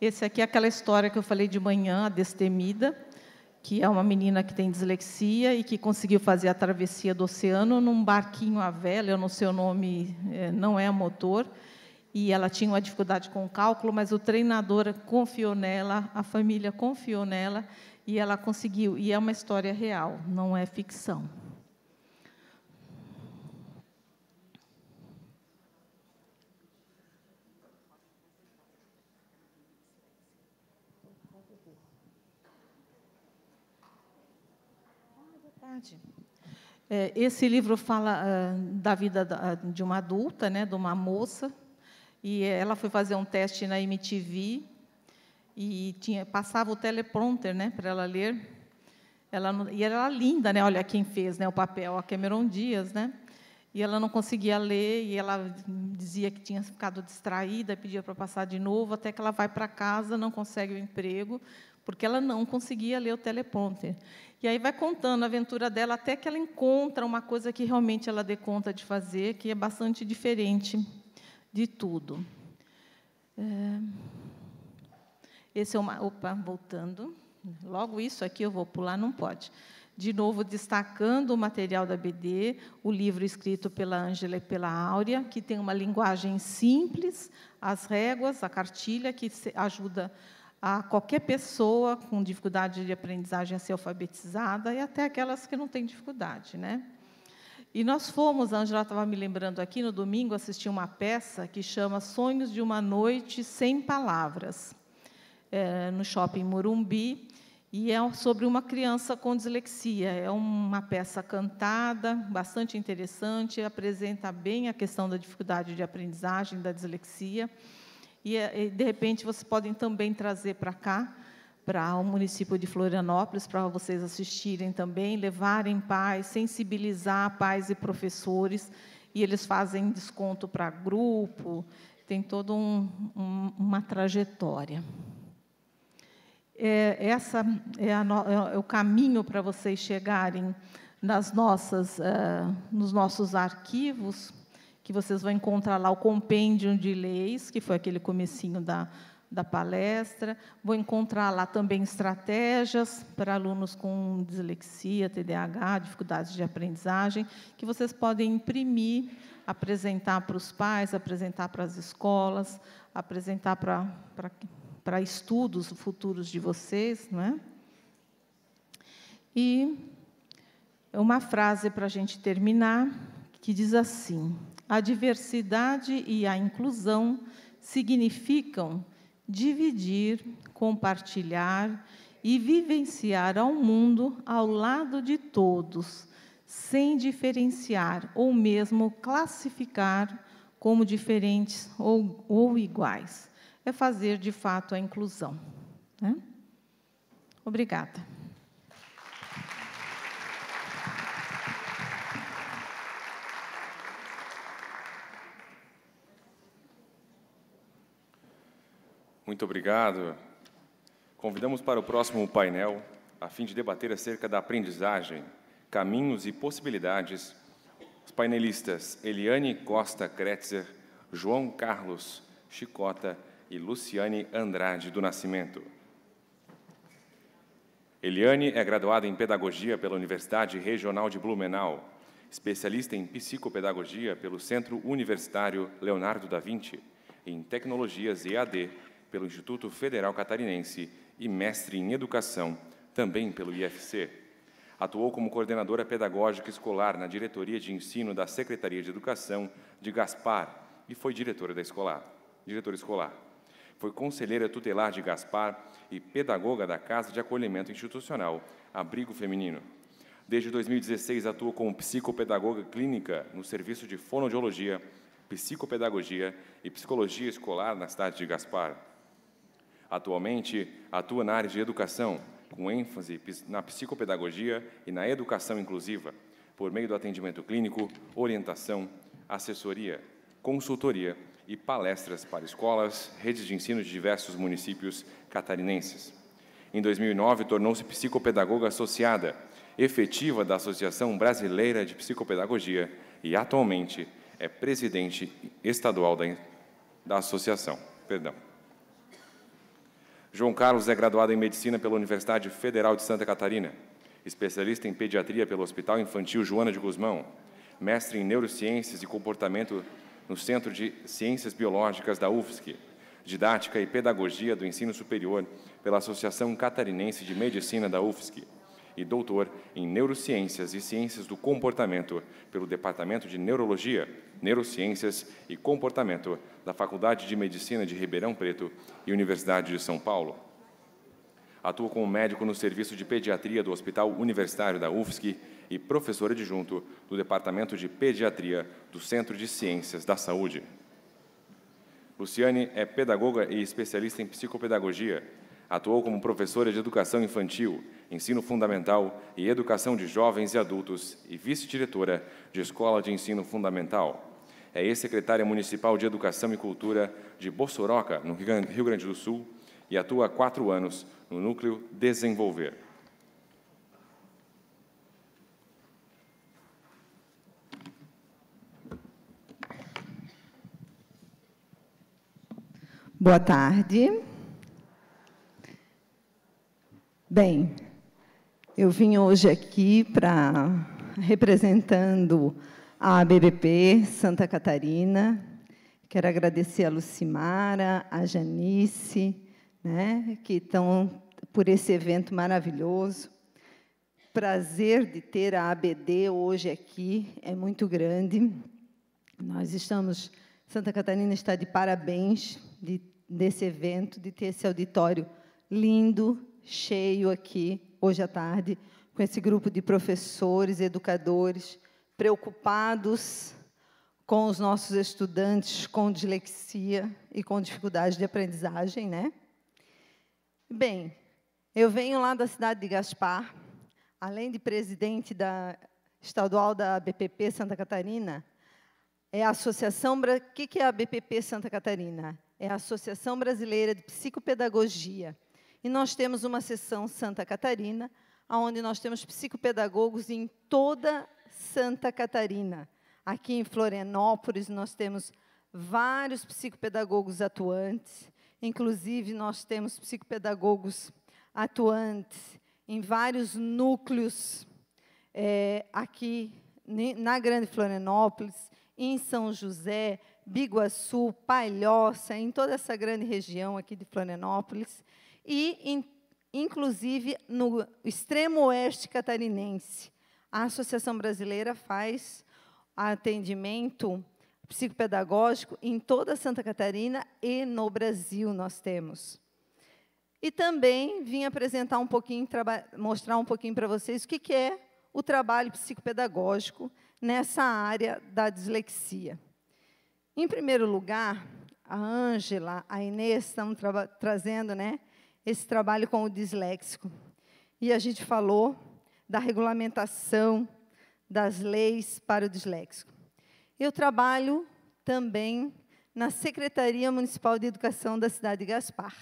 Esse aqui é aquela história que eu falei de manhã, a Destemida que é uma menina que tem dislexia e que conseguiu fazer a travessia do oceano num barquinho à vela, eu não sei o nome, é, não é motor, e ela tinha uma dificuldade com o cálculo, mas o treinador confiou nela, a família confiou nela, e ela conseguiu. E é uma história real, não é ficção. verdade. É, esse livro fala uh, da vida da, de uma adulta, né, de uma moça, e ela foi fazer um teste na MTV e tinha, passava o teleprompter, né, para ela ler. Ela e ela era linda, né? Olha quem fez, né, o papel, a Cameron Dias, né? E ela não conseguia ler e ela dizia que tinha ficado distraída, pedia para passar de novo, até que ela vai para casa, não consegue o emprego, porque ela não conseguia ler o teleprompter. E aí vai contando a aventura dela até que ela encontra uma coisa que realmente ela dê conta de fazer, que é bastante diferente de tudo. É... Esse é uma. Opa, voltando. Logo isso aqui eu vou pular, não pode. De novo, destacando o material da BD, o livro escrito pela Ângela e pela Áurea, que tem uma linguagem simples, as réguas, a cartilha, que ajuda a qualquer pessoa com dificuldade de aprendizagem a ser alfabetizada e até aquelas que não têm dificuldade, né? E nós fomos, a Angela estava me lembrando aqui, no domingo, assistir uma peça que chama Sonhos de uma Noite Sem Palavras, é, no Shopping Morumbi, e é sobre uma criança com dislexia. É uma peça cantada, bastante interessante, apresenta bem a questão da dificuldade de aprendizagem, da dislexia. Eh, e, de repente, vocês podem também trazer para cá, para o município de Florianópolis, para vocês assistirem também, levarem pais, sensibilizar pais e professores, e eles fazem desconto para grupo, tem toda um, um, uma trajetória. é, essa é, no, é, o caminho para vocês chegarem nas nossas, uh, nos nossos arquivos, que vocês vão encontrar lá o compêndio de leis, que foi aquele comecinho da, da palestra. Vou encontrar lá também estratégias para alunos com dislexia, TDAH, dificuldades de aprendizagem, que vocês podem imprimir, apresentar para os pais, apresentar para as escolas, apresentar para, para, para estudos futuros de vocês. Não é? E uma frase para a gente terminar, que diz assim: a diversidade e a inclusão significam dividir, compartilhar e vivenciar ao mundo ao lado de todos, sem diferenciar ou mesmo classificar como diferentes ou, ou iguais. É fazer de fato a inclusão. Né? Obrigada. Muito obrigado. Convidamos para o próximo painel, a fim de debater acerca da aprendizagem, caminhos e possibilidades, os painelistas Eliane Costa Kretzer, João Carlos Chicota e Luciane Andrade do Nascimento. Eliane é graduada em Pedagogia pela Universidade Regional de Blumenau, especialista em Psicopedagogia pelo Centro Universitário Leonardo da Vinci, em Tecnologias EAD pelo Instituto Federal Catarinense e mestre em Educação, também pelo IFC. Atuou como coordenadora pedagógica escolar na diretoria de ensino da Secretaria de Educação de Gaspar e foi diretora da escolar, diretora escolar. Foi conselheira tutelar de Gaspar e pedagoga da Casa de Acolhimento Institucional Abrigo Feminino. Desde 2016 atua como psicopedagoga clínica no serviço de fonoaudiologia, psicopedagogia e psicologia escolar na cidade de Gaspar. Atualmente, atua na área de educação, com ênfase na psicopedagogia e na educação inclusiva, por meio do atendimento clínico, orientação, assessoria, consultoria e palestras para escolas, redes de ensino de diversos municípios catarinenses. Em 2009, tornou-se psicopedagoga associada, efetiva da Associação Brasileira de Psicopedagogia e, atualmente, é presidente estadual da, da associação. Perdão. João Carlos é graduado em Medicina pela Universidade Federal de Santa Catarina, especialista em Pediatria pelo Hospital Infantil Joana de Guzmão, mestre em Neurociências e Comportamento no Centro de Ciências Biológicas da UFSC, Didática e Pedagogia do Ensino Superior pela Associação Catarinense de Medicina da UFSC e doutor em Neurociências e Ciências do Comportamento pelo Departamento de Neurologia, Neurociências e Comportamento da Faculdade de Medicina de Ribeirão Preto e Universidade de São Paulo. Atua como médico no Serviço de Pediatria do Hospital Universitário da UFSC e professor adjunto do Departamento de Pediatria do Centro de Ciências da Saúde. Luciane é pedagoga e especialista em psicopedagogia. Atuou como professora de educação infantil, ensino fundamental e educação de jovens e adultos e vice-diretora de escola de ensino fundamental é ex-secretária municipal de Educação e Cultura de Bossoroca, no Rio Grande do Sul, e atua há quatro anos no Núcleo Desenvolver. Boa tarde. Bem, eu vim hoje aqui para representando a BBP Santa Catarina. Quero agradecer a Lucimara, a Janice, né, que estão por esse evento maravilhoso. Prazer de ter a ABD hoje aqui, é muito grande. Nós estamos, Santa Catarina está de parabéns de, desse evento, de ter esse auditório lindo, cheio aqui, hoje à tarde, com esse grupo de professores, educadores, preocupados com os nossos estudantes com dislexia e com dificuldade de aprendizagem, né? Bem, eu venho lá da cidade de Gaspar, além de presidente da estadual da BPP Santa Catarina, é a Associação o que que é a BPP Santa Catarina? É a Associação Brasileira de Psicopedagogia. E nós temos uma seção Santa Catarina, onde nós temos psicopedagogos em toda Santa Catarina. Aqui em Florianópolis, nós temos vários psicopedagogos atuantes, inclusive nós temos psicopedagogos atuantes em vários núcleos é, aqui na Grande Florianópolis, em São José, Biguaçu, Palhoça, em toda essa grande região aqui de Florianópolis, e, in, inclusive, no extremo oeste catarinense. A Associação Brasileira faz atendimento psicopedagógico em toda Santa Catarina e no Brasil nós temos. E também vim apresentar um pouquinho, mostrar um pouquinho para vocês o que, que é o trabalho psicopedagógico nessa área da dislexia. Em primeiro lugar, a Ângela, a Inês estão tra trazendo né, esse trabalho com o disléxico. E a gente falou da regulamentação das leis para o disléxico. Eu trabalho também na Secretaria Municipal de Educação da cidade de Gaspar.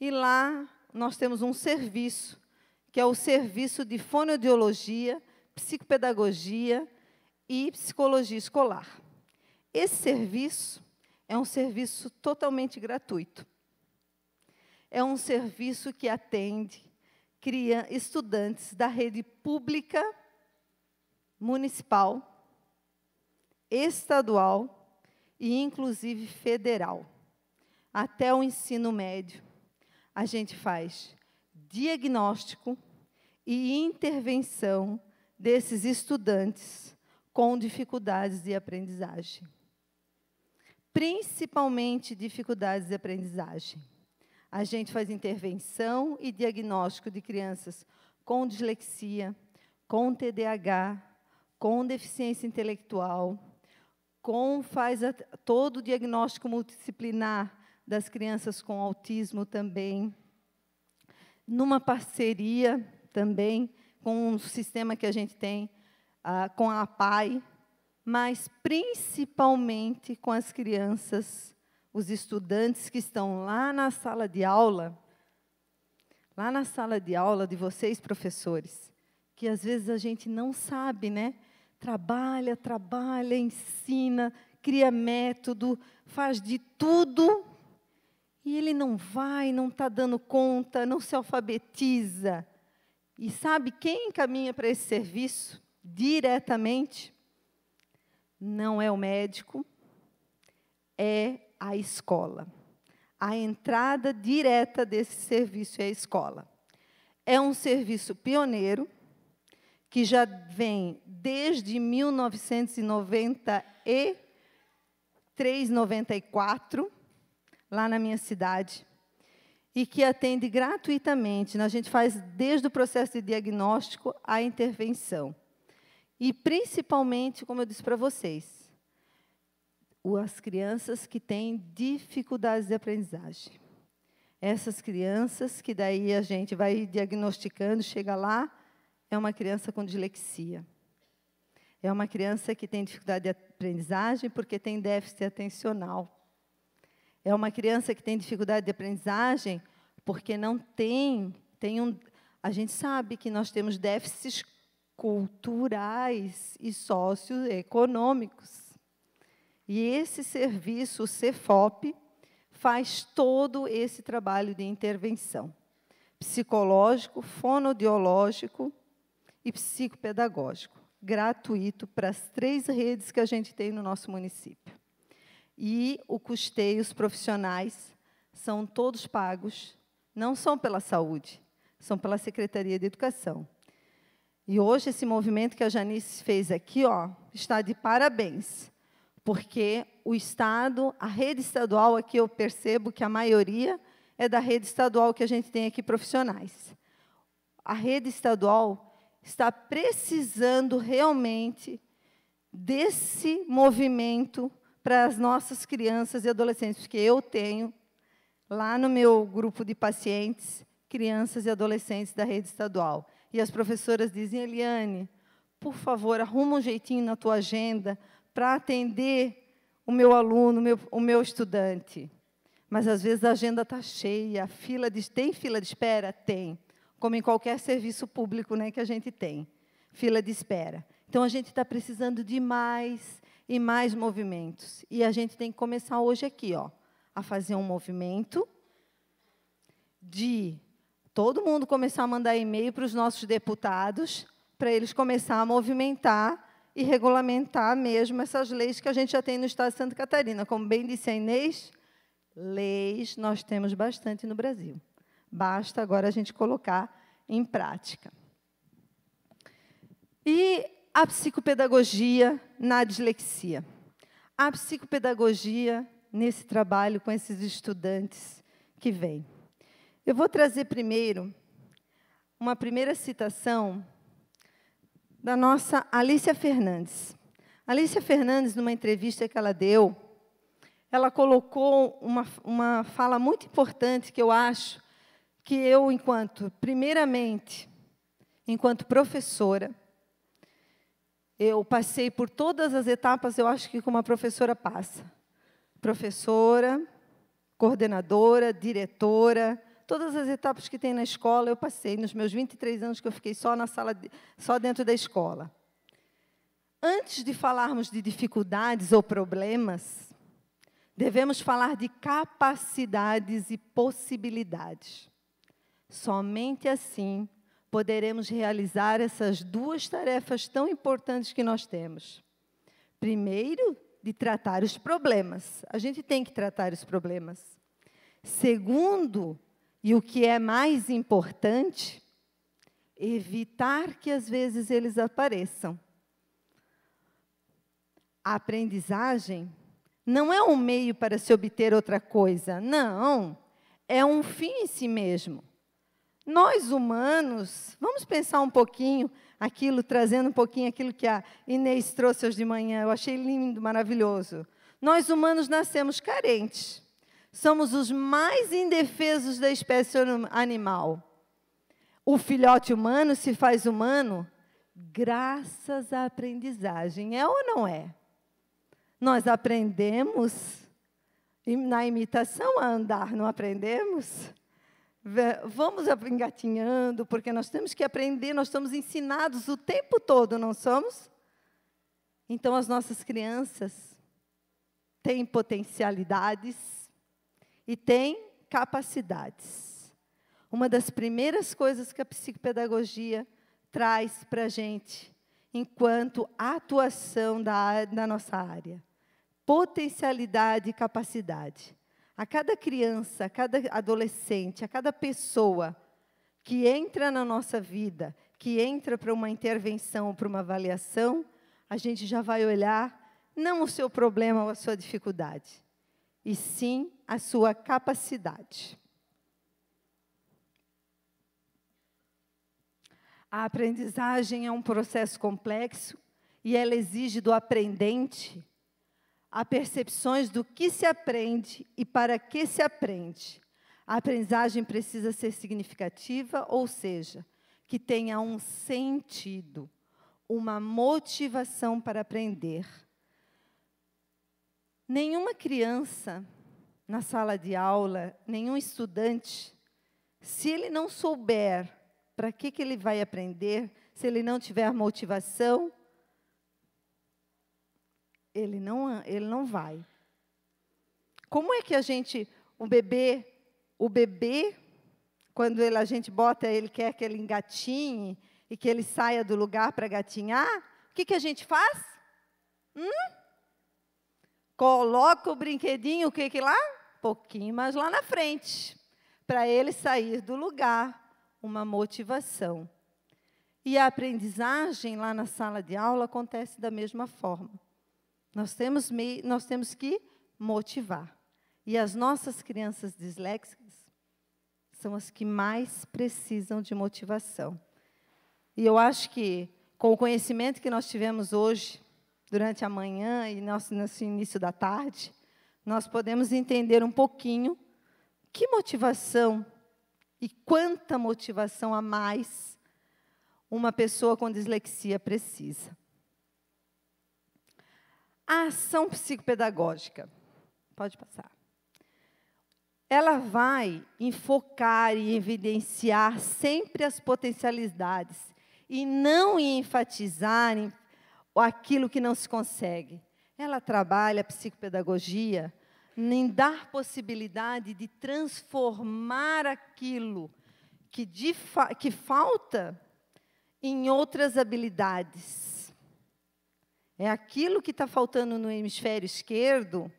E lá nós temos um serviço, que é o serviço de fonoaudiologia, psicopedagogia e psicologia escolar. Esse serviço é um serviço totalmente gratuito. É um serviço que atende estudantes da rede pública, municipal, estadual e, inclusive, federal. Até o ensino médio, a gente faz diagnóstico e intervenção desses estudantes com dificuldades de aprendizagem. Principalmente dificuldades de aprendizagem. A gente faz intervenção e diagnóstico de crianças com dislexia, com TDAH, com deficiência intelectual, com faz a, todo o diagnóstico multidisciplinar das crianças com autismo também, numa parceria também com um sistema que a gente tem com a APAI, mas principalmente com as crianças os estudantes que estão lá na sala de aula, lá na sala de aula de vocês, professores, que às vezes a gente não sabe, né? Trabalha, trabalha, ensina, cria método, faz de tudo, e ele não vai, não está dando conta, não se alfabetiza. E sabe quem encaminha para esse serviço diretamente? Não é o médico, é a escola. A entrada direta desse serviço é a escola. É um serviço pioneiro, que já vem desde 1993, 94, lá na minha cidade, e que atende gratuitamente. A gente faz desde o processo de diagnóstico à intervenção. E, principalmente, como eu disse para vocês, as crianças que têm dificuldades de aprendizagem. Essas crianças que daí a gente vai diagnosticando, chega lá, é uma criança com dislexia. É uma criança que tem dificuldade de aprendizagem porque tem déficit atencional. É uma criança que tem dificuldade de aprendizagem porque não tem, tem um, a gente sabe que nós temos déficits culturais e socioeconômicos. E esse serviço, o CEFOP, faz todo esse trabalho de intervenção psicológico, fonoaudiológico e psicopedagógico, gratuito para as três redes que a gente tem no nosso município. E o custeio, os profissionais, são todos pagos, não são pela saúde, são pela Secretaria de Educação. E hoje esse movimento que a Janice fez aqui, ó, está de parabéns porque o Estado, a rede estadual, aqui eu percebo que a maioria é da rede estadual que a gente tem aqui profissionais. A rede estadual está precisando realmente desse movimento para as nossas crianças e adolescentes, porque eu tenho lá no meu grupo de pacientes crianças e adolescentes da rede estadual. E as professoras dizem, Eliane, por favor, arruma um jeitinho na tua agenda para atender o meu aluno, o meu, o meu estudante. Mas às vezes a agenda está cheia, a fila de, tem fila de espera? Tem. Como em qualquer serviço público né, que a gente tem. Fila de espera. Então a gente está precisando de mais e mais movimentos. E a gente tem que começar hoje aqui, ó, a fazer um movimento de todo mundo começar a mandar e-mail para os nossos deputados, para eles começar a movimentar e regulamentar mesmo essas leis que a gente já tem no Estado de Santa Catarina. Como bem disse a Inês, leis nós temos bastante no Brasil. Basta agora a gente colocar em prática. E a psicopedagogia na dislexia. A psicopedagogia nesse trabalho com esses estudantes que vêm. Eu vou trazer primeiro uma primeira citação da nossa Alicia Fernandes. Alicia Fernandes, numa entrevista que ela deu, ela colocou uma, uma fala muito importante que eu acho que eu, enquanto, primeiramente, enquanto professora, eu passei por todas as etapas, eu acho que como a professora passa. Professora, coordenadora, diretora, todas as etapas que tem na escola eu passei nos meus 23 anos que eu fiquei só na sala, de, só dentro da escola. Antes de falarmos de dificuldades ou problemas, devemos falar de capacidades e possibilidades. Somente assim poderemos realizar essas duas tarefas tão importantes que nós temos. Primeiro, de tratar os problemas. A gente tem que tratar os problemas. Segundo, e o que é mais importante, evitar que às vezes eles apareçam. A aprendizagem não é um meio para se obter outra coisa, não, é um fim em si mesmo. Nós humanos, vamos pensar um pouquinho aquilo, trazendo um pouquinho aquilo que a Inês trouxe hoje de manhã, eu achei lindo, maravilhoso. Nós humanos nascemos carentes. Somos os mais indefesos da espécie animal. O filhote humano se faz humano graças à aprendizagem, é ou não é? Nós aprendemos na imitação a andar, não aprendemos? Vamos engatinhando, porque nós temos que aprender, nós estamos ensinados o tempo todo, não somos? Então, as nossas crianças têm potencialidades e têm capacidades. Uma das primeiras coisas que a psicopedagogia traz para a gente, enquanto atuação da, da nossa área, potencialidade e capacidade. A cada criança, a cada adolescente, a cada pessoa que entra na nossa vida, que entra para uma intervenção, para uma avaliação, a gente já vai olhar não o seu problema ou a sua dificuldade, e sim a sua capacidade. A aprendizagem é um processo complexo e ela exige do aprendente Há percepções do que se aprende e para que se aprende. A aprendizagem precisa ser significativa, ou seja, que tenha um sentido, uma motivação para aprender. Nenhuma criança na sala de aula, nenhum estudante, se ele não souber para que, que ele vai aprender, se ele não tiver motivação, ele não, ele não vai. Como é que a gente, o bebê, o bebê, quando ele, a gente bota, ele quer que ele engatinhe e que ele saia do lugar para gatinhar, o que, que a gente faz? Hum? Coloca o brinquedinho, o que, que lá? pouquinho mais lá na frente, para ele sair do lugar, uma motivação. E a aprendizagem lá na sala de aula acontece da mesma forma. Nós temos, nós temos que motivar. E as nossas crianças disléxicas são as que mais precisam de motivação. E eu acho que, com o conhecimento que nós tivemos hoje, durante a manhã e nosso, nosso início da tarde, nós podemos entender um pouquinho que motivação e quanta motivação a mais uma pessoa com dislexia precisa. A ação psicopedagógica. Pode passar. ela vai enfocar e evidenciar sempre as potencialidades e não enfatizar aquilo que não se consegue. Ela trabalha a psicopedagogia em dar possibilidade de transformar aquilo que, fa que falta em outras habilidades. É aquilo que está faltando no hemisfério esquerdo,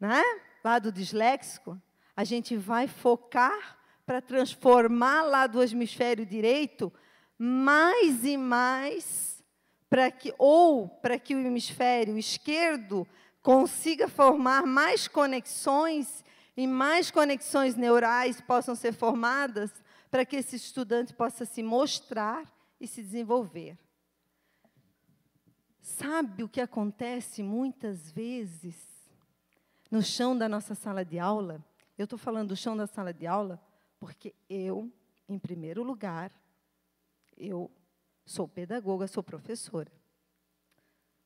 né? lá do disléxico, a gente vai focar para transformar lá do hemisfério direito mais e mais para que ou para que o hemisfério esquerdo consiga formar mais conexões e mais conexões neurais possam ser formadas para que esse estudante possa se mostrar e se desenvolver. Sabe o que acontece muitas vezes no chão da nossa sala de aula? Eu estou falando do chão da sala de aula porque eu, em primeiro lugar, eu sou pedagoga, sou professora.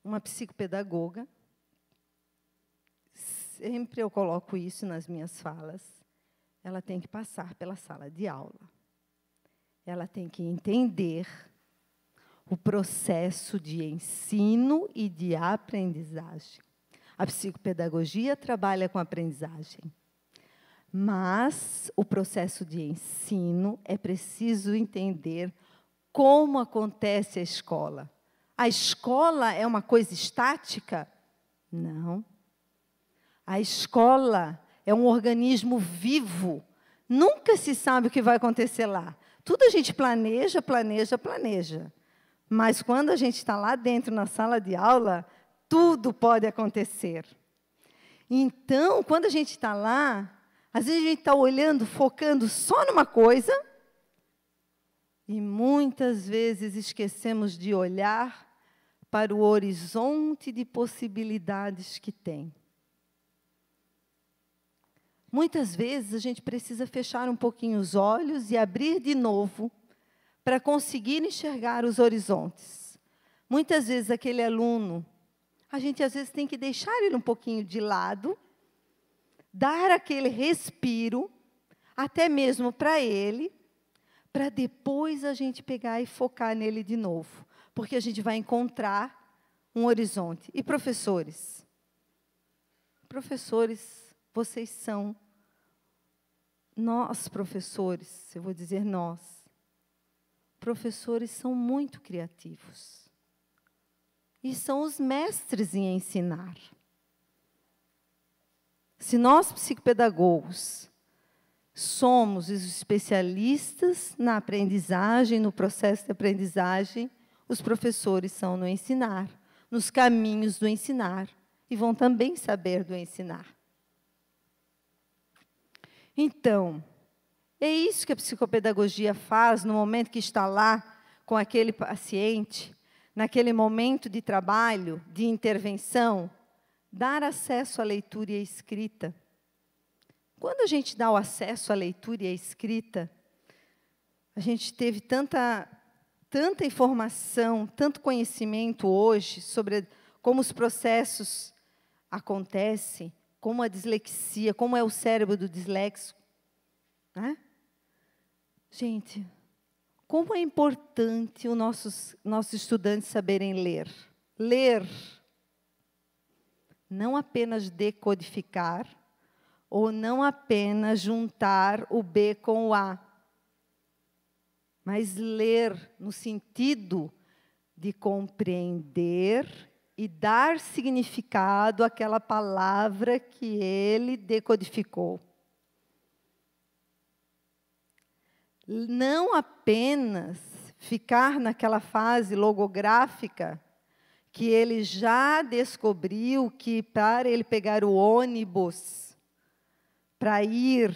Uma psicopedagoga sempre eu coloco isso nas minhas falas, ela tem que passar pela sala de aula. Ela tem que entender o processo de ensino e de aprendizagem. A psicopedagogia trabalha com aprendizagem. Mas o processo de ensino é preciso entender como acontece a escola. A escola é uma coisa estática? Não. A escola é um organismo vivo. Nunca se sabe o que vai acontecer lá. Tudo a gente planeja, planeja, planeja. Mas quando a gente está lá dentro na sala de aula, tudo pode acontecer. Então, quando a gente está lá, às vezes a gente está olhando, focando só numa coisa, e muitas vezes esquecemos de olhar para o horizonte de possibilidades que tem. Muitas vezes a gente precisa fechar um pouquinho os olhos e abrir de novo para conseguir enxergar os horizontes. Muitas vezes aquele aluno, a gente às vezes tem que deixar ele um pouquinho de lado, dar aquele respiro, até mesmo para ele, para depois a gente pegar e focar nele de novo, porque a gente vai encontrar um horizonte. E professores? Professores, vocês são nós, professores, eu vou dizer nós, professores são muito criativos. E são os mestres em ensinar. Se nós, psicopedagogos, somos os especialistas na aprendizagem, no processo de aprendizagem, os professores são no ensinar, nos caminhos do ensinar, e vão também saber do ensinar. Então, é isso que a psicopedagogia faz no momento que está lá com aquele paciente, naquele momento de trabalho, de intervenção, dar acesso à leitura e à escrita. Quando a gente dá o acesso à leitura e à escrita, a gente teve tanta, tanta informação, tanto conhecimento hoje sobre como os processos acontecem, como a dislexia, como é o cérebro do disléxico. Né? Gente, como é importante os nossos, nossos estudantes saberem ler. Ler. Não apenas decodificar, ou não apenas juntar o B com o A, mas ler no sentido de compreender e dar significado àquela palavra que ele decodificou. Não apenas ficar naquela fase logográfica que ele já descobriu que para ele pegar o ônibus para ir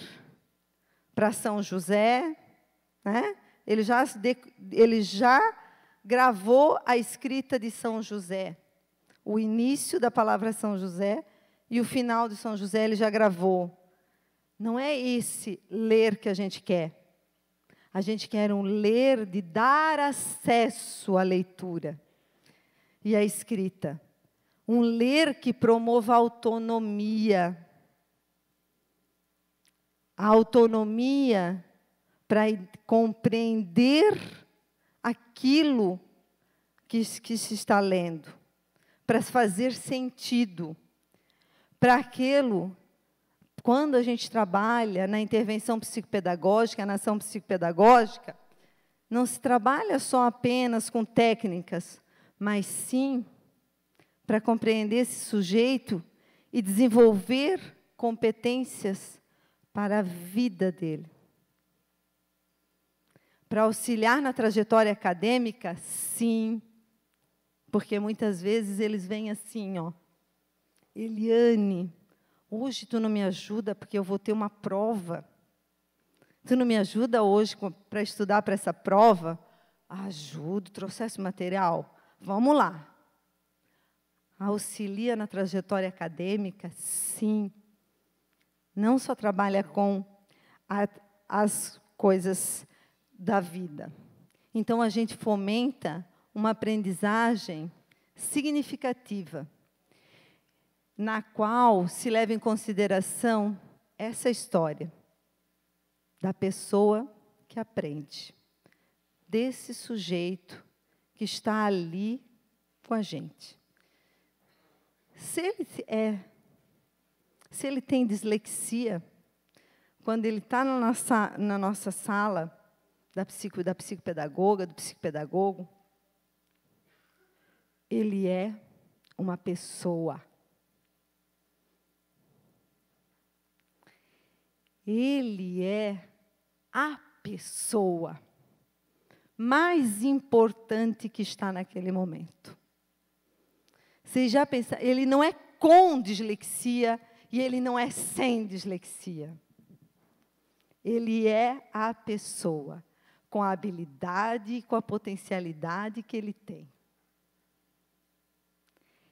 para São José, né, ele, já, ele já gravou a escrita de São José o início da palavra São José e o final de São José ele já gravou. Não é esse ler que a gente quer. A gente quer um ler de dar acesso à leitura e à escrita. Um ler que promova autonomia. A autonomia para compreender aquilo que, que se está lendo, para fazer sentido, para aquilo. Quando a gente trabalha na intervenção psicopedagógica, na ação psicopedagógica, não se trabalha só apenas com técnicas, mas sim para compreender esse sujeito e desenvolver competências para a vida dele. Para auxiliar na trajetória acadêmica, sim, porque muitas vezes eles vêm assim, ó. Eliane, hoje tu não me ajuda porque eu vou ter uma prova. Tu não me ajuda hoje para estudar para essa prova? Ajudo, trouxesse material. Vamos lá. Auxilia na trajetória acadêmica? Sim. Não só trabalha com a, as coisas da vida. Então, a gente fomenta uma aprendizagem significativa, na qual se leva em consideração essa história da pessoa que aprende, desse sujeito que está ali com a gente. Se ele é, se ele tem dislexia, quando ele está na nossa, na nossa sala da, psico, da psicopedagoga, do psicopedagogo, ele é uma pessoa. Ele é a pessoa mais importante que está naquele momento. Vocês já pensaram? Ele não é com dislexia e ele não é sem dislexia. Ele é a pessoa, com a habilidade e com a potencialidade que ele tem.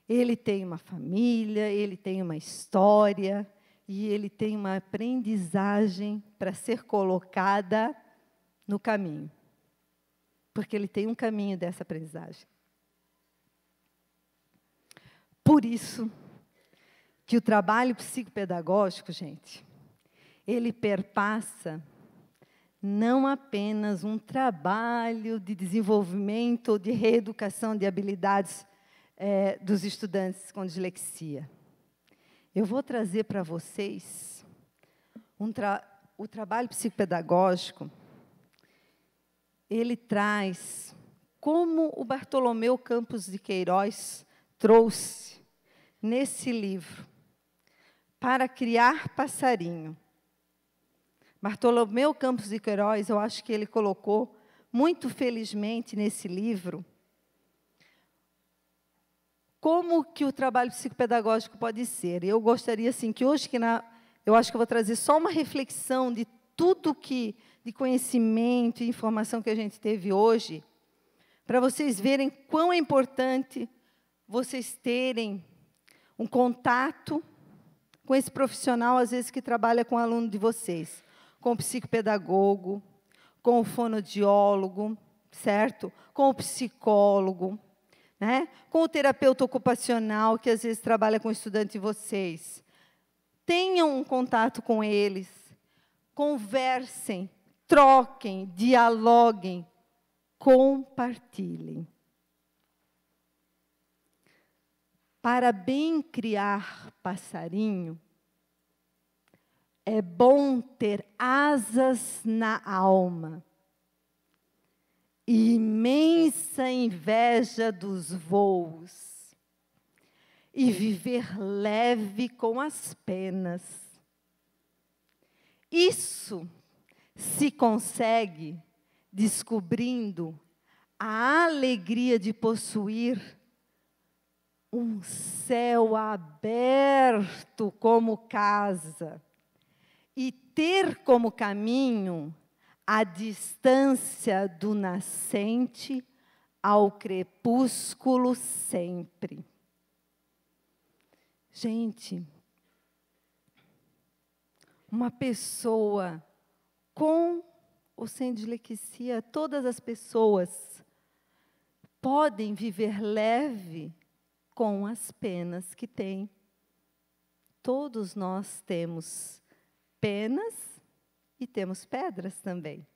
Ele tem uma família, ele tem uma história e ele tem uma aprendizagem para ser colocada no caminho porque ele tem um caminho dessa aprendizagem. Por isso que o trabalho psicopedagógico, gente, ele perpassa não apenas um trabalho de desenvolvimento ou de reeducação de habilidades é, dos estudantes com dislexia. Eu vou trazer para vocês um tra o trabalho psicopedagógico ele traz como o Bartolomeu Campos de Queiroz trouxe nesse livro para criar passarinho. Bartolomeu Campos de Queiroz, eu acho que ele colocou muito felizmente nesse livro como que o trabalho psicopedagógico pode ser. Eu gostaria assim que hoje que na, eu acho que eu vou trazer só uma reflexão de tudo que de conhecimento e informação que a gente teve hoje, para vocês verem quão é importante vocês terem um contato com esse profissional, às vezes, que trabalha com o aluno de vocês, com o psicopedagogo, com o fonodiólogo, certo? Com o psicólogo, né? com o terapeuta ocupacional, que às vezes trabalha com o estudante de vocês. Tenham um contato com eles, conversem, troquem, dialoguem, compartilhem. Para bem criar passarinho, é bom ter asas na alma, imensa inveja dos voos, e viver leve com as penas. Isso se consegue descobrindo a alegria de possuir um céu aberto como casa e ter como caminho a distância do nascente ao crepúsculo sempre. Gente, uma pessoa com ou sem dislexia, todas as pessoas podem viver leve com as penas que têm. Todos nós temos penas e temos pedras também.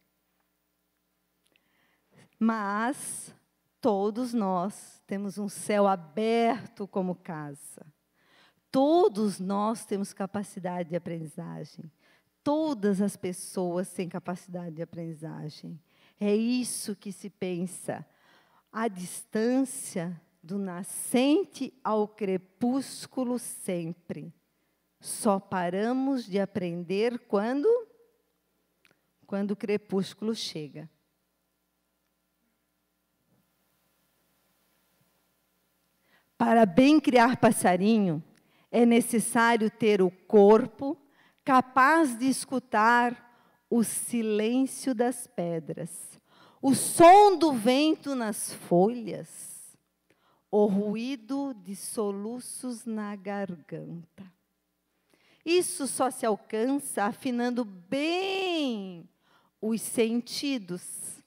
Mas todos nós temos um céu aberto como casa. Todos nós temos capacidade de aprendizagem. Todas as pessoas têm capacidade de aprendizagem. É isso que se pensa. A distância do nascente ao crepúsculo sempre. Só paramos de aprender quando quando o crepúsculo chega. Para bem criar passarinho, é necessário ter o corpo capaz de escutar o silêncio das pedras, o som do vento nas folhas, o ruído de soluços na garganta. Isso só se alcança afinando bem os sentidos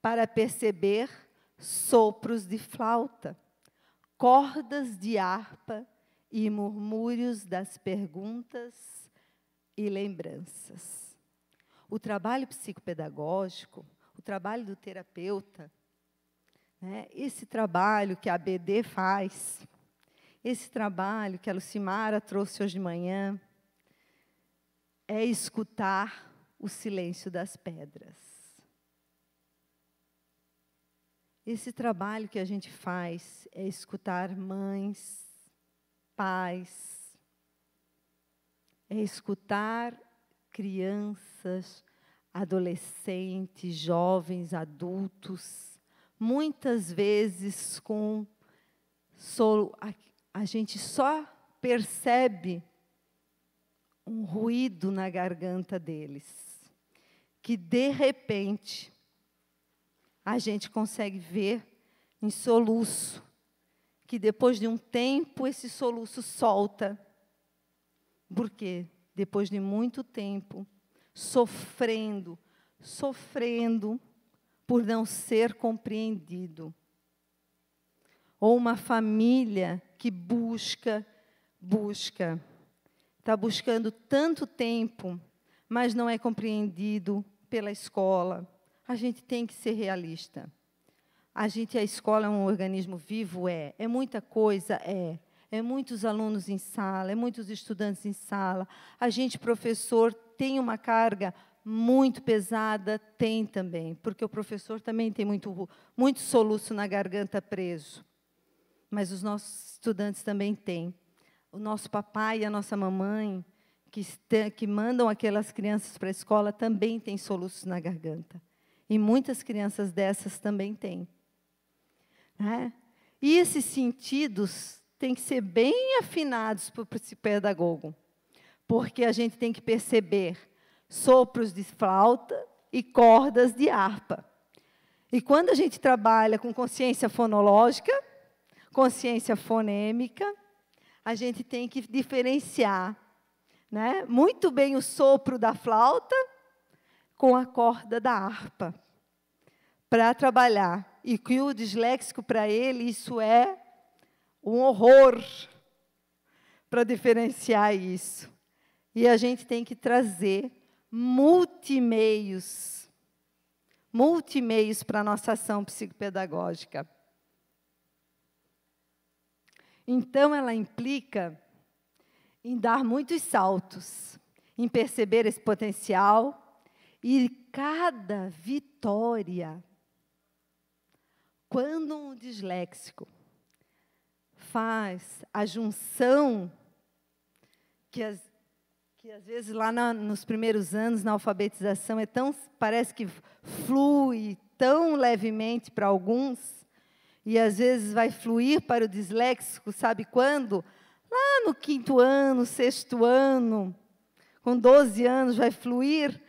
para perceber sopros de flauta cordas de harpa e murmúrios das perguntas e lembranças. O trabalho psicopedagógico, o trabalho do terapeuta, né, esse trabalho que a BD faz, esse trabalho que a Lucimara trouxe hoje de manhã, é escutar o silêncio das pedras. Esse trabalho que a gente faz é escutar mães, pais, é escutar crianças, adolescentes, jovens, adultos, muitas vezes com solo, a, a gente só percebe um ruído na garganta deles, que de repente a gente consegue ver em soluço, que depois de um tempo esse soluço solta. Porque depois de muito tempo sofrendo, sofrendo por não ser compreendido. Ou uma família que busca, busca, está buscando tanto tempo, mas não é compreendido pela escola, a gente tem que ser realista. A gente, a escola é um organismo vivo, é. É muita coisa, é. É muitos alunos em sala, é muitos estudantes em sala. A gente, professor, tem uma carga muito pesada, tem também, porque o professor também tem muito, muito soluço na garganta preso. Mas os nossos estudantes também têm. O nosso papai e a nossa mamãe, que, que mandam aquelas crianças para a escola, também têm soluços na garganta. E muitas crianças dessas também têm. Né? E esses sentidos têm que ser bem afinados para o pedagogo, porque a gente tem que perceber sopros de flauta e cordas de harpa. E quando a gente trabalha com consciência fonológica, consciência fonêmica, a gente tem que diferenciar né, muito bem o sopro da flauta com a corda da harpa para trabalhar. E que o disléxico, para ele, isso é um horror para diferenciar isso. E a gente tem que trazer multimeios, multimeios para a nossa ação psicopedagógica. Então, ela implica em dar muitos saltos, em perceber esse potencial, e cada vitória, quando um disléxico faz a junção, que, as, que às vezes lá na, nos primeiros anos, na alfabetização, é tão, parece que flui tão levemente para alguns, e às vezes vai fluir para o disléxico, sabe quando? Lá no quinto ano, sexto ano, com 12 anos, vai fluir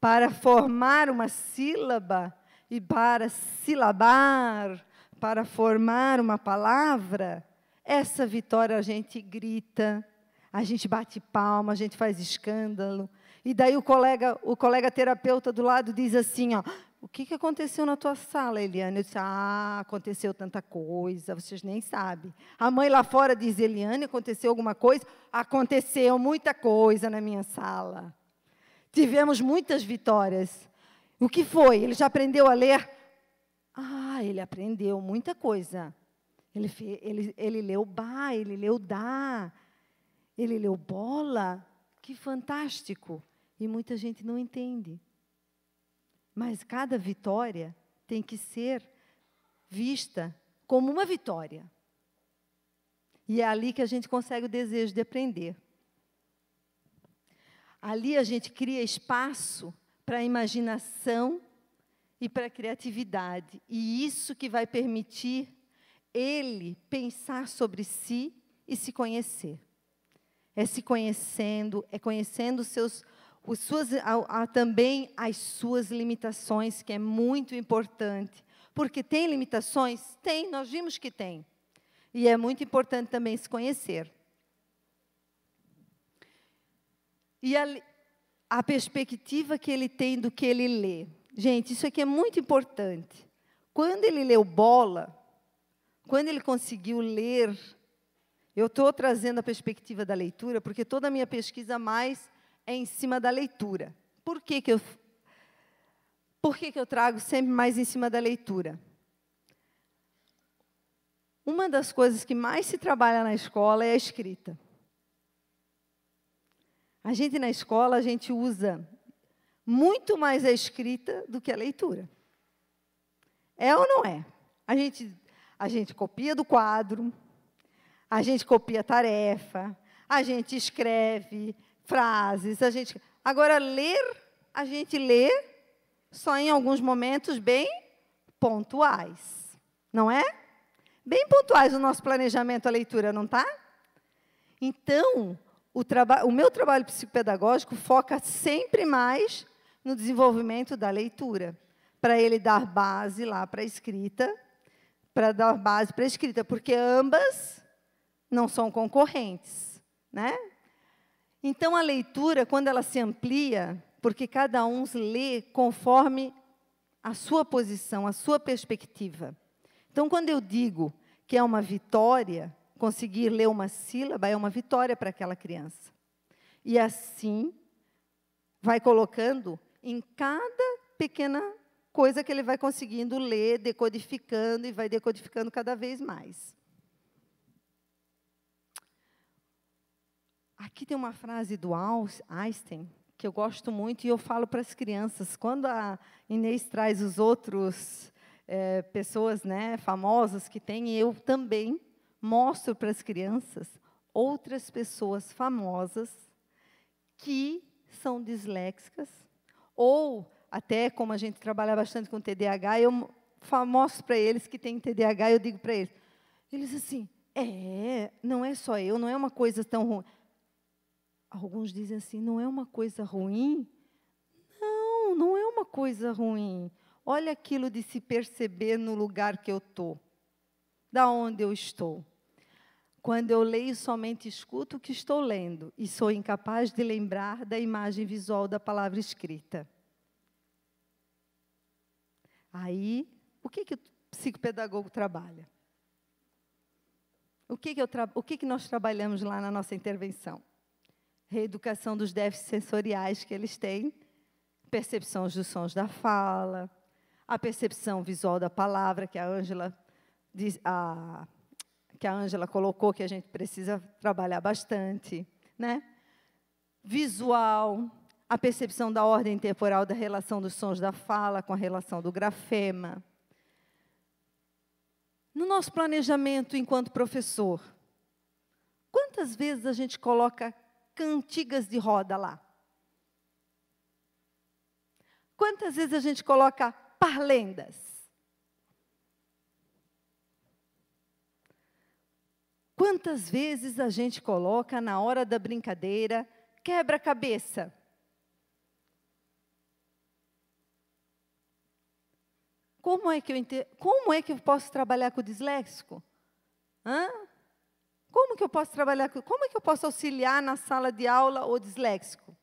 para formar uma sílaba e para silabar, para formar uma palavra, essa vitória a gente grita, a gente bate palma, a gente faz escândalo. E daí o colega, o colega terapeuta do lado diz assim, ó, o que, que aconteceu na tua sala, Eliane? Eu disse, ah, aconteceu tanta coisa, vocês nem sabem. A mãe lá fora diz, Eliane, aconteceu alguma coisa? Aconteceu muita coisa na minha sala. tivemos muitas vitórias. O que foi? Ele já aprendeu a ler? Ah, ele aprendeu muita coisa. Ele, ele, ele leu Bá, ele leu Dá, ele leu Bola. Que fantástico! E muita gente não entende. Mas cada vitória tem que ser vista como uma vitória. E é ali que a gente consegue o desejo de aprender. Ali a gente cria espaço para a imaginação e para a criatividade. E isso que vai permitir ele pensar sobre si e se conhecer. É se conhecendo, é conhecendo seus, os suas, a, a, também as suas limitações, que é muito importante. Porque tem limitações? Tem, nós vimos que tem. E é muito importante também se conhecer. E a, a perspectiva que ele tem do que ele lê. Gente, isso aqui é muito importante. Quando ele leu bola, quando ele conseguiu ler, eu estou trazendo a perspectiva da leitura, porque toda a minha pesquisa mais é em cima da leitura. Por que, que eu por que, que eu trago sempre mais em cima da leitura? Uma das coisas que mais se trabalha na escola é a escrita. A gente na escola, a gente usa muito mais a escrita do que a leitura. É ou não é? A gente, a gente copia do quadro, a gente copia tarefa, a gente escreve frases, a gente. Agora, ler, a gente lê só em alguns momentos bem pontuais, não é? Bem pontuais no nosso planejamento a leitura, não está? Então, o, o meu trabalho psicopedagógico foca sempre mais no desenvolvimento da leitura, para ele dar base lá para a escrita, para dar base para a escrita, porque ambas não são concorrentes, né? Então a leitura, quando ela se amplia, porque cada um lê conforme a sua posição, a sua perspectiva. Então, quando eu digo que é uma vitória, conseguir ler uma sílaba é uma vitória para aquela criança. E assim, vai colocando em cada pequena coisa que ele vai conseguindo ler, decodificando e vai decodificando cada vez mais. Aqui tem uma frase do Einstein que eu gosto muito e eu falo para as crianças. Quando a Inês traz os outros é, pessoas né, famosas que tem, eu também mostro para as crianças outras pessoas famosas que são disléxicas, ou até como a gente trabalha bastante com TDAH, eu mostro para eles que tem TDAH, eu digo para eles, eles assim, é, não é só eu, não é uma coisa tão ruim. Alguns dizem assim: não é uma coisa ruim? Não, não é uma coisa ruim. Olha aquilo de se perceber no lugar que eu estou, da onde eu estou. Quando eu leio, somente escuto o que estou lendo e sou incapaz de lembrar da imagem visual da palavra escrita. Aí, o que, que o psicopedagogo trabalha? O que, que, eu tra o que, que nós trabalhamos lá na nossa intervenção? Reeducação dos déficits sensoriais que eles têm, percepção dos sons da fala, a percepção visual da palavra que a Ângela que a Ângela colocou que a gente precisa trabalhar bastante, né? Visual, a percepção da ordem temporal da relação dos sons da fala com a relação do grafema. No nosso planejamento enquanto professor, quantas vezes a gente coloca cantigas de roda lá? Quantas vezes a gente coloca parlendas? Quantas vezes a gente coloca na hora da brincadeira quebra-cabeça? Como é que eu como é que eu posso trabalhar com o disléxico? Hã? Como que eu posso trabalhar? Como é que eu posso auxiliar na sala de aula o disléxico?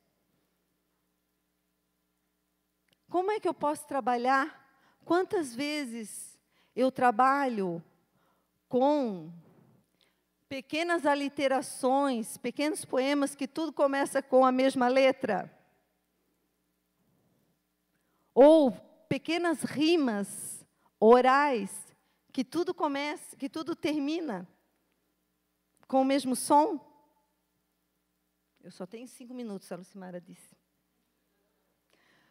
Como é que eu posso trabalhar? Quantas vezes eu trabalho com pequenas aliterações, pequenos poemas que tudo começa com a mesma letra? ou pequenas rimas orais que tudo começa, que tudo termina com o mesmo som. Eu só tenho cinco minutos, a Lucimara disse.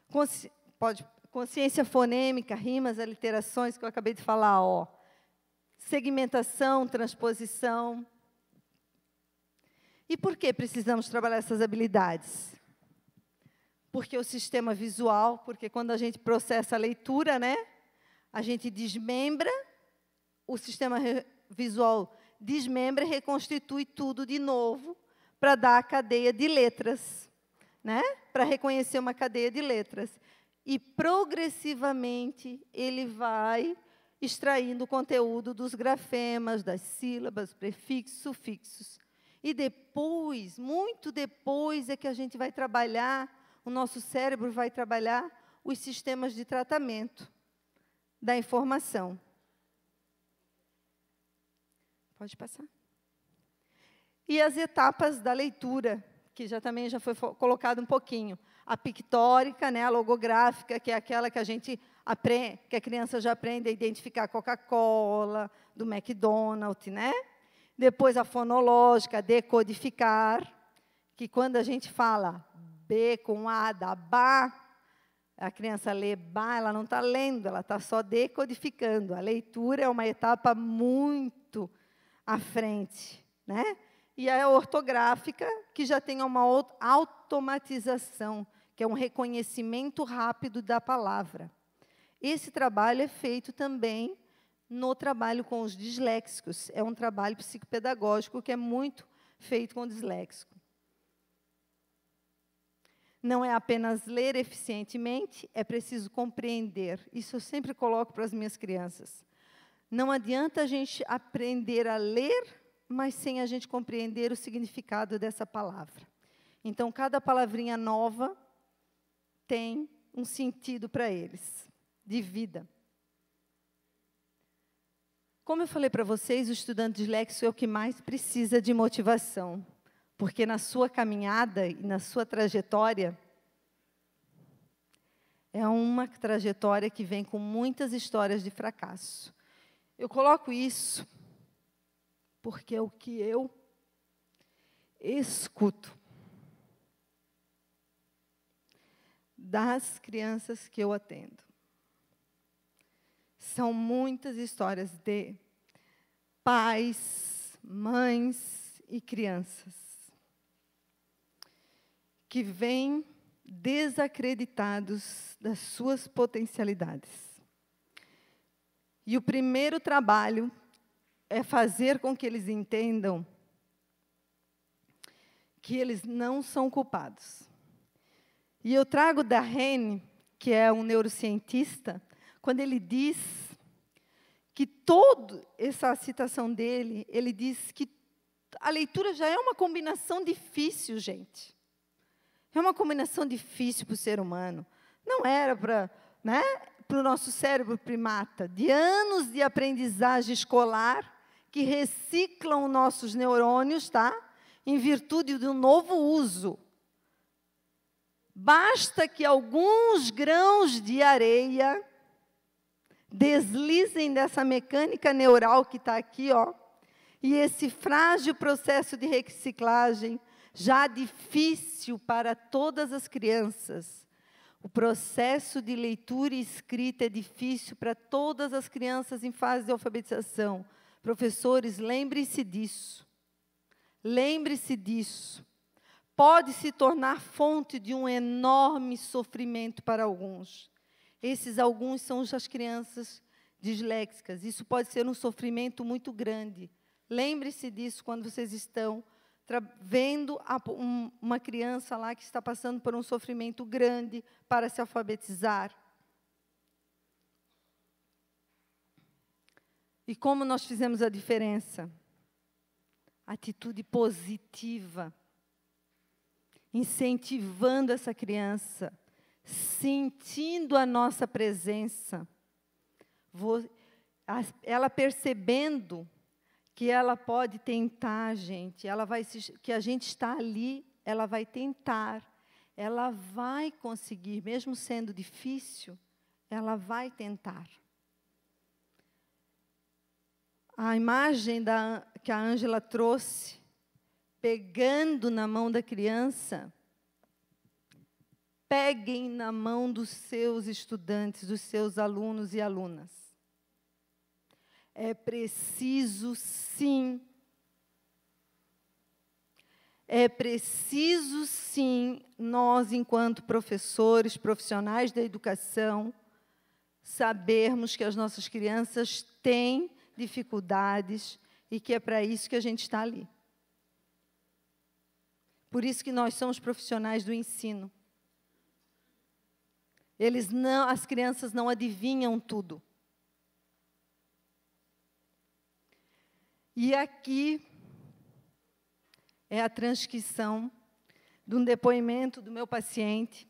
Consci, pode, consciência fonêmica, rimas, aliterações, que eu acabei de falar, ó. Segmentação, transposição. E por que precisamos trabalhar essas habilidades? Porque o sistema visual, porque quando a gente processa a leitura, né, a gente desmembra, o sistema visual desmembra e reconstitui tudo de novo para dar a cadeia de letras, né? Para reconhecer uma cadeia de letras. E progressivamente ele vai extraindo o conteúdo dos grafemas, das sílabas, prefixos, sufixos. E depois, muito depois, é que a gente vai trabalhar, o nosso cérebro vai trabalhar os sistemas de tratamento da informação. Pode passar. E as etapas da leitura, que já também já foi colocado um pouquinho. A pictórica, né, a logográfica, que é aquela que a gente aprende, que a criança já aprende a identificar Coca-Cola, do McDonald's, né? Depois a fonológica, decodificar, que quando a gente fala B com A da ba, a criança lê ba, ela não está lendo, ela está só decodificando. A leitura é uma etapa muito à frente, né? e a ortográfica, que já tem uma automatização, que é um reconhecimento rápido da palavra. Esse trabalho é feito também no trabalho com os disléxicos. É um trabalho psicopedagógico que é muito feito com o disléxico. Não é apenas ler eficientemente, é preciso compreender. Isso eu sempre coloco para as minhas crianças. Não adianta a gente aprender a ler mas sem a gente compreender o significado dessa palavra. Então, cada palavrinha nova tem um sentido para eles, de vida. Como eu falei para vocês, o estudante disléxico é o que mais precisa de motivação, porque na sua caminhada e na sua trajetória, é uma trajetória que vem com muitas histórias de fracasso. Eu coloco isso porque é o que eu escuto das crianças que eu atendo. São muitas histórias de pais, mães e crianças que vêm desacreditados das suas potencialidades. E o primeiro trabalho é fazer com que eles entendam que eles não são culpados. E eu trago da Rene, que é um neurocientista, quando ele diz que toda essa citação dele, ele diz que a leitura já é uma combinação difícil, gente. É uma combinação difícil para o ser humano. Não era para né, o nosso cérebro primata, de anos de aprendizagem escolar, que reciclam nossos neurônios, tá? Em virtude de um novo uso. Basta que alguns grãos de areia deslizem dessa mecânica neural que está aqui, ó, e esse frágil processo de reciclagem, já difícil para todas as crianças. O processo de leitura e escrita é difícil para todas as crianças em fase de alfabetização. Professores, lembre-se disso. Lembre-se disso. Pode se tornar fonte de um enorme sofrimento para alguns. Esses alguns são as crianças disléxicas. Isso pode ser um sofrimento muito grande. Lembre-se disso quando vocês estão vendo uma criança lá que está passando por um sofrimento grande para se alfabetizar. E como nós fizemos a diferença? Atitude positiva, incentivando essa criança, sentindo a nossa presença, ela percebendo que ela pode tentar, gente, ela vai que a gente está ali, ela vai tentar, ela vai conseguir, mesmo sendo difícil, ela vai tentar. A imagem da, que a Ângela trouxe, pegando na mão da criança, peguem na mão dos seus estudantes, dos seus alunos e alunas. É preciso, sim, é preciso, sim, nós, enquanto professores, profissionais da educação, sabermos que as nossas crianças têm dificuldades e que é para isso que a gente está ali. Por isso que nós somos profissionais do ensino. Eles não, as crianças não adivinham tudo. E aqui é a transcrição de um depoimento do meu paciente,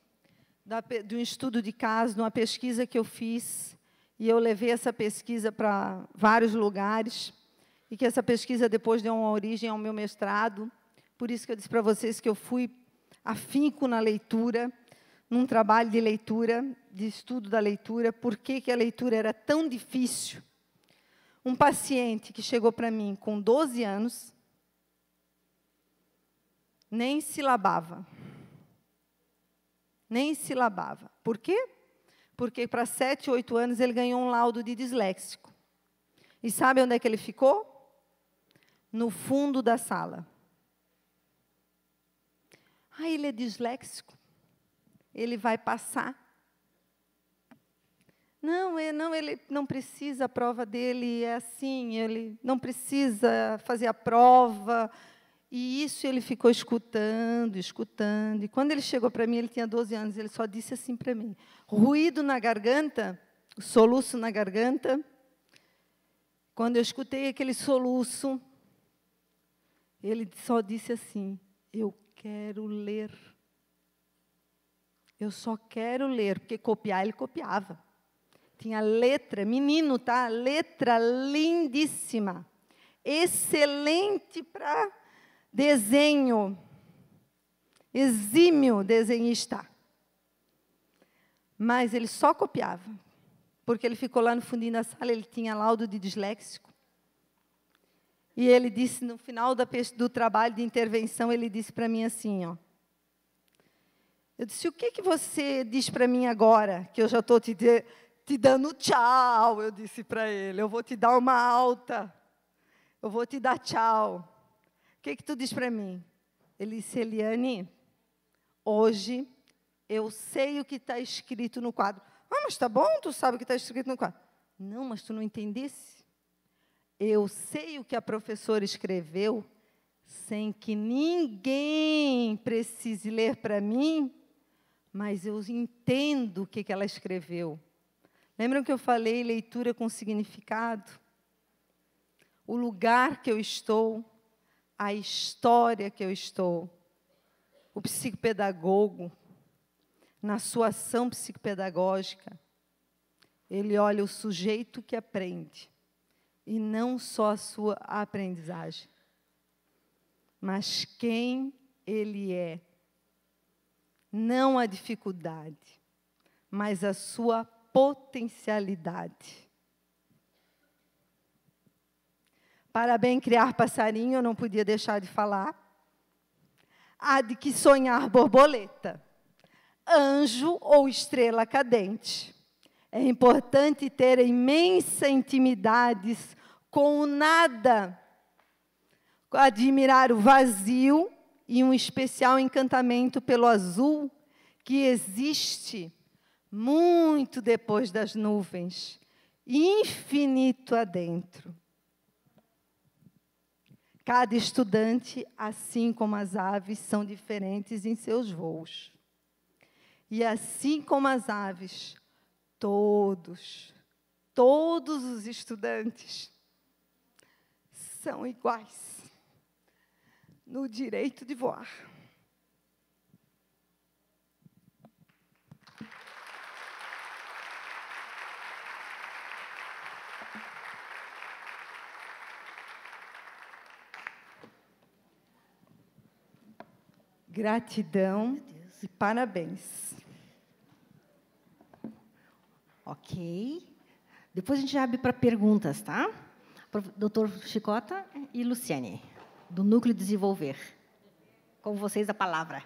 de um estudo de caso, de uma pesquisa que eu fiz, e eu levei essa pesquisa para vários lugares, e que essa pesquisa depois deu uma origem ao meu mestrado. Por isso que eu disse para vocês que eu fui afinco na leitura, num trabalho de leitura, de estudo da leitura, por que, que a leitura era tão difícil. Um paciente que chegou para mim com 12 anos, nem silabava. Nem silabava. Por quê? Porque para sete, oito anos ele ganhou um laudo de disléxico. E sabe onde é que ele ficou? No fundo da sala. Ah, ele é disléxico. Ele vai passar. Não, ele não, ele não precisa, a prova dele é assim, ele não precisa fazer a prova, e isso ele ficou escutando, escutando. E quando ele chegou para mim, ele tinha 12 anos, ele só disse assim para mim: ruído na garganta, soluço na garganta. Quando eu escutei aquele soluço, ele só disse assim: Eu quero ler. Eu só quero ler, porque copiar ele copiava. Tinha letra, menino, tá? Letra lindíssima. Excelente para desenho, exímio desenhista. Mas ele só copiava, porque ele ficou lá no fundinho da sala, ele tinha laudo de disléxico. E ele disse, no final do trabalho de intervenção, ele disse para mim assim, ó, eu disse, o que, que você diz para mim agora, que eu já estou te, te dando tchau, eu disse para ele, eu vou te dar uma alta, eu vou te dar tchau. O que, que tu diz para mim? Ele disse, Eliane, hoje eu sei o que está escrito no quadro. Ah, mas está bom, tu sabe o que está escrito no quadro. Não, mas tu não entendesse. Eu sei o que a professora escreveu sem que ninguém precise ler para mim, mas eu entendo o que, que ela escreveu. Lembram que eu falei leitura com significado? O lugar que eu estou, a história que eu estou. O psicopedagogo, na sua ação psicopedagógica, ele olha o sujeito que aprende, e não só a sua aprendizagem, mas quem ele é. Não a dificuldade, mas a sua potencialidade. Para bem criar passarinho, eu não podia deixar de falar. Há de que sonhar borboleta, anjo ou estrela cadente. É importante ter imensa intimidade com o nada, admirar o vazio e um especial encantamento pelo azul que existe muito depois das nuvens, infinito adentro. Cada estudante, assim como as aves, são diferentes em seus voos. E assim como as aves, todos, todos os estudantes são iguais no direito de voar. Gratidão E parabéns. Ok. Depois a gente abre para perguntas, tá? Doutor Chicota e Luciane, do Núcleo Desenvolver. Com vocês a palavra.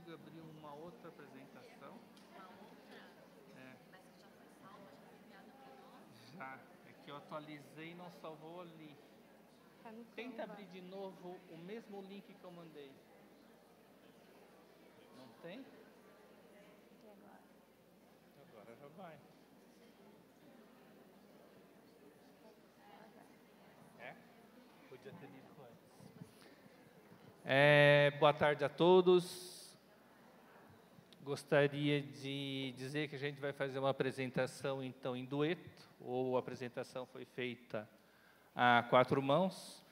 Consigo abrir uma outra apresentação? É. Já, é que eu atualizei e não salvou ali. Tá Tenta abrir de novo o mesmo link que eu mandei. Não tem? Agora já vai. É? Podia ter lido antes. É, boa tarde a todos. Gostaria de dizer que a gente vai fazer uma apresentação, então, em dueto, ou a apresentação foi feita a quatro mãos.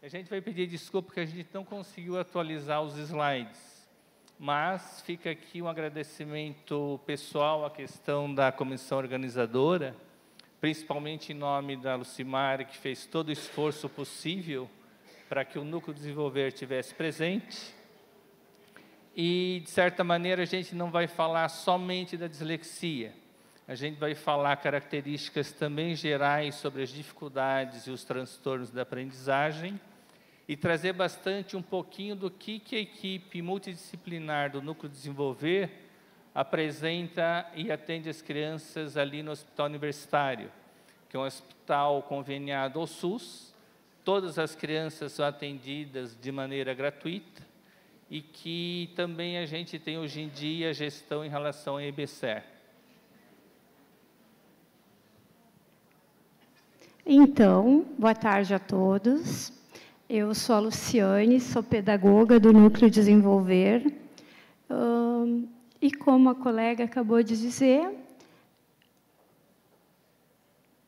A gente vai pedir desculpa porque a gente não conseguiu atualizar os slides, mas fica aqui um agradecimento pessoal à questão da comissão organizadora, principalmente em nome da Lucimar, que fez todo o esforço possível para que o Núcleo Desenvolver estivesse presente, e, de certa maneira, a gente não vai falar somente da dislexia. A gente vai falar características também gerais sobre as dificuldades e os transtornos da aprendizagem e trazer bastante um pouquinho do que, que a equipe multidisciplinar do Núcleo Desenvolver apresenta e atende as crianças ali no Hospital Universitário, que é um hospital conveniado ao SUS. Todas as crianças são atendidas de maneira gratuita e que também a gente tem hoje em dia gestão em relação ao EBSER. Então, boa tarde a todos. Eu sou a Luciane, sou pedagoga do Núcleo Desenvolver. e como a colega acabou de dizer,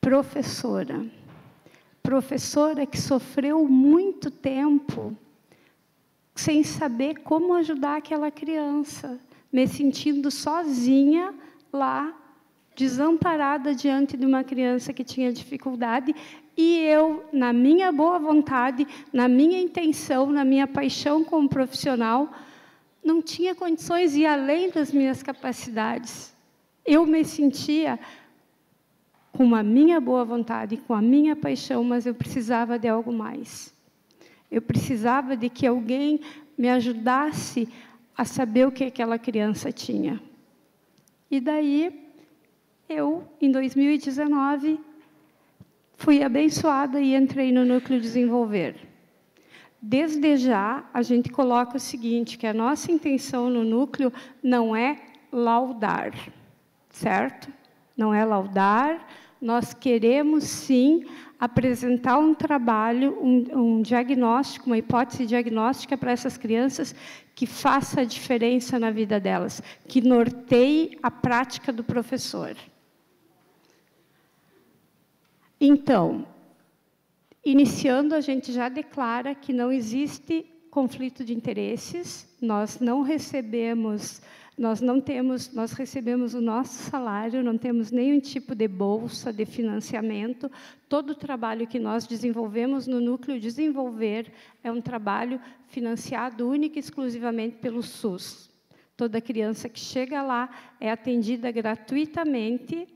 professora. Professora que sofreu muito tempo sem saber como ajudar aquela criança, me sentindo sozinha lá, desamparada diante de uma criança que tinha dificuldade, e eu, na minha boa vontade, na minha intenção, na minha paixão como profissional, não tinha condições ir além das minhas capacidades. Eu me sentia com a minha boa vontade, com a minha paixão, mas eu precisava de algo mais. Eu precisava de que alguém me ajudasse a saber o que aquela criança tinha. E daí, eu, em 2019, fui abençoada e entrei no Núcleo Desenvolver. Desde já, a gente coloca o seguinte, que a nossa intenção no núcleo não é laudar, certo? Não é laudar, nós queremos sim apresentar um trabalho, um, um diagnóstico, uma hipótese diagnóstica para essas crianças que faça a diferença na vida delas, que norteie a prática do professor. Então, iniciando, a gente já declara que não existe conflito de interesses, nós não recebemos nós não temos, nós recebemos o nosso salário, não temos nenhum tipo de bolsa, de financiamento. Todo o trabalho que nós desenvolvemos no núcleo desenvolver é um trabalho financiado única e exclusivamente pelo SUS. Toda criança que chega lá é atendida gratuitamente.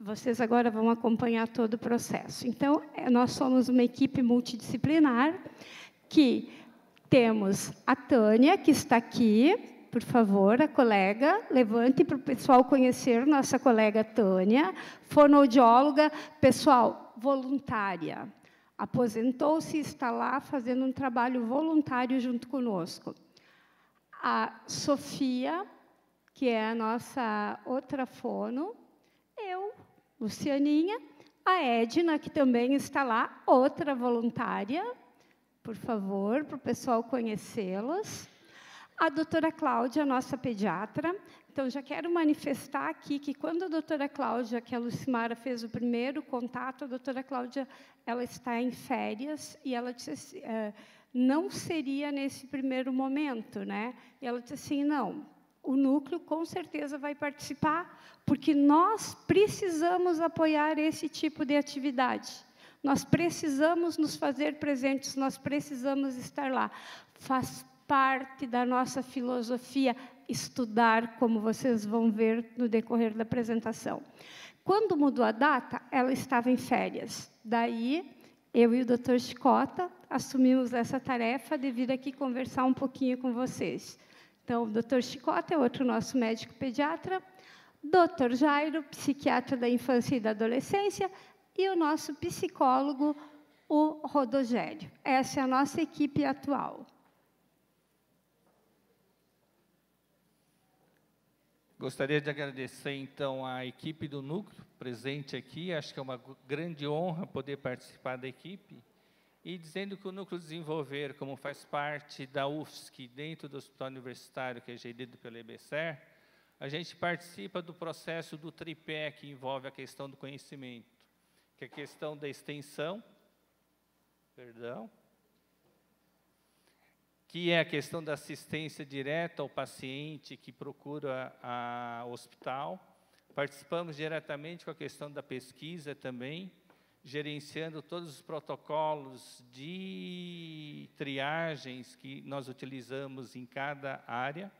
Vocês agora vão acompanhar todo o processo. Então, é, nós somos uma equipe multidisciplinar que temos a Tânia, que está aqui, por favor, a colega, levante para o pessoal conhecer nossa colega Tânia, fonoaudióloga, pessoal, voluntária. Aposentou-se e está lá fazendo um trabalho voluntário junto conosco. A Sofia, que é a nossa outra fono, eu, Lucianinha, a Edna, que também está lá, outra voluntária, por favor, para o pessoal conhecê-las. A doutora Cláudia, nossa pediatra. Então, já quero manifestar aqui que quando a doutora Cláudia, que a Lucimara fez o primeiro contato, a doutora Cláudia, ela está em férias e ela disse assim, eh, não seria nesse primeiro momento, né? E ela disse assim, não, o núcleo com certeza vai participar, porque nós precisamos apoiar esse tipo de atividade. Nós precisamos nos fazer presentes, nós precisamos estar lá. Faz parte da nossa filosofia estudar, como vocês vão ver no decorrer da apresentação. Quando mudou a data, ela estava em férias. Daí, eu e o Dr. Chicota assumimos essa tarefa de vir aqui conversar um pouquinho com vocês. Então, o Dr. Chicota é outro nosso médico pediatra, Dr. Jairo, psiquiatra da infância e da adolescência, e o nosso psicólogo, o Rodogério. Essa é a nossa equipe atual. Gostaria de agradecer, então, à equipe do Núcleo presente aqui. Acho que é uma grande honra poder participar da equipe. E dizendo que o Núcleo Desenvolver, como faz parte da UFSC, dentro do Hospital Universitário, que é gerido pelo EBSER, a gente participa do processo do tripé que envolve a questão do conhecimento, que é a questão da extensão, perdão, que é a questão da assistência direta ao paciente que procura a hospital. Participamos diretamente com a questão da pesquisa também, gerenciando todos os protocolos de triagens que nós utilizamos em cada área.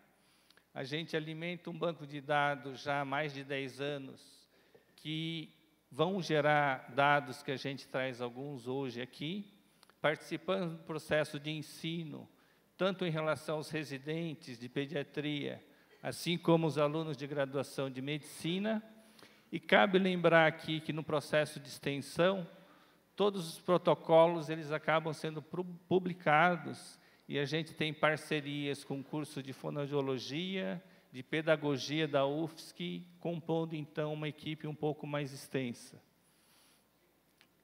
A gente alimenta um banco de dados já há mais de 10 anos, que vão gerar dados que a gente traz alguns hoje aqui, participando do processo de ensino, tanto em relação aos residentes de pediatria, assim como os alunos de graduação de medicina. E cabe lembrar aqui que no processo de extensão, todos os protocolos eles acabam sendo publicados e a gente tem parcerias com curso de fonoaudiologia, de pedagogia da UFSC, compondo então uma equipe um pouco mais extensa.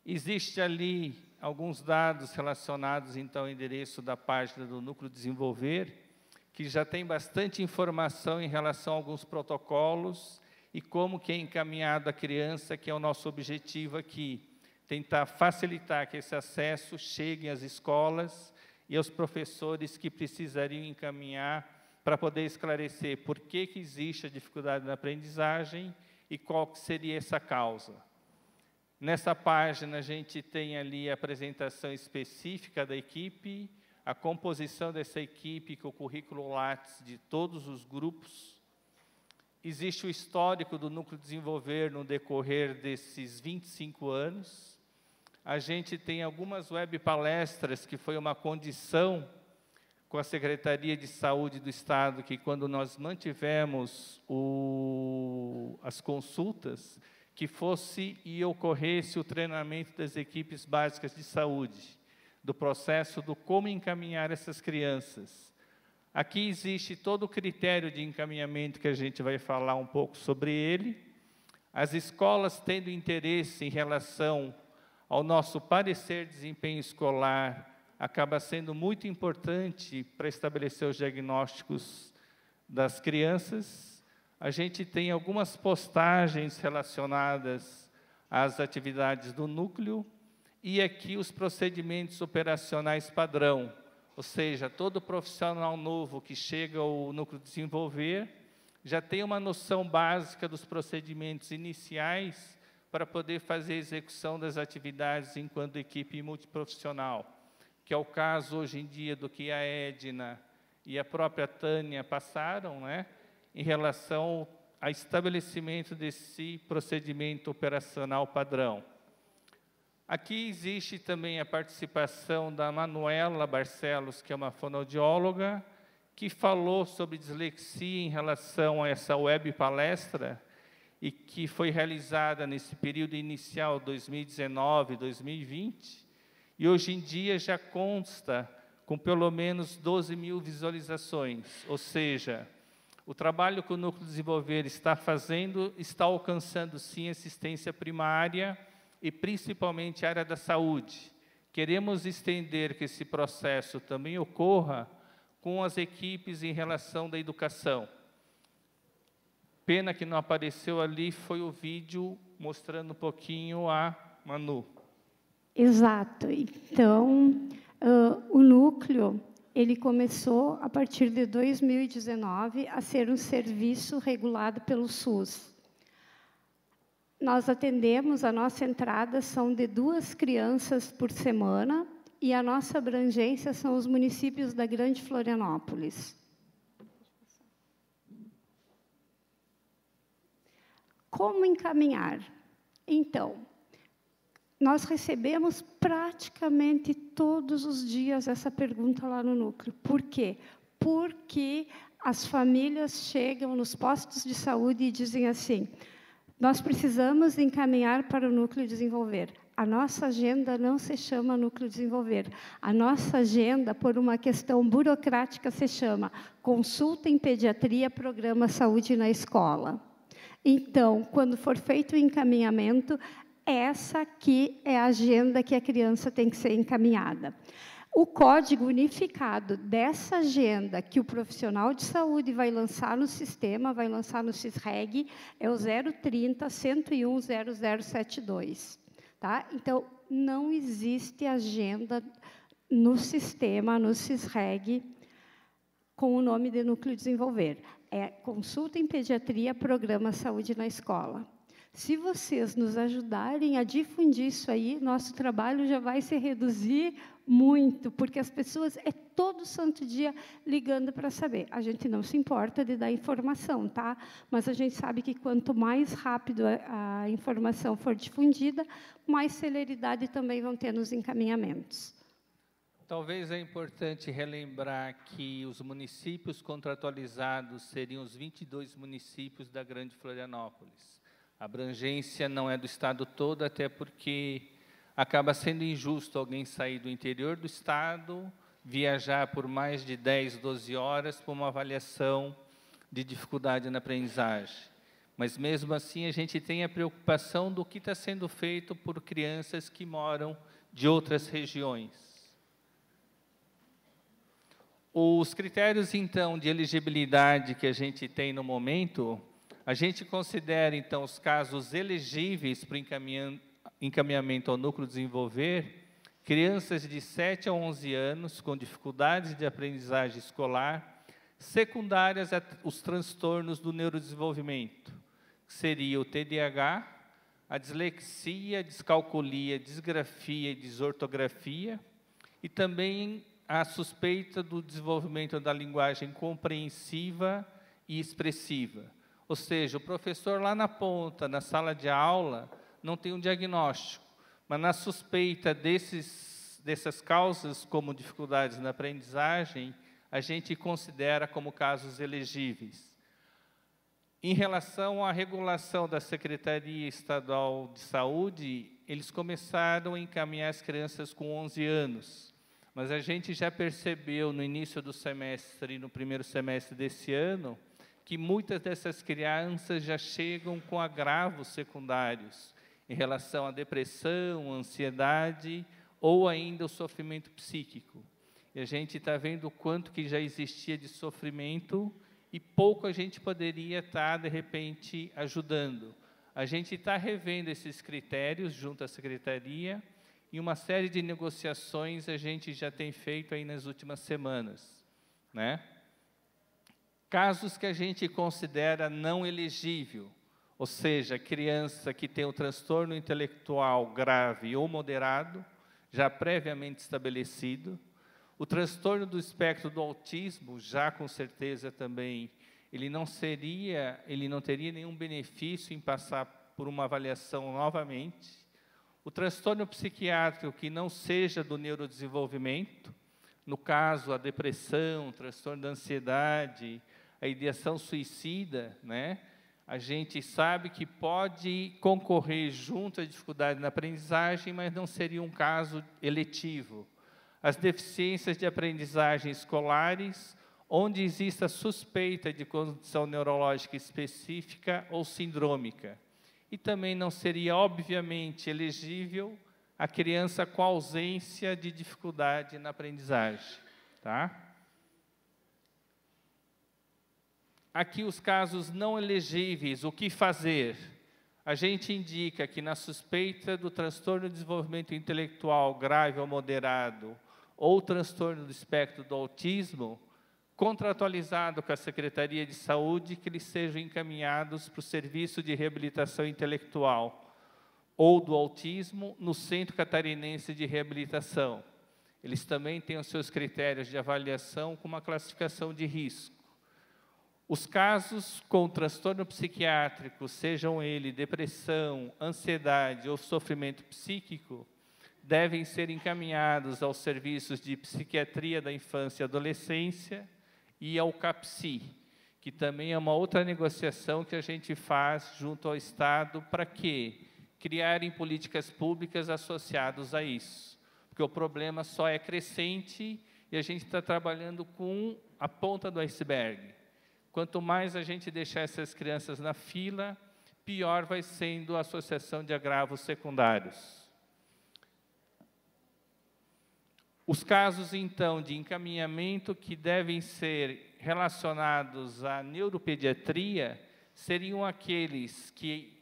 Existe ali alguns dados relacionados então ao endereço da página do Núcleo Desenvolver, que já tem bastante informação em relação a alguns protocolos e como que é encaminhado a criança, que é o nosso objetivo aqui, tentar facilitar que esse acesso chegue às escolas e aos professores que precisariam encaminhar para poder esclarecer por que, que existe a dificuldade na aprendizagem e qual seria essa causa. Nessa página, a gente tem ali a apresentação específica da equipe, a composição dessa equipe, com o currículo Lattes de todos os grupos. Existe o histórico do Núcleo Desenvolver no decorrer desses 25 anos. A gente tem algumas web palestras, que foi uma condição com a Secretaria de Saúde do Estado, que quando nós mantivemos o, as consultas, que fosse e ocorresse o treinamento das equipes básicas de saúde, do processo do como encaminhar essas crianças. Aqui existe todo o critério de encaminhamento que a gente vai falar um pouco sobre ele. As escolas tendo interesse em relação ao nosso parecer de desempenho escolar, acaba sendo muito importante para estabelecer os diagnósticos das crianças. A gente tem algumas postagens relacionadas às atividades do núcleo e aqui os procedimentos operacionais padrão, ou seja, todo profissional novo que chega ao núcleo desenvolver já tem uma noção básica dos procedimentos iniciais para poder fazer a execução das atividades enquanto equipe multiprofissional, que é o caso hoje em dia do que a Edna e a própria Tânia passaram, né? em relação ao estabelecimento desse procedimento operacional padrão. Aqui existe também a participação da Manuela Barcelos, que é uma fonoaudióloga, que falou sobre dislexia em relação a essa web palestra e que foi realizada nesse período inicial 2019-2020 e hoje em dia já consta com pelo menos 12 mil visualizações, ou seja, o trabalho que o Núcleo Desenvolver está fazendo está alcançando, sim, assistência primária e principalmente a área da saúde. Queremos estender que esse processo também ocorra com as equipes em relação da educação. Pena que não apareceu ali foi o vídeo mostrando um pouquinho a Manu. Exato. Então, uh, o núcleo ele começou a partir de 2019 a ser um serviço regulado pelo SUS. Nós atendemos, a nossa entrada são de duas crianças por semana e a nossa abrangência são os municípios da Grande Florianópolis. Como encaminhar? Então, nós recebemos praticamente todos os dias essa pergunta lá no núcleo. Por quê? Porque as famílias chegam nos postos de saúde e dizem assim: nós precisamos encaminhar para o núcleo desenvolver. A nossa agenda não se chama núcleo desenvolver. A nossa agenda, por uma questão burocrática, se chama consulta em pediatria, programa saúde na escola. Então, quando for feito o encaminhamento, essa aqui é a agenda que a criança tem que ser encaminhada. O código unificado dessa agenda que o profissional de saúde vai lançar no sistema, vai lançar no CISREG, é o 030 101 0072. Tá? Então, não existe agenda no sistema, no CISREG, com o nome de Núcleo Desenvolver. É Consulta em Pediatria, Programa Saúde na Escola. Se vocês nos ajudarem a difundir isso aí, nosso trabalho já vai se reduzir muito, porque as pessoas é todo santo dia ligando para saber. A gente não se importa de dar informação, tá? Mas a gente sabe que quanto mais rápido a, a informação for difundida, mais celeridade também vão ter nos encaminhamentos. Talvez é importante relembrar que os municípios contratualizados seriam os 22 municípios da Grande Florianópolis. A abrangência não é do estado todo, até porque acaba sendo injusto alguém sair do interior do estado, viajar por mais de 10, 12 horas para uma avaliação de dificuldade na aprendizagem. Mas mesmo assim a gente tem a preocupação do que está sendo feito por crianças que moram de outras regiões. Os critérios, então, de elegibilidade que a gente tem no momento a gente considera, então, os casos elegíveis para encaminhamento ao núcleo desenvolver, crianças de 7 a 11 anos com dificuldades de aprendizagem escolar, secundárias os transtornos do neurodesenvolvimento, que seria o TDAH, a dislexia, descalculia, disgrafia e desortografia, e também a suspeita do desenvolvimento da linguagem compreensiva e expressiva. Ou seja, o professor lá na ponta, na sala de aula, não tem um diagnóstico, mas na suspeita desses, dessas causas, como dificuldades na aprendizagem, a gente considera como casos elegíveis. Em relação à regulação da Secretaria Estadual de Saúde, eles começaram a encaminhar as crianças com 11 anos, mas a gente já percebeu no início do semestre, no primeiro semestre desse ano, que muitas dessas crianças já chegam com agravos secundários em relação à depressão, ansiedade ou ainda o sofrimento psíquico. E a gente está vendo o quanto que já existia de sofrimento e pouco a gente poderia estar, tá, de repente, ajudando. A gente está revendo esses critérios junto à secretaria e uma série de negociações a gente já tem feito aí nas últimas semanas, né? Casos que a gente considera não elegível, ou seja, criança que tem o transtorno intelectual grave ou moderado, já previamente estabelecido, o transtorno do espectro do autismo, já com certeza também, ele não seria, ele não teria nenhum benefício em passar por uma avaliação novamente. O transtorno psiquiátrico que não seja do neurodesenvolvimento, no caso a depressão, transtorno da ansiedade, a ideação suicida, né? A gente sabe que pode concorrer junto à dificuldade na aprendizagem, mas não seria um caso eletivo. As deficiências de aprendizagem escolares, onde exista suspeita de condição neurológica específica ou sindrômica. E também não seria, obviamente, elegível a criança com ausência de dificuldade na aprendizagem. Tá? Aqui os casos não elegíveis, o que fazer? A gente indica que na suspeita do transtorno de desenvolvimento intelectual grave ou moderado ou transtorno do espectro do autismo, contratualizado com a Secretaria de Saúde, que eles sejam encaminhados para o serviço de reabilitação intelectual ou do autismo no Centro Catarinense de Reabilitação. Eles também têm os seus critérios de avaliação com uma classificação de risco. Os casos com transtorno psiquiátrico, sejam ele depressão, ansiedade ou sofrimento psíquico, devem ser encaminhados aos serviços de psiquiatria da infância e adolescência e ao CAPSI, que também é uma outra negociação que a gente faz junto ao Estado para que criarem políticas públicas associadas a isso, porque o problema só é crescente e a gente está trabalhando com a ponta do iceberg. Quanto mais a gente deixar essas crianças na fila, pior vai sendo a associação de agravos secundários. Os casos, então, de encaminhamento que devem ser relacionados à neuropediatria seriam aqueles que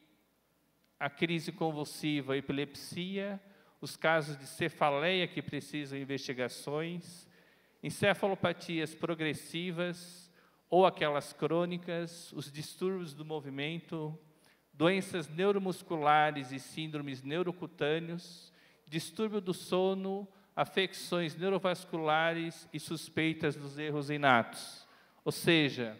a crise convulsiva, a epilepsia, os casos de cefaleia que precisam de investigações, encefalopatias progressivas ou aquelas crônicas, os distúrbios do movimento, doenças neuromusculares e síndromes neurocutâneos, distúrbio do sono, afecções neurovasculares e suspeitas dos erros inatos. Ou seja,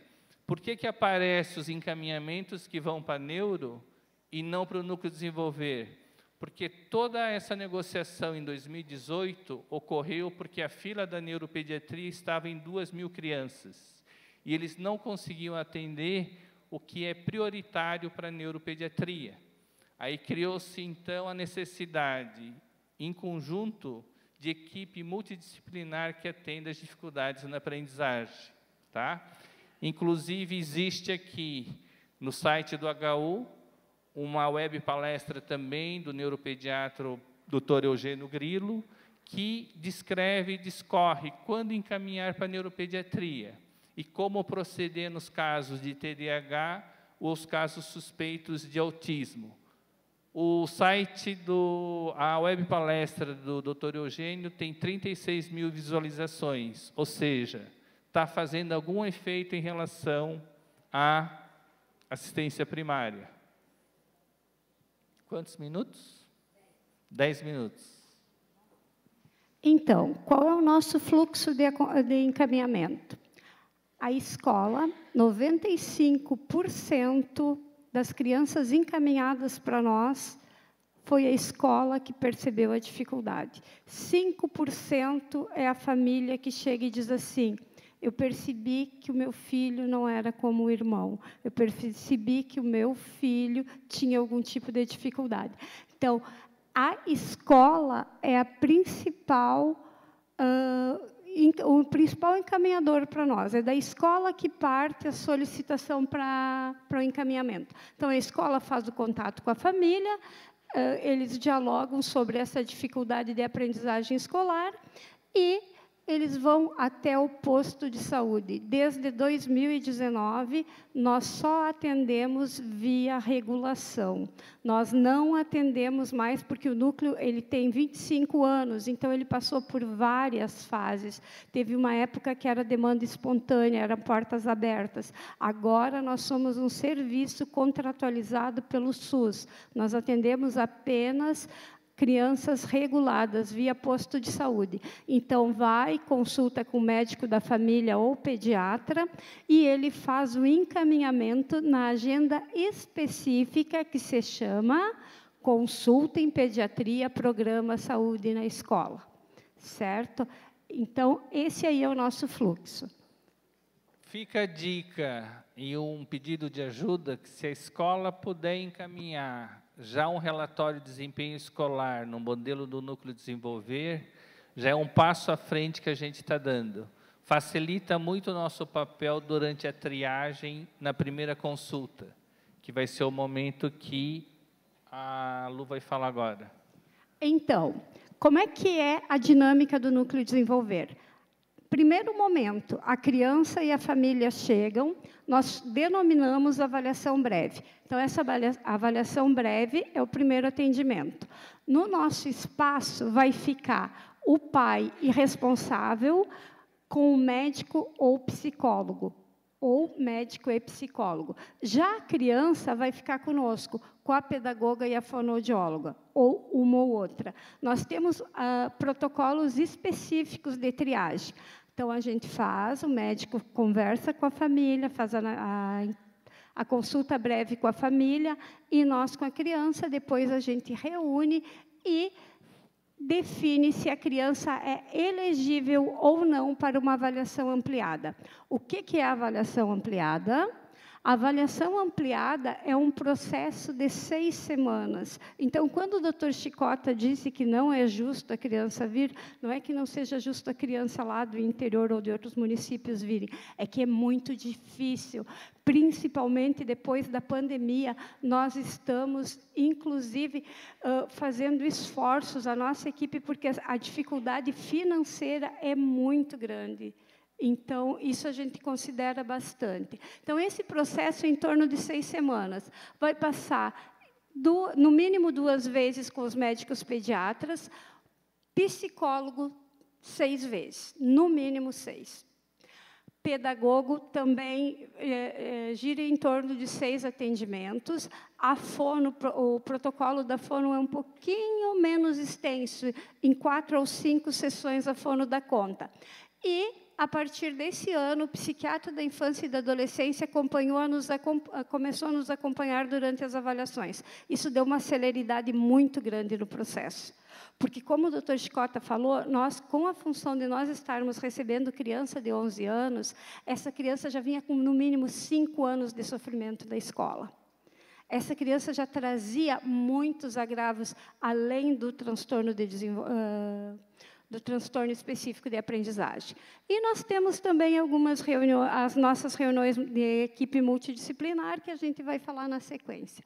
por que, que aparecem os encaminhamentos que vão para neuro e não para o núcleo desenvolver? Porque toda essa negociação em 2018 ocorreu porque a fila da neuropediatria estava em duas mil crianças e eles não conseguiam atender o que é prioritário para a neuropediatria. Aí criou-se então a necessidade, em conjunto, de equipe multidisciplinar que atenda às dificuldades na aprendizagem. Tá? Inclusive, existe aqui no site do HU uma web palestra também do neuropediatra Dr. Eugênio Grilo, que descreve e discorre quando encaminhar para a neuropediatria e como proceder nos casos de TDAH ou os casos suspeitos de autismo. O site do a web palestra do Dr. Eugênio tem 36 mil visualizações, ou seja, está fazendo algum efeito em relação à assistência primária. Quantos minutos? Dez minutos. Então, qual é o nosso fluxo de, de encaminhamento? A escola, 95% das crianças encaminhadas para nós, foi a escola que percebeu a dificuldade. 5% é a família que chega e diz assim: eu percebi que o meu filho não era como o irmão, eu percebi que o meu filho tinha algum tipo de dificuldade. Então, a escola é a principal. Uh, o principal encaminhador para nós. É da escola que parte a solicitação para, o encaminhamento. Então, a escola faz o contato com a família, eles dialogam sobre essa dificuldade de aprendizagem escolar e eles vão até o posto de saúde. Desde 2019, nós só atendemos via regulação. Nós não atendemos mais porque o núcleo ele tem 25 anos, então ele passou por várias fases. Teve uma época que era demanda espontânea, eram portas abertas. Agora nós somos um serviço contratualizado pelo SUS. Nós atendemos apenas crianças reguladas via posto de saúde. Então, vai, consulta com o médico da família ou pediatra e ele faz o encaminhamento na agenda específica que se chama Consulta em Pediatria, Programa Saúde na Escola. Certo? Então, esse aí é o nosso fluxo. Fica a dica e um pedido de ajuda que se a escola puder encaminhar já um relatório de desempenho escolar no modelo do núcleo desenvolver, já é um passo à frente que a gente está dando. Facilita muito o nosso papel durante a triagem na primeira consulta, que vai ser o momento que a Lu vai falar agora. Então, como é que é a dinâmica do núcleo desenvolver? Primeiro momento, a criança e a família chegam, nós denominamos avaliação breve. Então, essa avaliação breve é o primeiro atendimento. No nosso espaço vai ficar o pai irresponsável com o médico ou psicólogo, ou médico e psicólogo. Já a criança vai ficar conosco, com a pedagoga e a fonoaudióloga, ou uma ou outra. Nós temos ah, protocolos específicos de triagem. Então, a gente faz, o médico conversa com a família, faz a, a, a consulta breve com a família, e nós com a criança, depois a gente reúne e define se a criança é elegível ou não para uma avaliação ampliada. O que é a avaliação ampliada? A avaliação ampliada é um processo de seis semanas. Então, quando o doutor Chicota disse que não é justo a criança vir, não é que não seja justo a criança lá do interior ou de outros municípios virem, é que é muito difícil. Principalmente depois da pandemia, nós estamos, inclusive, fazendo esforços, a nossa equipe, porque a dificuldade financeira é muito grande. Então, isso a gente considera bastante. Então, esse processo, em torno de seis semanas, vai passar, do, no mínimo, duas vezes com os médicos pediatras, psicólogo, seis vezes, no mínimo seis. Pedagogo também é, é, gira em torno de seis atendimentos. A fono, o protocolo da fono é um pouquinho menos extenso, em quatro ou cinco sessões a fono dá conta. E a partir desse ano, o psiquiatra da infância e da adolescência a nos, começou a nos acompanhar durante as avaliações. Isso deu uma celeridade muito grande no processo. Porque, como o doutor Chicota falou, nós, com a função de nós estarmos recebendo criança de 11 anos, essa criança já vinha com, no mínimo, cinco anos de sofrimento da escola. Essa criança já trazia muitos agravos, além do transtorno de desenvolvimento do transtorno específico de aprendizagem. E nós temos também algumas reuniões, as nossas reuniões de equipe multidisciplinar, que a gente vai falar na sequência.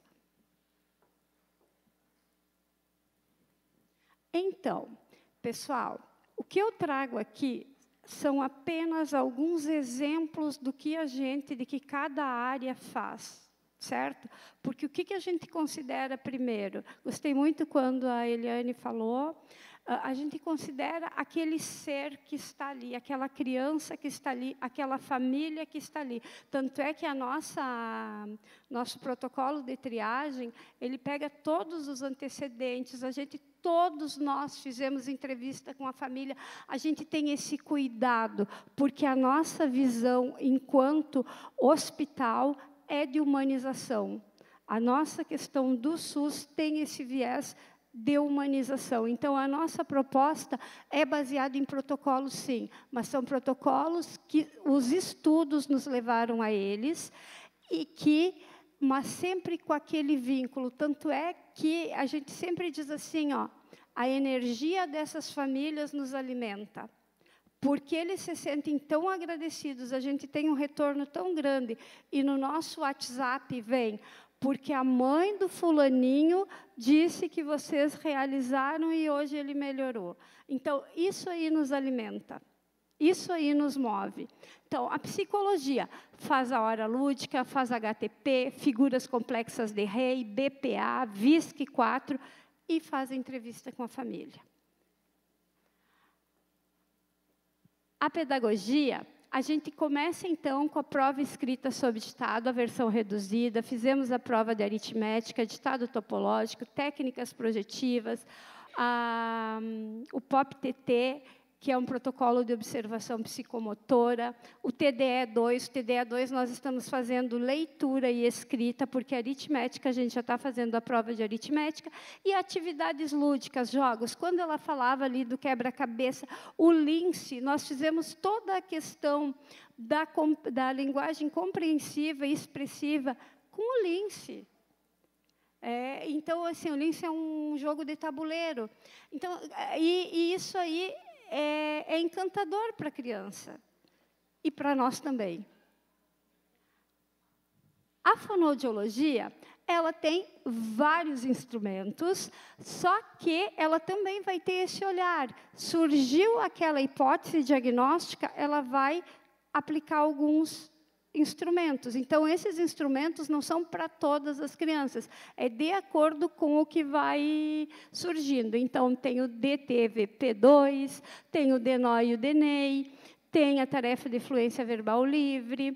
Então, pessoal, o que eu trago aqui são apenas alguns exemplos do que a gente, de que cada área faz, certo? Porque o que a gente considera primeiro? Gostei muito quando a Eliane falou a gente considera aquele ser que está ali, aquela criança que está ali, aquela família que está ali. Tanto é que a nossa nosso protocolo de triagem, ele pega todos os antecedentes, a gente todos nós fizemos entrevista com a família, a gente tem esse cuidado, porque a nossa visão enquanto hospital é de humanização. A nossa questão do SUS tem esse viés de humanização. Então, a nossa proposta é baseada em protocolos, sim, mas são protocolos que os estudos nos levaram a eles e que, mas sempre com aquele vínculo. Tanto é que a gente sempre diz assim, ó, a energia dessas famílias nos alimenta. Porque eles se sentem tão agradecidos, a gente tem um retorno tão grande. E no nosso WhatsApp vem, porque a mãe do fulaninho disse que vocês realizaram e hoje ele melhorou. Então, isso aí nos alimenta. Isso aí nos move. Então, a psicologia faz a hora lúdica, faz HTP, figuras complexas de rei, BPA, VISC-4 e faz a entrevista com a família. A pedagogia a gente começa então com a prova escrita sob ditado, a versão reduzida, fizemos a prova de aritmética, ditado topológico, técnicas projetivas, a, o POP-TT, que é um protocolo de observação psicomotora, o TDE2, o TDE2 nós estamos fazendo leitura e escrita, porque aritmética a gente já está fazendo a prova de aritmética, e atividades lúdicas, jogos. Quando ela falava ali do quebra-cabeça, o lince, nós fizemos toda a questão da, da linguagem compreensiva e expressiva com o lince. É, então, assim, o lince é um jogo de tabuleiro. Então, e, e isso aí é, é encantador para a criança e para nós também. A fonoaudiologia, ela tem vários instrumentos, só que ela também vai ter esse olhar. Surgiu aquela hipótese diagnóstica, ela vai aplicar alguns instrumentos. Então, esses instrumentos não são para todas as crianças, é de acordo com o que vai surgindo. Então, tem o DTVP2, tem o DENOI e o DENEI, tem a tarefa de fluência verbal livre.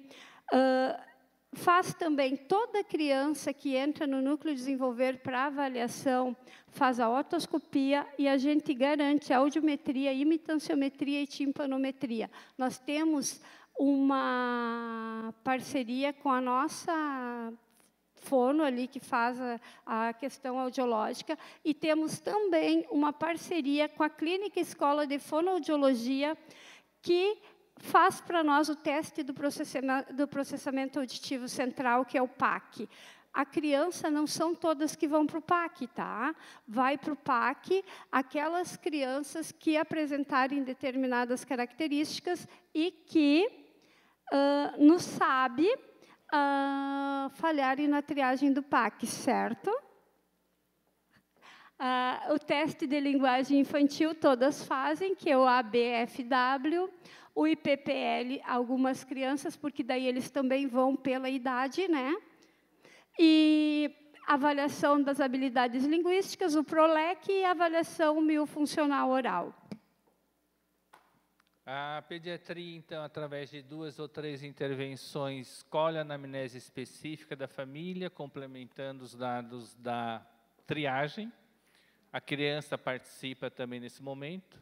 Uh, faz também toda criança que entra no núcleo de desenvolver para avaliação, faz a otoscopia e a gente garante audiometria, imitanciometria e timpanometria. Nós temos uma parceria com a nossa fono ali que faz a, a, questão audiológica e temos também uma parceria com a Clínica Escola de Fonoaudiologia que faz para nós o teste do do processamento auditivo central, que é o PAC. A criança não são todas que vão para o PAC, tá? Vai para o PAC aquelas crianças que apresentarem determinadas características e que uh, no SAB uh, falharem na triagem do PAC, certo? Uh, o teste de linguagem infantil todas fazem, que é o ABFW, o IPPL, algumas crianças, porque daí eles também vão pela idade, né? E avaliação das habilidades linguísticas, o PROLEC e avaliação miofuncional oral. A pediatria, então, através de duas ou três intervenções, colhe a anamnese específica da família, complementando os dados da triagem. A criança participa também nesse momento.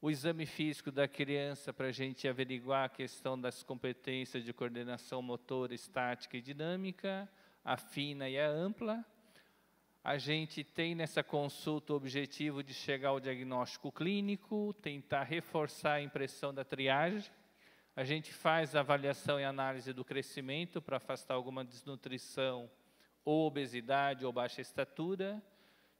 O exame físico da criança para a gente averiguar a questão das competências de coordenação motora, estática e dinâmica, a fina e a ampla. A gente tem nessa consulta o objetivo de chegar ao diagnóstico clínico, tentar reforçar a impressão da triagem. A gente faz a avaliação e análise do crescimento para afastar alguma desnutrição ou obesidade ou baixa estatura.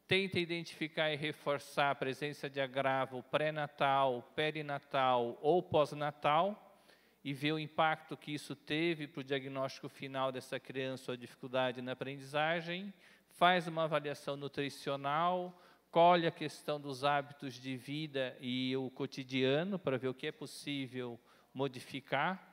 Tenta identificar e reforçar a presença de agravo pré-natal, perinatal ou pós-natal e ver o impacto que isso teve para o diagnóstico final dessa criança ou a dificuldade na aprendizagem faz uma avaliação nutricional, colhe a questão dos hábitos de vida e o cotidiano para ver o que é possível modificar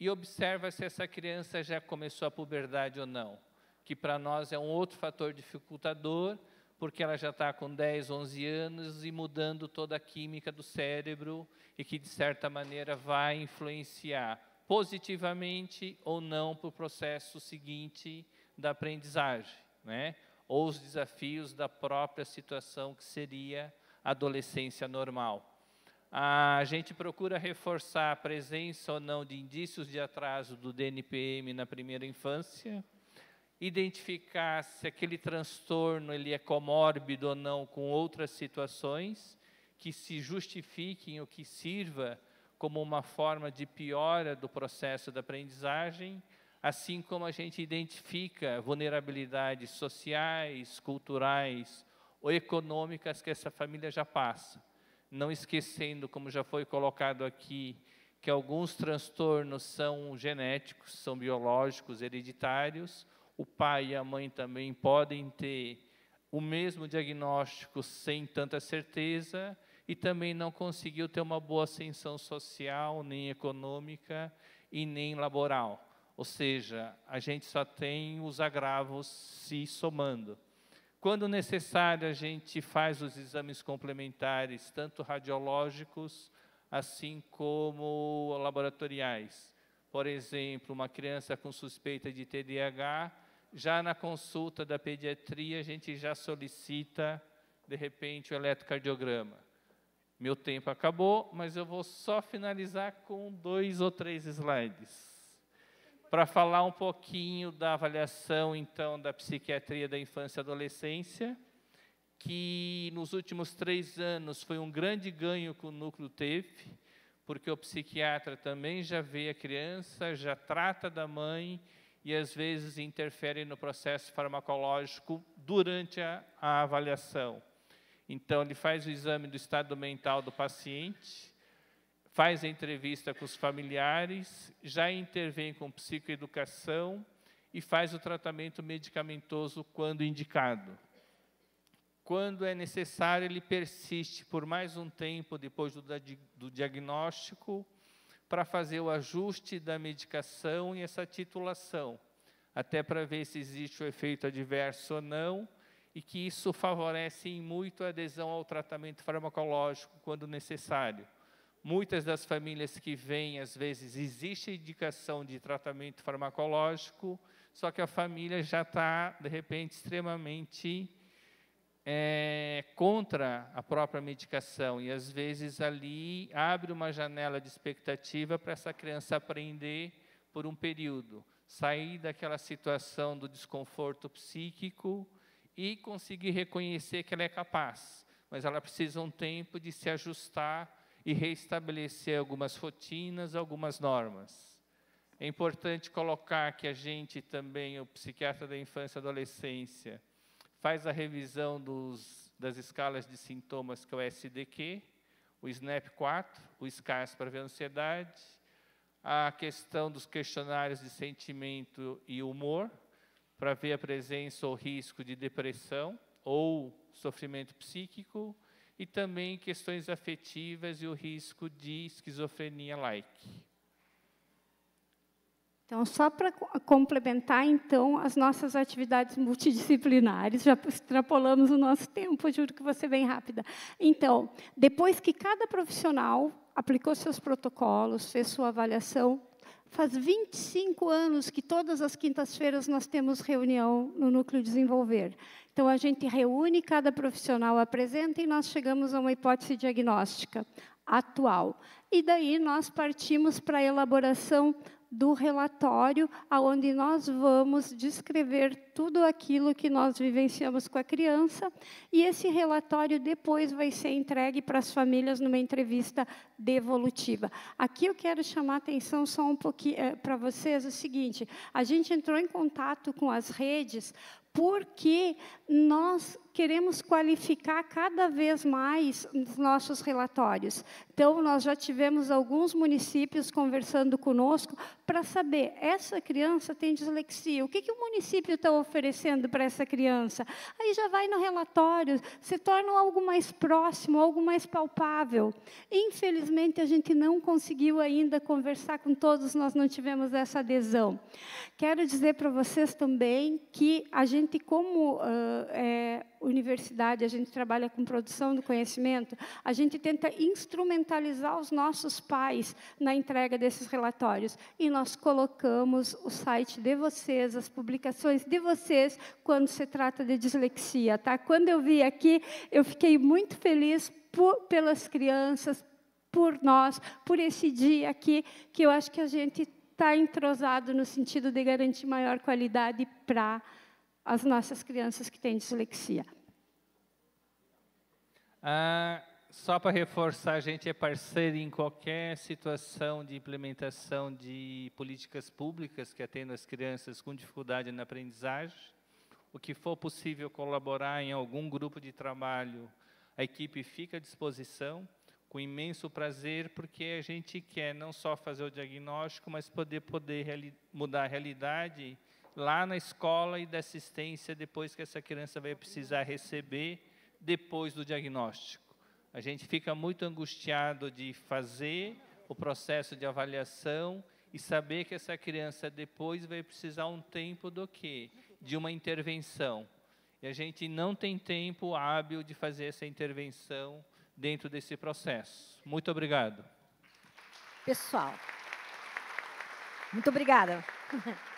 e observa se essa criança já começou a puberdade ou não, que para nós é um outro fator dificultador, porque ela já está com 10, 11 anos e mudando toda a química do cérebro e que, de certa maneira, vai influenciar positivamente ou não para o processo seguinte da aprendizagem. Né? ou os desafios da própria situação que seria a adolescência normal. A gente procura reforçar a presença ou não de indícios de atraso do DNPM na primeira infância, identificar se aquele transtorno ele é comórbido ou não com outras situações que se justifiquem ou que sirva como uma forma de piora do processo da aprendizagem assim como a gente identifica vulnerabilidades sociais, culturais ou econômicas que essa família já passa. Não esquecendo, como já foi colocado aqui, que alguns transtornos são genéticos, são biológicos, hereditários. O pai e a mãe também podem ter o mesmo diagnóstico sem tanta certeza e também não conseguiu ter uma boa ascensão social, nem econômica e nem laboral. Ou seja, a gente só tem os agravos se somando. Quando necessário, a gente faz os exames complementares, tanto radiológicos, assim como laboratoriais. Por exemplo, uma criança com suspeita de TDAH, já na consulta da pediatria, a gente já solicita, de repente, o eletrocardiograma. Meu tempo acabou, mas eu vou só finalizar com dois ou três slides para falar um pouquinho da avaliação, então, da psiquiatria da infância e adolescência, que nos últimos três anos foi um grande ganho que o núcleo teve, porque o psiquiatra também já vê a criança, já trata da mãe e às vezes interfere no processo farmacológico durante a, a avaliação. Então, ele faz o exame do estado mental do paciente, faz a entrevista com os familiares, já intervém com psicoeducação e faz o tratamento medicamentoso quando indicado. Quando é necessário, ele persiste por mais um tempo depois do, do diagnóstico para fazer o ajuste da medicação e essa titulação, até para ver se existe o efeito adverso ou não, e que isso favorece em muito a adesão ao tratamento farmacológico quando necessário. Muitas das famílias que vêm, às vezes, existe indicação de tratamento farmacológico, só que a família já está, de repente, extremamente é, contra a própria medicação. E às vezes ali abre uma janela de expectativa para essa criança aprender por um período, sair daquela situação do desconforto psíquico e conseguir reconhecer que ela é capaz, mas ela precisa um tempo de se ajustar e reestabelecer algumas rotinas, algumas normas. É importante colocar que a gente também, o psiquiatra da infância e adolescência, faz a revisão dos, das escalas de sintomas, que é o SDQ, o SNAP-4, o SCARS para ver a ansiedade, a questão dos questionários de sentimento e humor, para ver a presença ou risco de depressão ou sofrimento psíquico, e também questões afetivas e o risco de esquizofrenia-like. Então, só para complementar, então, as nossas atividades multidisciplinares, já extrapolamos o nosso tempo, juro que você bem rápida. Então, depois que cada profissional aplicou seus protocolos, fez sua avaliação, faz 25 anos que todas as quintas-feiras nós temos reunião no Núcleo Desenvolver. Então, a gente reúne, cada profissional apresenta e nós chegamos a uma hipótese diagnóstica atual. E daí nós partimos para a elaboração do relatório, aonde nós vamos descrever tudo aquilo que nós vivenciamos com a criança, e esse relatório depois vai ser entregue para as famílias numa entrevista devolutiva. Aqui eu quero chamar a atenção só um pouquinho é, para vocês o seguinte: a gente entrou em contato com as redes porque nós queremos qualificar cada vez mais os nossos relatórios. Então, nós já tivemos alguns municípios conversando conosco para saber, essa criança tem dislexia, o que, que o município está oferecendo para essa criança? Aí já vai no relatório, se torna algo mais próximo, algo mais palpável. Infelizmente, a gente não conseguiu ainda conversar com todos, nós não tivemos essa adesão. Quero dizer para vocês também que a gente, como uh, é, universidade, a gente trabalha com produção do conhecimento, a gente tenta instrumentalizar os nossos pais na entrega desses relatórios. E nós colocamos o site de vocês, as publicações de vocês, quando se trata de dislexia. Tá? Quando eu vi aqui, eu fiquei muito feliz por, pelas crianças, por nós, por esse dia aqui, que eu acho que a gente está entrosado no sentido de garantir maior qualidade para as nossas crianças que têm dislexia. Ah, só para reforçar, a gente é parceiro em qualquer situação de implementação de políticas públicas que atendam as crianças com dificuldade na aprendizagem. O que for possível colaborar em algum grupo de trabalho, a equipe fica à disposição, com imenso prazer, porque a gente quer não só fazer o diagnóstico, mas poder, poder mudar a realidade lá na escola e da assistência depois que essa criança vai precisar receber depois do diagnóstico. A gente fica muito angustiado de fazer o processo de avaliação e saber que essa criança depois vai precisar um tempo do quê? De uma intervenção. E a gente não tem tempo hábil de fazer essa intervenção dentro desse processo. Muito obrigado. Pessoal, muito obrigada.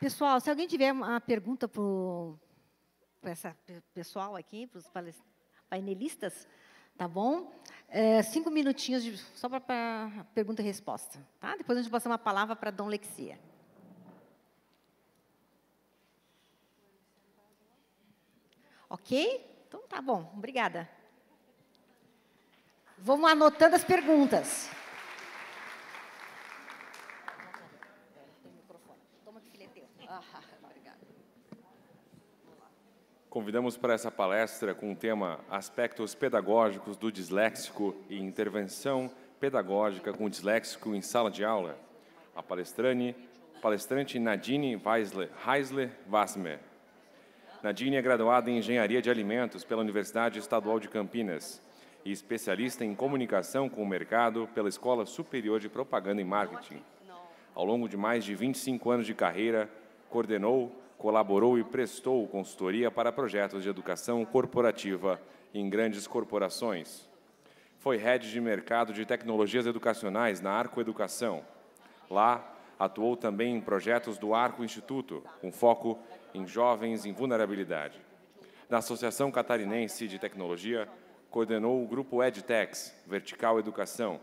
Pessoal, se alguém tiver uma pergunta para essa pessoal aqui, para os painelistas, tá bom? É, cinco minutinhos de, só para pergunta e resposta, tá? Depois a gente passa uma palavra para Dom Lexia. Ok? Então tá bom, obrigada. Vamos anotando as perguntas. Ah. Convidamos para essa palestra com o tema Aspectos Pedagógicos do Disléxico e Intervenção Pedagógica com Disléxico em Sala de Aula. A palestrante Palestrante Nadine Heisler Wassmer. Nadine é graduada em Engenharia de Alimentos pela Universidade Estadual de Campinas e especialista em comunicação com o mercado pela Escola Superior de Propaganda e Marketing. Ao longo de mais de 25 anos de carreira, coordenou, colaborou e prestou consultoria para projetos de educação corporativa em grandes corporações. Foi head de mercado de tecnologias educacionais na Arco Educação. Lá, atuou também em projetos do Arco Instituto, com foco em jovens em vulnerabilidade. Na Associação Catarinense de Tecnologia, coordenou o grupo EdTex, Vertical Educação.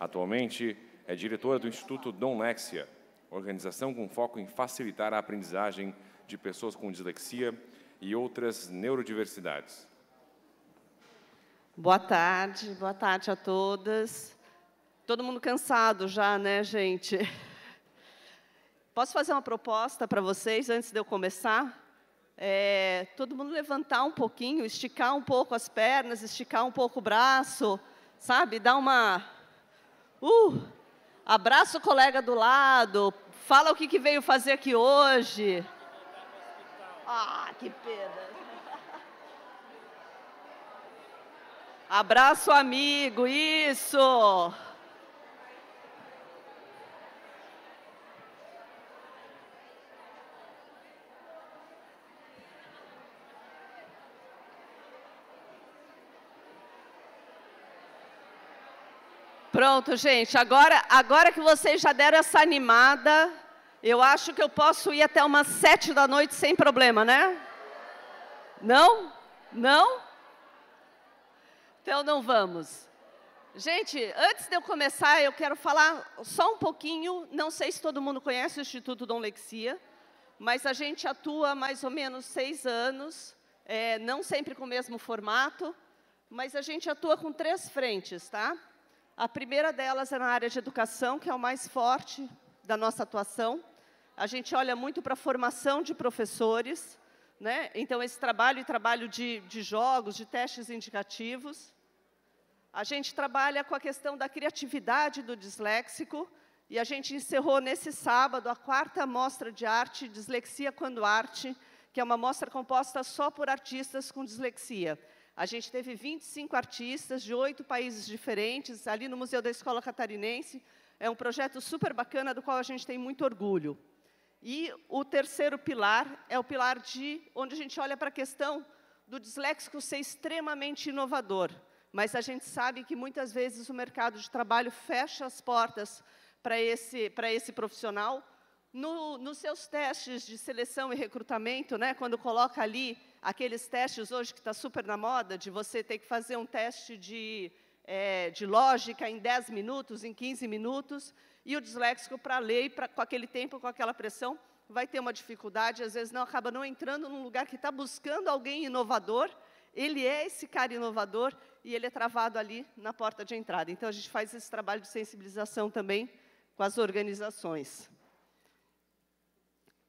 Atualmente, é diretora do Instituto Dom Lexia, organização com foco em facilitar a aprendizagem de pessoas com dislexia e outras neurodiversidades. Boa tarde, boa tarde a todas. Todo mundo cansado já, né, gente? Posso fazer uma proposta para vocês antes de eu começar? É, todo mundo levantar um pouquinho, esticar um pouco as pernas, esticar um pouco o braço, sabe? Dar uma. Uh! Abraça o colega do lado, fala o que, que veio fazer aqui hoje. Ah, que pena. Abraço amigo, isso. Pronto, gente. Agora, agora que vocês já deram essa animada, eu acho que eu posso ir até umas sete da noite sem problema, né? Não? Não? Então não vamos. Gente, antes de eu começar, eu quero falar só um pouquinho. Não sei se todo mundo conhece o Instituto Dom Lexia, mas a gente atua há mais ou menos seis anos, é, não sempre com o mesmo formato, mas a gente atua com três frentes, tá? A primeira delas é na área de educação, que é o mais forte da nossa atuação. A gente olha muito para a formação de professores, né? então esse trabalho e trabalho de, de jogos, de testes indicativos. A gente trabalha com a questão da criatividade do disléxico, e a gente encerrou nesse sábado a quarta mostra de arte, Dislexia Quando Arte, que é uma mostra composta só por artistas com dislexia. A gente teve 25 artistas de oito países diferentes, ali no Museu da Escola Catarinense. É um projeto super bacana, do qual a gente tem muito orgulho. E o terceiro pilar é o pilar de onde a gente olha para a questão do disléxico ser extremamente inovador. Mas a gente sabe que muitas vezes o mercado de trabalho fecha as portas para esse, para esse profissional. No, nos seus testes de seleção e recrutamento, né, quando coloca ali aqueles testes hoje que está super na moda, de você ter que fazer um teste de, é, de lógica em 10 minutos, em 15 minutos, e o disléxico, para ler, pra, com aquele tempo, com aquela pressão, vai ter uma dificuldade, às vezes não acaba não entrando num lugar que está buscando alguém inovador, ele é esse cara inovador e ele é travado ali na porta de entrada. Então, a gente faz esse trabalho de sensibilização também com as organizações.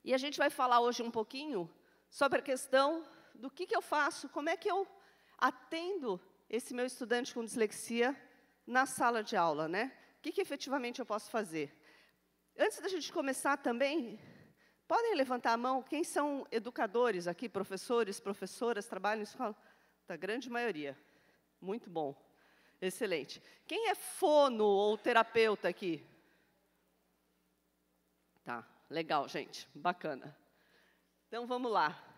E a gente vai falar hoje um pouquinho sobre a questão do que, que eu faço, como é que eu atendo esse meu estudante com dislexia na sala de aula, né? O que, que efetivamente eu posso fazer? Antes da gente começar também, podem levantar a mão quem são educadores aqui, professores, professoras, trabalham em escola? Da grande maioria. Muito bom. Excelente. Quem é fono ou terapeuta aqui? Tá, legal, gente. Bacana. Então, vamos lá.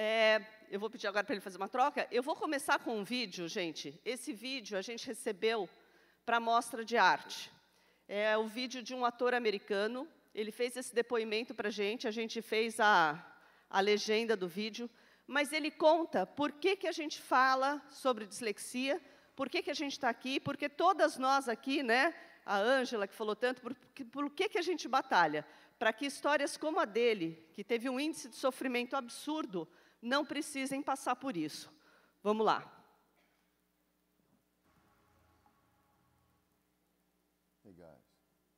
É, eu vou pedir agora para ele fazer uma troca. Eu vou começar com um vídeo, gente. Esse vídeo a gente recebeu para a mostra de arte. É o vídeo de um ator americano. Ele fez esse depoimento para a gente, a gente fez a, a legenda do vídeo, mas ele conta por que, que a gente fala sobre dislexia, por que, que a gente está aqui, porque todas nós aqui, né, a Ângela que falou tanto, por, por que, que a gente batalha? Para que histórias como a dele, que teve um índice de sofrimento absurdo, não precisem passar por isso. Vamos lá. Hey guys,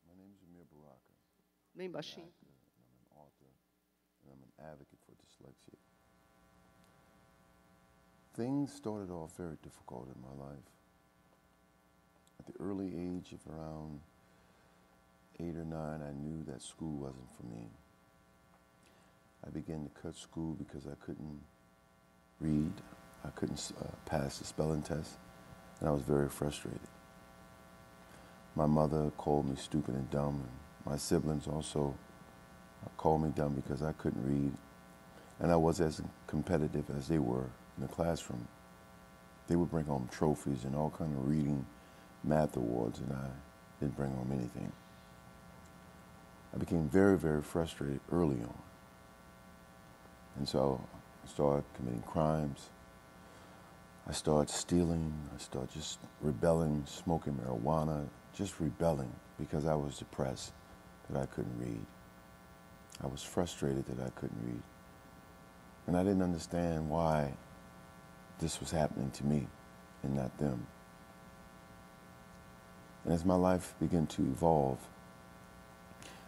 my name is Amir Baraka. Bem baixinho. I'm an author and I'm an advocate for dyslexia. Things started off very difficult in my life. At the early age of around eight or nine, I knew that school wasn't for me. I began to cut school because I couldn't read. I couldn't uh, pass the spelling test, and I was very frustrated. My mother called me stupid and dumb, and my siblings also uh, called me dumb because I couldn't read, and I was as competitive as they were in the classroom. They would bring home trophies and all kind of reading, math awards, and I didn't bring home anything. I became very, very frustrated early on. And so I started committing crimes. I started stealing. I started just rebelling, smoking marijuana, just rebelling because I was depressed that I couldn't read. I was frustrated that I couldn't read. And I didn't understand why this was happening to me and not them. And as my life began to evolve,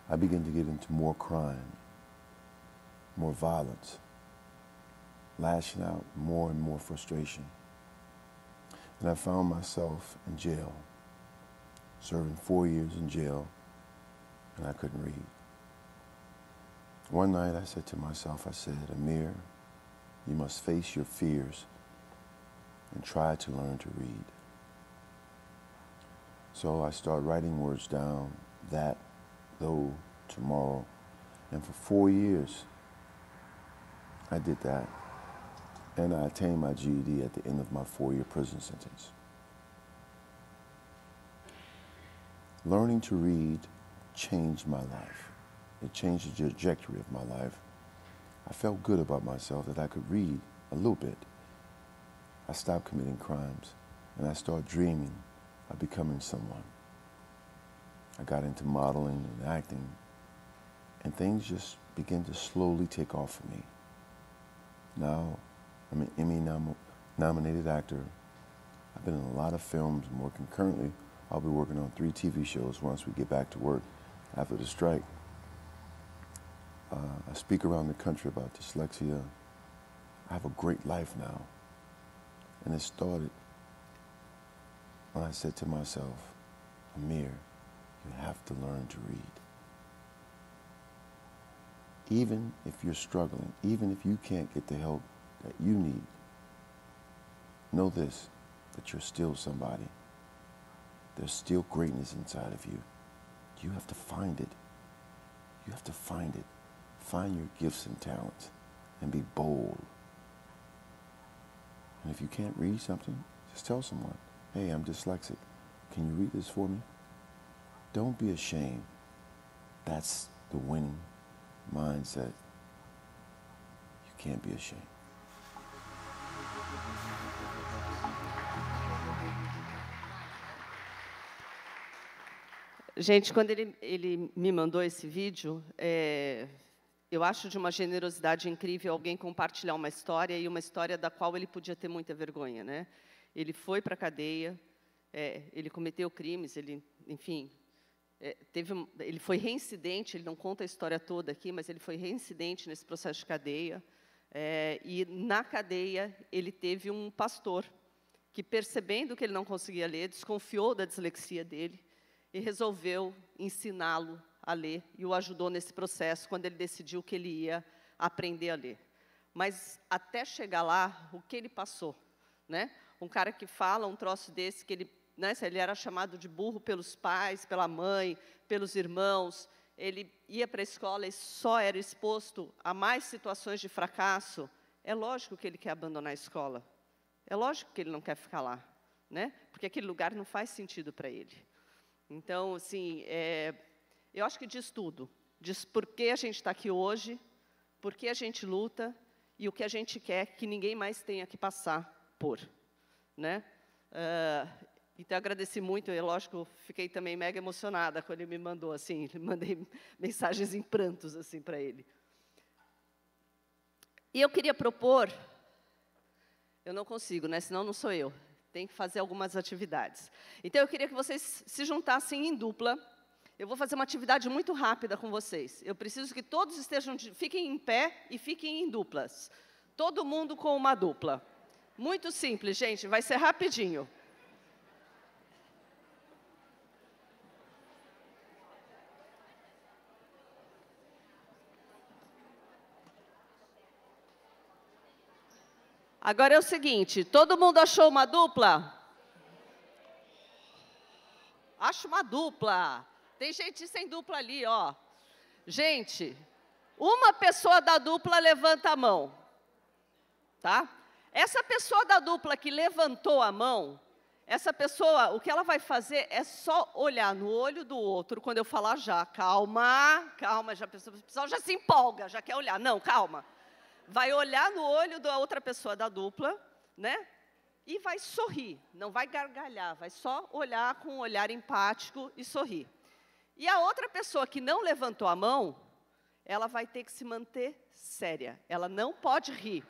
I began to get into more crime, more violence, lashing out more and more frustration. And I found myself in jail, serving four years in jail, and I couldn't read. One night I said to myself, I said, Amir, you must face your fears and try to learn to read. So I started writing words down, that, though, tomorrow. And for four years, I did that. And I attained my GED at the end of my four-year prison sentence. Learning to read changed my life. It changed the trajectory of my life. I felt good about myself that I could read a little bit. I stopped committing crimes and I started dreaming of becoming someone. I got into modeling and acting and things just began to slowly take off for me. Now I'm an Emmy nom nominated actor. I've been in a lot of films. I'm working currently. I'll be working on three TV shows once we get back to work after the strike. Uh, I speak around the country about dyslexia. I have a great life now. And it started when I said to myself, Amir, you have to learn to read. Even if you're struggling, even if you can't get the help that you need, know this, that you're still somebody. There's still greatness inside of you. You have to find it. You have to find it. Find your gifts and talents and be bold. And if you can't read something, just tell someone, hey, I'm dyslexic. Can you read this for me? Don't be ashamed. That's the winning mindset. You can't be ashamed. Gente, quando ele, ele me mandou esse vídeo, é, eu acho de uma generosidade incrível alguém compartilhar uma história e uma história da qual ele podia ter muita vergonha, né? Ele foi para a cadeia, é, ele cometeu crimes, ele, enfim, é, teve, ele foi reincidente. Ele não conta a história toda aqui, mas ele foi reincidente nesse processo de cadeia. É, e na cadeia ele teve um pastor que, percebendo que ele não conseguia ler, desconfiou da dislexia dele e resolveu ensiná-lo a ler e o ajudou nesse processo quando ele decidiu que ele ia aprender a ler. Mas até chegar lá, o que ele passou, né? Um cara que fala um troço desse que ele, né, ele era chamado de burro pelos pais, pela mãe, pelos irmãos, ele ia para a escola e só era exposto a mais situações de fracasso. É lógico que ele quer abandonar a escola. É lógico que ele não quer ficar lá, né? Porque aquele lugar não faz sentido para ele. Então, assim, é, eu acho que diz tudo. Diz por que a gente está aqui hoje, por que a gente luta e o que a gente quer que ninguém mais tenha que passar por. Né? Uh, então, agradeci muito, e lógico, fiquei também mega emocionada quando ele me mandou, assim, mandei mensagens em prantos, assim, para ele. E eu queria propor, eu não consigo, né, senão não sou eu, tem que fazer algumas atividades. Então, eu queria que vocês se juntassem em dupla. Eu vou fazer uma atividade muito rápida com vocês. Eu preciso que todos estejam, fiquem em pé e fiquem em duplas. Todo mundo com uma dupla. Muito simples, gente, vai ser rapidinho. Agora é o seguinte, todo mundo achou uma dupla? Acho uma dupla. Tem gente sem dupla ali, ó. Gente, uma pessoa da dupla levanta a mão. Tá? Essa pessoa da dupla que levantou a mão, essa pessoa, o que ela vai fazer é só olhar no olho do outro quando eu falar já. Calma, calma, já, o pessoal já se empolga, já quer olhar. Não, calma. Vai olhar no olho da outra pessoa da dupla, né? E vai sorrir, não vai gargalhar, vai só olhar com um olhar empático e sorrir. E a outra pessoa que não levantou a mão, ela vai ter que se manter séria. Ela não pode rir.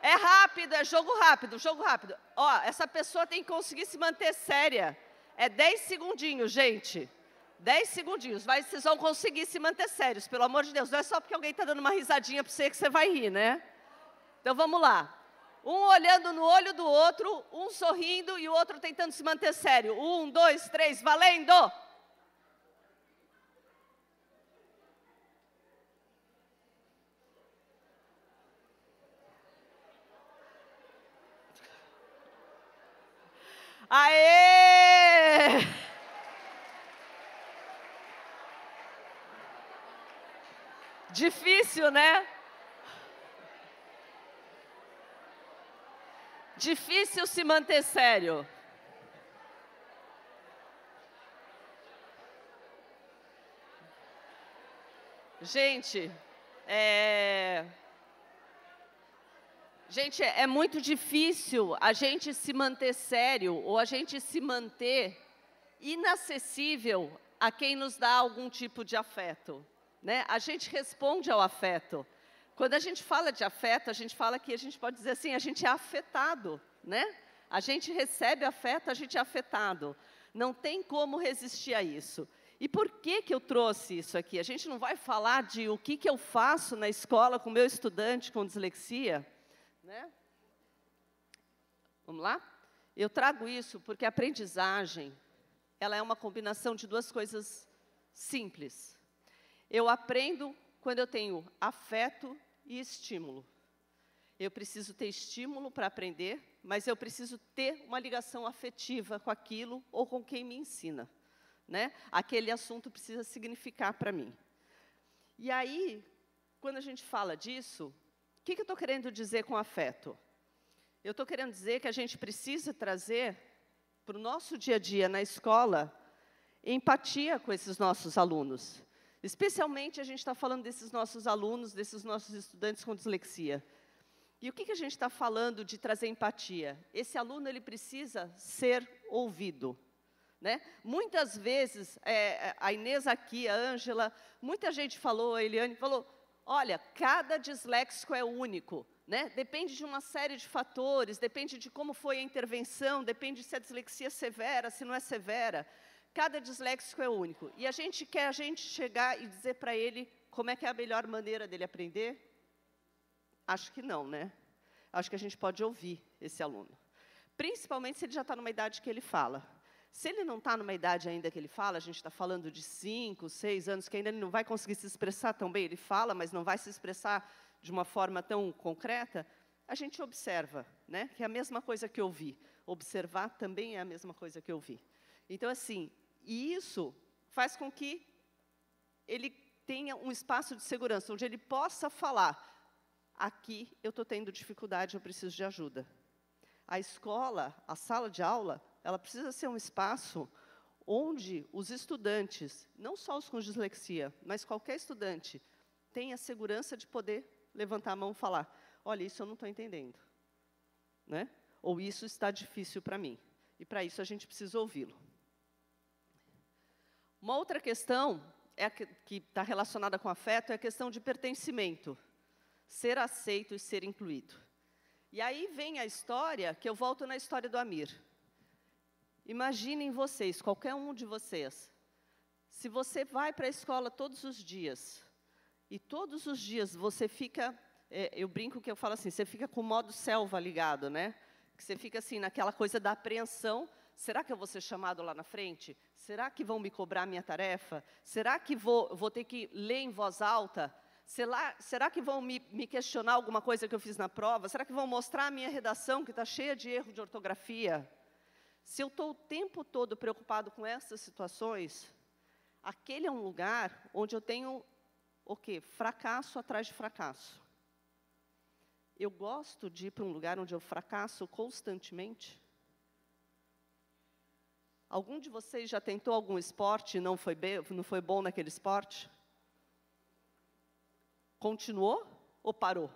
É rápido, é jogo rápido, jogo rápido. Ó, essa pessoa tem que conseguir se manter séria. É 10 segundinhos, gente. 10 segundinhos. Vai, vocês vão conseguir se manter sérios, pelo amor de Deus. Não é só porque alguém está dando uma risadinha para você que você vai rir, né? Então vamos lá. Um olhando no olho do outro, um sorrindo e o outro tentando se manter sério. Um, dois, três, valendo! Aê! Difícil, né? Difícil se manter sério. Gente, é... Gente, é muito difícil a gente se manter sério ou a gente se manter inacessível a quem nos dá algum tipo de afeto. Né? A gente responde ao afeto. Quando a gente fala de afeto, a gente fala que a gente pode dizer assim, a gente é afetado, né? A gente recebe afeto, a gente é afetado. Não tem como resistir a isso. E por que, que eu trouxe isso aqui? A gente não vai falar de o que, que eu faço na escola com meu estudante com dislexia, né? Vamos lá? Eu trago isso porque a aprendizagem, ela é uma combinação de duas coisas simples. Eu aprendo quando eu tenho afeto e estímulo. Eu preciso ter estímulo para aprender, mas eu preciso ter uma ligação afetiva com aquilo ou com quem me ensina. Né? Aquele assunto precisa significar para mim. E aí, quando a gente fala disso, que, que eu estou querendo dizer com afeto? Eu estou querendo dizer que a gente precisa trazer para o nosso dia a dia na escola empatia com esses nossos alunos. Especialmente a gente está falando desses nossos alunos, desses nossos estudantes com dislexia. E o que, que a gente está falando de trazer empatia? Esse aluno ele precisa ser ouvido. Né? Muitas vezes, é, a Inês aqui, a Ângela, muita gente falou, a Eliane falou, Olha, cada disléxico é único. Né? Depende de uma série de fatores, depende de como foi a intervenção, depende se a dislexia é severa, se não é severa. Cada disléxico é único. E a gente quer a gente chegar e dizer para ele como é que é a melhor maneira dele aprender? Acho que não, né? Acho que a gente pode ouvir esse aluno. Principalmente se ele já está numa idade que ele fala. Se ele não está numa idade ainda que ele fala, a gente está falando de cinco, seis anos, que ainda ele não vai conseguir se expressar tão bem, ele fala, mas não vai se expressar de uma forma tão concreta, a gente observa, né? que é a mesma coisa que ouvir. Observar também é a mesma coisa que ouvir. Então, assim, e isso faz com que ele tenha um espaço de segurança, onde ele possa falar, aqui eu estou tendo dificuldade, eu preciso de ajuda. A escola, a sala de aula, ela precisa ser um espaço onde os estudantes, não só os com dislexia, mas qualquer estudante, tenha segurança de poder levantar a mão e falar: olha, isso eu não estou entendendo. Né? Ou isso está difícil para mim. E para isso a gente precisa ouvi-lo. Uma outra questão é que está relacionada com afeto é a questão de pertencimento. Ser aceito e ser incluído. E aí vem a história, que eu volto na história do Amir. Imaginem vocês, qualquer um de vocês, se você vai para a escola todos os dias, e todos os dias você fica, é, eu brinco que eu falo assim, você fica com o modo selva ligado, né? Que você fica assim, naquela coisa da apreensão, será que eu vou ser chamado lá na frente? Será que vão me cobrar minha tarefa? Será que vou, vou ter que ler em voz alta? Será, será que vão me, me, questionar alguma coisa que eu fiz na prova? Será que vão mostrar a minha redação, que está cheia de erro de ortografia? Se eu estou o tempo todo preocupado com essas situações, aquele é um lugar onde eu tenho o quê? Fracasso atrás de fracasso. Eu gosto de ir para um lugar onde eu fracasso constantemente? Algum de vocês já tentou algum esporte e não foi, não foi bom naquele esporte? Continuou ou parou?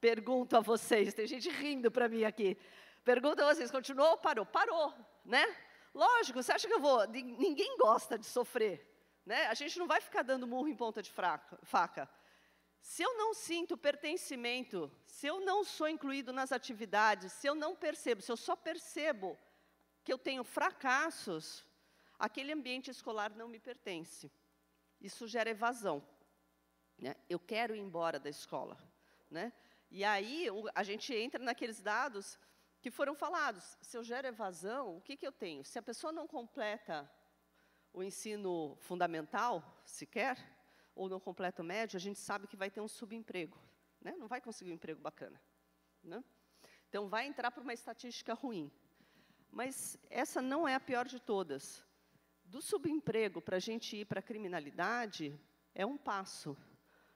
Pergunto a vocês, tem gente rindo para mim aqui. Pergunto a vocês, continuou ou parou? Parou, né? Lógico, você acha que eu vou... Ninguém gosta de sofrer, né? A gente não vai ficar dando murro em ponta de fraca, faca. Se eu não sinto pertencimento, se eu não sou incluído nas atividades, se eu não percebo, se eu só percebo que eu tenho fracassos, aquele ambiente escolar não me pertence. Isso gera evasão. Né? Eu quero ir embora da escola. Né? E aí a gente entra naqueles dados que foram falados. Se eu gero evasão, o que, que eu tenho? Se a pessoa não completa o ensino fundamental, sequer, ou não completa o médio, a gente sabe que vai ter um subemprego. Né? Não vai conseguir um emprego bacana. Né? Então, vai entrar para uma estatística ruim. Mas essa não é a pior de todas. Do subemprego para a gente ir para a criminalidade, é um passo.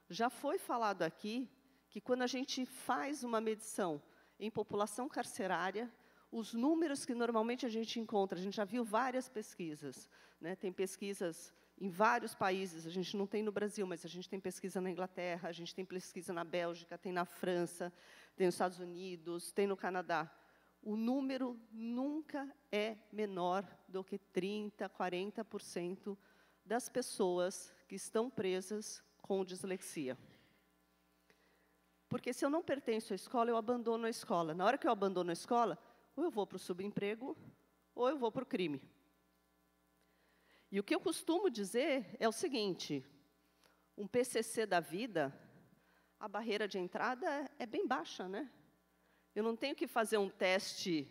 Já foi falado aqui que quando a gente faz uma medição em população carcerária, os números que normalmente a gente encontra, a gente já viu várias pesquisas, né? tem pesquisas em vários países, a gente não tem no Brasil, mas a gente tem pesquisa na Inglaterra, a gente tem pesquisa na Bélgica, tem na França, tem nos Estados Unidos, tem no Canadá. O número nunca é menor do que 30%, 40% das pessoas que estão presas com dislexia. Porque se eu não pertenço à escola, eu abandono a escola. Na hora que eu abandono a escola, ou eu vou para o subemprego, ou eu vou para o crime. E o que eu costumo dizer é o seguinte: um PCC da vida, a barreira de entrada é bem baixa, né? Eu não tenho que fazer um teste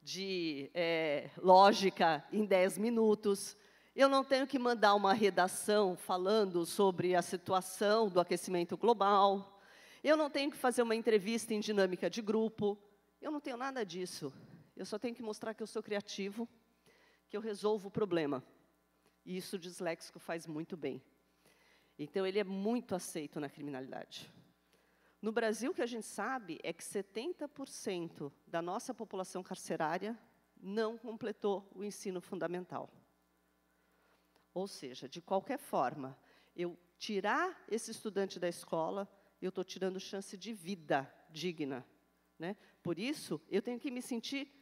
de é, lógica em 10 minutos. Eu não tenho que mandar uma redação falando sobre a situação do aquecimento global. Eu não tenho que fazer uma entrevista em dinâmica de grupo. Eu não tenho nada disso. Eu só tenho que mostrar que eu sou criativo, que eu resolvo o problema. E isso o disléxico faz muito bem. Então, ele é muito aceito na criminalidade. No Brasil, o que a gente sabe é que 70% da nossa população carcerária não completou o ensino fundamental. Ou seja, de qualquer forma, eu tirar esse estudante da escola, eu estou tirando chance de vida digna. Né? Por isso, eu tenho que me sentir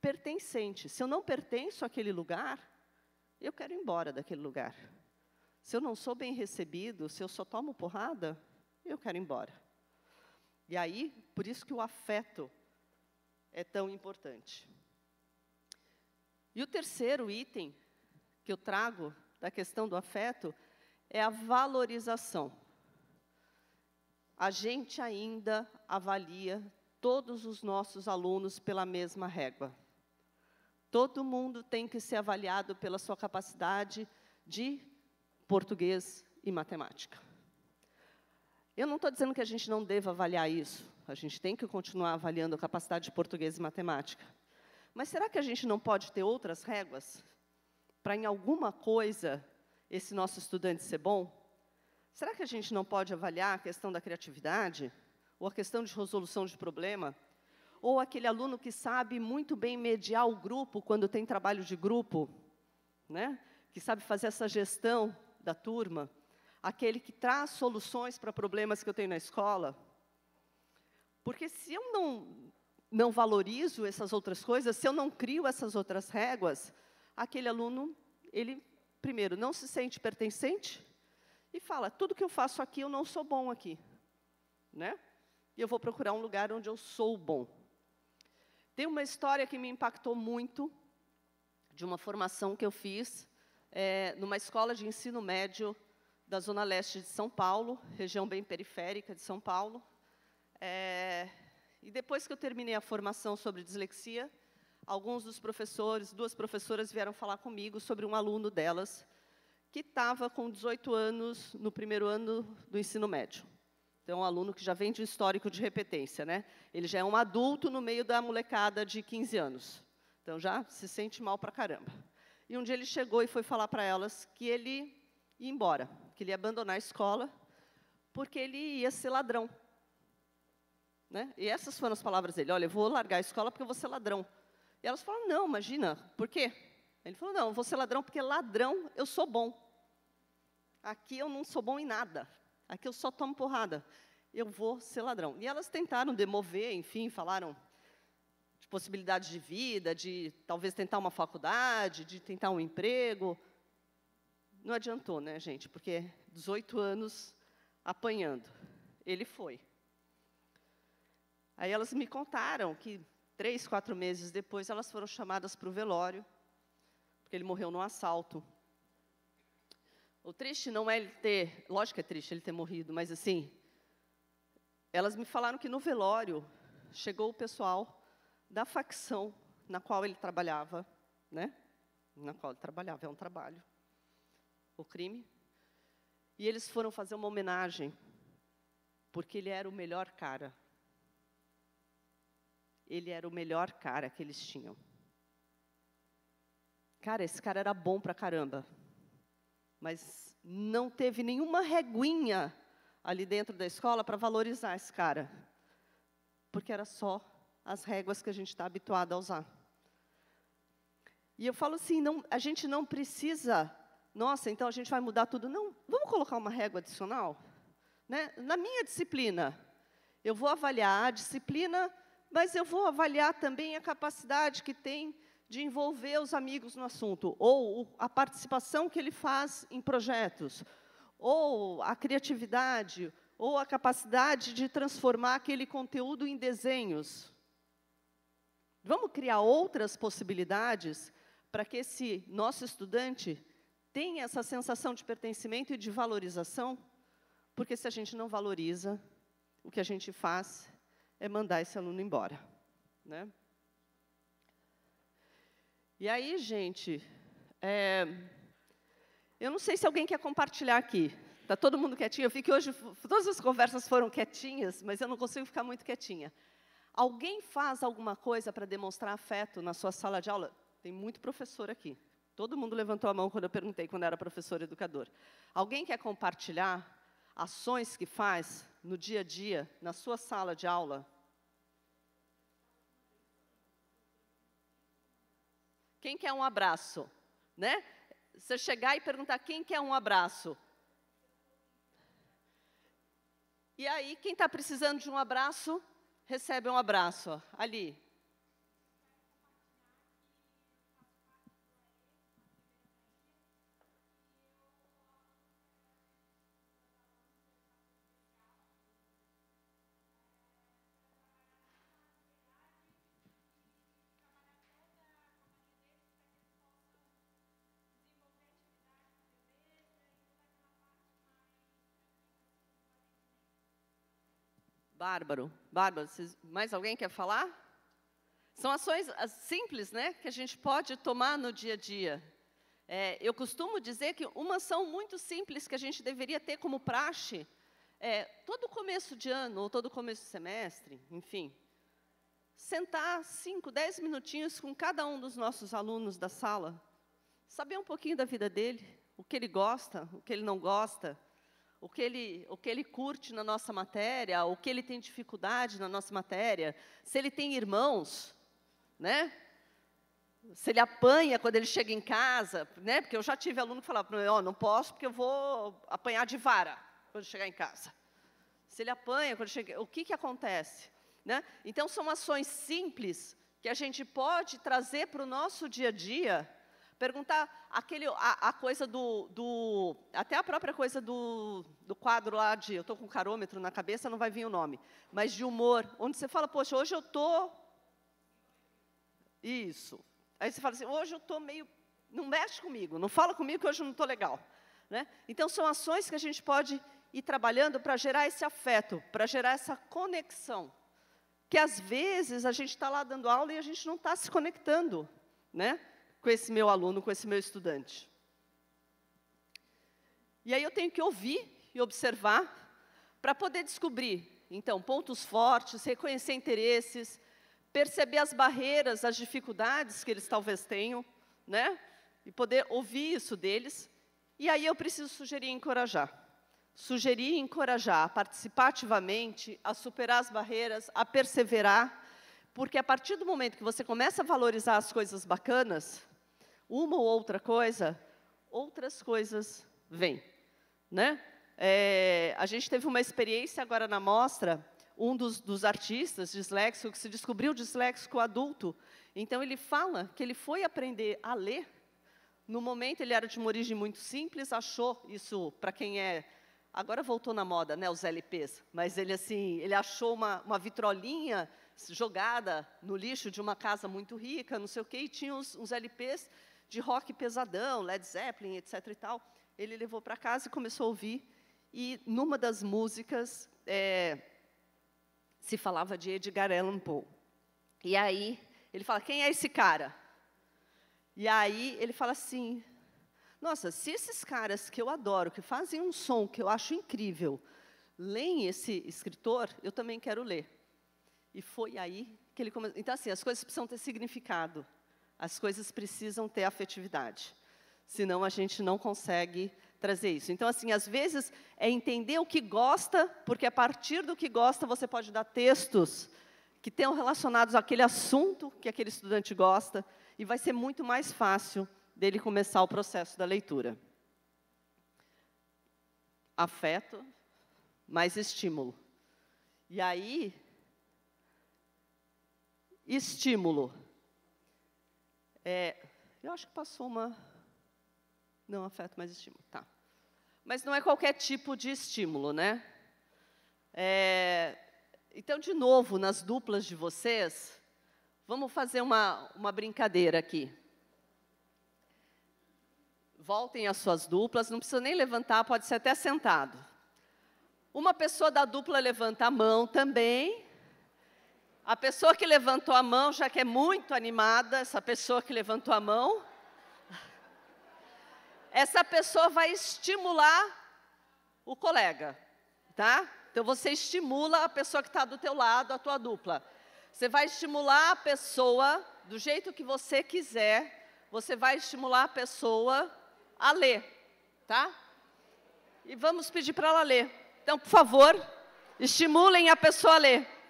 pertencente. Se eu não pertenço àquele lugar, eu quero ir embora daquele lugar. Se eu não sou bem recebido, se eu só tomo porrada, eu quero ir embora. E aí, por isso que o afeto é tão importante. E o terceiro item que eu trago da questão do afeto é a valorização. A gente ainda avalia todos os nossos alunos pela mesma régua. Todo mundo tem que ser avaliado pela sua capacidade de português e matemática. Eu não estou dizendo que a gente não deva avaliar isso. A gente tem que continuar avaliando a capacidade de português e matemática. Mas será que a gente não pode ter outras réguas para, em alguma coisa, esse nosso estudante ser bom? Será que a gente não pode avaliar a questão da criatividade? Ou a questão de resolução de problema? Ou aquele aluno que sabe muito bem mediar o grupo quando tem trabalho de grupo? Né? Que sabe fazer essa gestão da turma? Aquele que traz soluções para problemas que eu tenho na escola. Porque se eu não, não valorizo essas outras coisas, se eu não crio essas outras réguas, aquele aluno, ele, primeiro, não se sente pertencente e fala, tudo que eu faço aqui, eu não sou bom aqui. Né? E eu vou procurar um lugar onde eu sou bom. Tem uma história que me impactou muito, de uma formação que eu fiz é, numa escola de ensino médio da Zona Leste de São Paulo, região bem periférica de São Paulo. É, e depois que eu terminei a formação sobre dislexia, alguns dos professores, duas professoras vieram falar comigo sobre um aluno delas, que estava com 18 anos no primeiro ano do ensino médio. Então, um aluno que já vem de um histórico de repetência, né? Ele já é um adulto no meio da molecada de 15 anos. Então, já se sente mal para caramba. E um dia ele chegou e foi falar para elas que ele ia embora, que ele ia abandonar a escola, porque ele ia ser ladrão. Né? E essas foram as palavras dele: Olha, eu vou largar a escola porque eu vou ser ladrão. E elas falaram: Não, imagina, por quê? Ele falou: Não, eu vou ser ladrão porque ladrão eu sou bom. Aqui eu não sou bom em nada. Aqui eu só tomo porrada. Eu vou ser ladrão. E elas tentaram demover, enfim, falaram de possibilidades de vida, de talvez tentar uma faculdade, de tentar um emprego. Não adiantou, né, gente? Porque 18 anos apanhando. Ele foi. Aí elas me contaram que três, quatro meses depois elas foram chamadas para o velório, porque ele morreu num assalto. O triste não é ele ter, lógico que é triste ele ter morrido, mas assim, elas me falaram que no velório chegou o pessoal da facção na qual ele trabalhava, né? Na qual ele trabalhava, é um trabalho. O crime. E eles foram fazer uma homenagem, porque ele era o melhor cara. Ele era o melhor cara que eles tinham. Cara, esse cara era bom pra caramba mas não teve nenhuma reguinha ali dentro da escola para valorizar esse cara, porque era só as réguas que a gente está habituado a usar. E eu falo assim, não, a gente não precisa, nossa, então a gente vai mudar tudo. Não, vamos colocar uma régua adicional? Né? Na minha disciplina, eu vou avaliar a disciplina, mas eu vou avaliar também a capacidade que tem de envolver os amigos no assunto, ou a participação que ele faz em projetos, ou a criatividade, ou a capacidade de transformar aquele conteúdo em desenhos. Vamos criar outras possibilidades para que esse nosso estudante tenha essa sensação de pertencimento e de valorização? Porque se a gente não valoriza, o que a gente faz é mandar esse aluno embora. Né? E aí, gente, é, eu não sei se alguém quer compartilhar aqui. Está todo mundo quietinho? Eu vi que hoje todas as conversas foram quietinhas, mas eu não consigo ficar muito quietinha. Alguém faz alguma coisa para demonstrar afeto na sua sala de aula? Tem muito professor aqui. Todo mundo levantou a mão quando eu perguntei, quando era professor educador. Alguém quer compartilhar ações que faz no dia a dia, na sua sala de aula, Quem quer um abraço? Né? Você chegar e perguntar quem quer um abraço. E aí, quem está precisando de um abraço, recebe um abraço. Ali, Bárbaro. Bárbaro, mais alguém quer falar? São ações ah, simples, né, que a gente pode tomar no dia a dia. É, eu costumo dizer que uma ação muito simples que a gente deveria ter como praxe é, todo começo de ano ou todo começo de semestre, enfim, sentar cinco, dez minutinhos com cada um dos nossos alunos da sala, saber um pouquinho da vida dele, o que ele gosta, o que ele não gosta, o que ele, o que ele curte na nossa matéria, o que ele tem dificuldade na nossa matéria, se ele tem irmãos, né? Se ele apanha quando ele chega em casa, né? Porque eu já tive aluno que falava para mim, oh, não posso porque eu vou apanhar de vara quando chegar em casa. Se ele apanha quando chega, o que que acontece, né? Então são ações simples que a gente pode trazer para o nosso dia a dia Perguntar aquele, a, a coisa do, do, Até a própria coisa do, do quadro lá de. Eu estou com um carômetro na cabeça, não vai vir o nome. Mas de humor, onde você fala, poxa, hoje eu estou. Isso. Aí você fala assim, hoje eu estou meio. Não mexe comigo, não fala comigo que hoje eu não estou legal. Né? Então, são ações que a gente pode ir trabalhando para gerar esse afeto, para gerar essa conexão. Que às vezes a gente está lá dando aula e a gente não está se conectando. Né? Com esse meu aluno, com esse meu estudante. E aí eu tenho que ouvir e observar para poder descobrir, então, pontos fortes, reconhecer interesses, perceber as barreiras, as dificuldades que eles talvez tenham, né? E poder ouvir isso deles. E aí eu preciso sugerir e encorajar. Sugerir e encorajar a participar ativamente, a superar as barreiras, a perseverar, porque a partir do momento que você começa a valorizar as coisas bacanas, uma ou outra coisa, outras coisas vêm. Né? É, a gente teve uma experiência agora na mostra, um dos, dos artistas disléxicos que se descobriu disléxico adulto. Então, ele fala que ele foi aprender a ler. No momento, ele era de uma origem muito simples, achou isso, para quem é... Agora voltou na moda, né, os LPs, mas ele, assim, ele achou uma, uma vitrolinha jogada no lixo de uma casa muito rica, não sei o quê, e tinha uns, uns LPs de rock pesadão, Led Zeppelin, etc. e tal. Ele levou para casa e começou a ouvir. E numa das músicas é, se falava de Edgar Allan Poe. E aí ele fala: quem é esse cara? E aí ele fala assim: nossa, se esses caras que eu adoro, que fazem um som que eu acho incrível, leem esse escritor, eu também quero ler. E foi aí que ele começou. Então, assim, as coisas precisam ter significado. As coisas precisam ter afetividade. Senão a gente não consegue trazer isso. Então, assim, às vezes é entender o que gosta, porque a partir do que gosta você pode dar textos que tenham relacionados àquele assunto que aquele estudante gosta, e vai ser muito mais fácil dele começar o processo da leitura. Afeto, mais estímulo. E aí, estímulo. É, eu acho que passou uma. Não, afeto mais estímulo. Tá. Mas não é qualquer tipo de estímulo, né? É, então, de novo, nas duplas de vocês, vamos fazer uma, uma brincadeira aqui. Voltem às suas duplas, não precisa nem levantar, pode ser até sentado. Uma pessoa da dupla levanta a mão também, a pessoa que levantou a mão, já que é muito animada, essa pessoa que levantou a mão, essa pessoa vai estimular o colega, tá? Então você estimula a pessoa que está do teu lado, a tua dupla. Você vai estimular a pessoa do jeito que você quiser. Você vai estimular a pessoa a ler, tá? E vamos pedir para ela ler. Então, por favor, estimulem a pessoa a ler.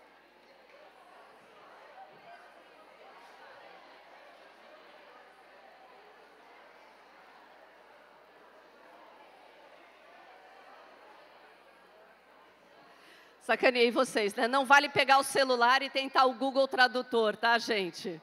Sacaneei vocês, né? Não vale pegar o celular e tentar o Google Tradutor, tá, gente?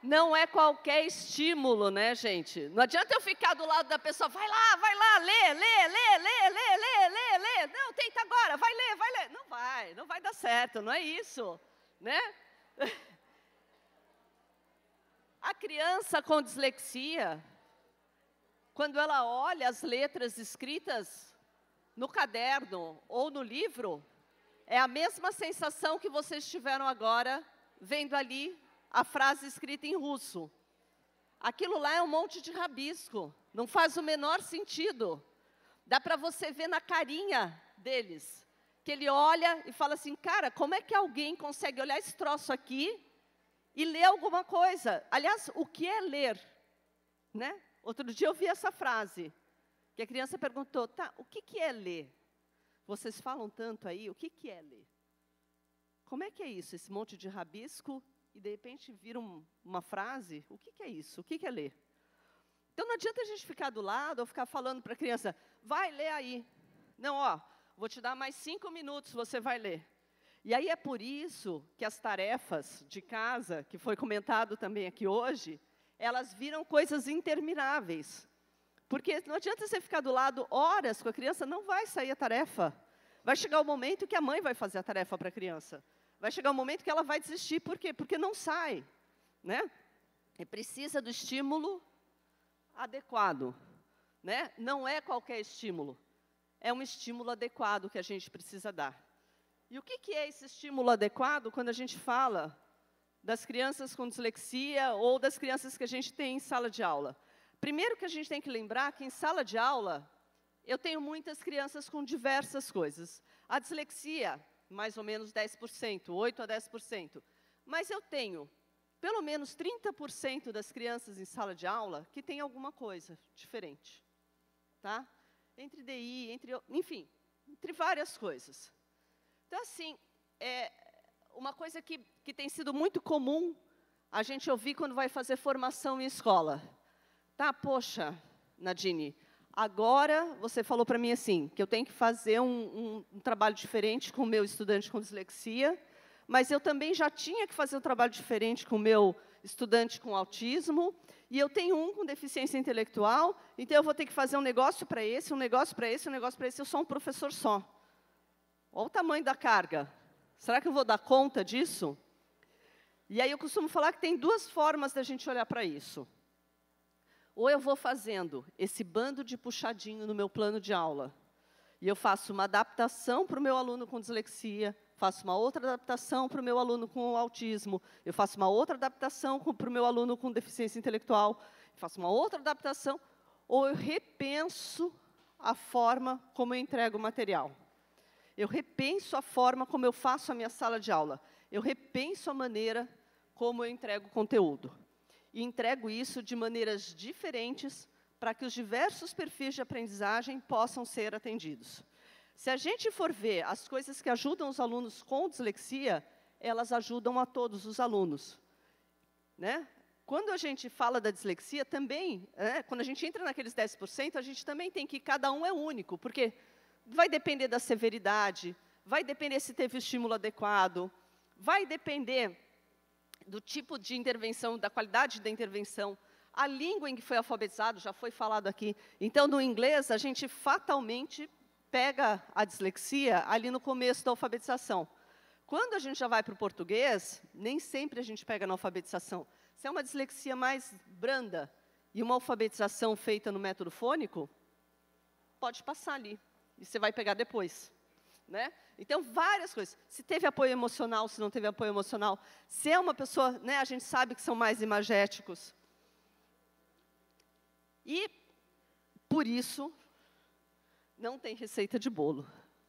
Não é qualquer estímulo, né, gente? Não adianta eu ficar do lado da pessoa, vai lá, vai lá, lê, lê, lê, lê, lê, lê, lê, lê. Não, tenta agora, vai ler, vai ler. Não vai, não vai dar certo, não é isso, né? A criança com dislexia, quando ela olha as letras escritas no caderno ou no livro, é a mesma sensação que vocês tiveram agora vendo ali a frase escrita em russo. Aquilo lá é um monte de rabisco, não faz o menor sentido. Dá para você ver na carinha deles, que ele olha e fala assim: cara, como é que alguém consegue olhar esse troço aqui e ler alguma coisa? Aliás, o que é ler? Né? Outro dia eu vi essa frase, que a criança perguntou, tá, o que, que é ler? Vocês falam tanto aí, o que, que é ler? Como é que é isso, esse monte de rabisco, e de repente vira um, uma frase? O que, que é isso? O que, que é ler? Então não adianta a gente ficar do lado ou ficar falando para a criança, vai ler aí. Não, ó, vou te dar mais cinco minutos, você vai ler. E aí é por isso que as tarefas de casa, que foi comentado também aqui hoje, elas viram coisas intermináveis. Porque não adianta você ficar do lado horas com a criança, não vai sair a tarefa. Vai chegar o momento que a mãe vai fazer a tarefa para a criança. Vai chegar o momento que ela vai desistir. Por quê? Porque não sai. Né? E precisa do estímulo adequado. Né? Não é qualquer estímulo. É um estímulo adequado que a gente precisa dar. E o que, que é esse estímulo adequado quando a gente fala das crianças com dislexia ou das crianças que a gente tem em sala de aula? Primeiro que a gente tem que lembrar que em sala de aula eu tenho muitas crianças com diversas coisas. A dislexia, mais ou menos 10%, 8 a 10%. Mas eu tenho pelo menos 30% das crianças em sala de aula que tem alguma coisa diferente. Tá? Entre DI, entre, enfim, entre várias coisas. Então, assim, é uma coisa que, que tem sido muito comum a gente ouvir quando vai fazer formação em escola. Tá, poxa, Nadine, agora você falou para mim assim, que eu tenho que fazer um, um, um trabalho diferente com o meu estudante com dislexia, mas eu também já tinha que fazer um trabalho diferente com o meu estudante com autismo, e eu tenho um com deficiência intelectual, então eu vou ter que fazer um negócio para esse, um negócio para esse, um negócio para esse, eu sou um professor só. Olha o tamanho da carga. Será que eu vou dar conta disso? E aí eu costumo falar que tem duas formas da gente olhar para isso. Ou eu vou fazendo esse bando de puxadinho no meu plano de aula, e eu faço uma adaptação para o meu aluno com dislexia, faço uma outra adaptação para o meu aluno com autismo, eu faço uma outra adaptação para o meu aluno com deficiência intelectual, faço uma outra adaptação, ou eu repenso a forma como eu entrego o material. Eu repenso a forma como eu faço a minha sala de aula. Eu repenso a maneira como eu entrego conteúdo. E entrego isso de maneiras diferentes para que os diversos perfis de aprendizagem possam ser atendidos. Se a gente for ver as coisas que ajudam os alunos com dislexia, elas ajudam a todos os alunos. Né? Quando a gente fala da dislexia, também, né, quando a gente entra naqueles 10%, a gente também tem que cada um é único, porque vai depender da severidade, vai depender se teve o estímulo adequado, vai depender do tipo de intervenção, da qualidade da intervenção, a língua em que foi alfabetizado, já foi falado aqui. Então, no inglês, a gente fatalmente pega a dislexia ali no começo da alfabetização. Quando a gente já vai para o português, nem sempre a gente pega na alfabetização. Se é uma dislexia mais branda e uma alfabetização feita no método fônico, pode passar ali. E você vai pegar depois. Né? Então, várias coisas. Se teve apoio emocional, se não teve apoio emocional. Se é uma pessoa, né, a gente sabe que são mais imagéticos. E, por isso, não tem receita de bolo,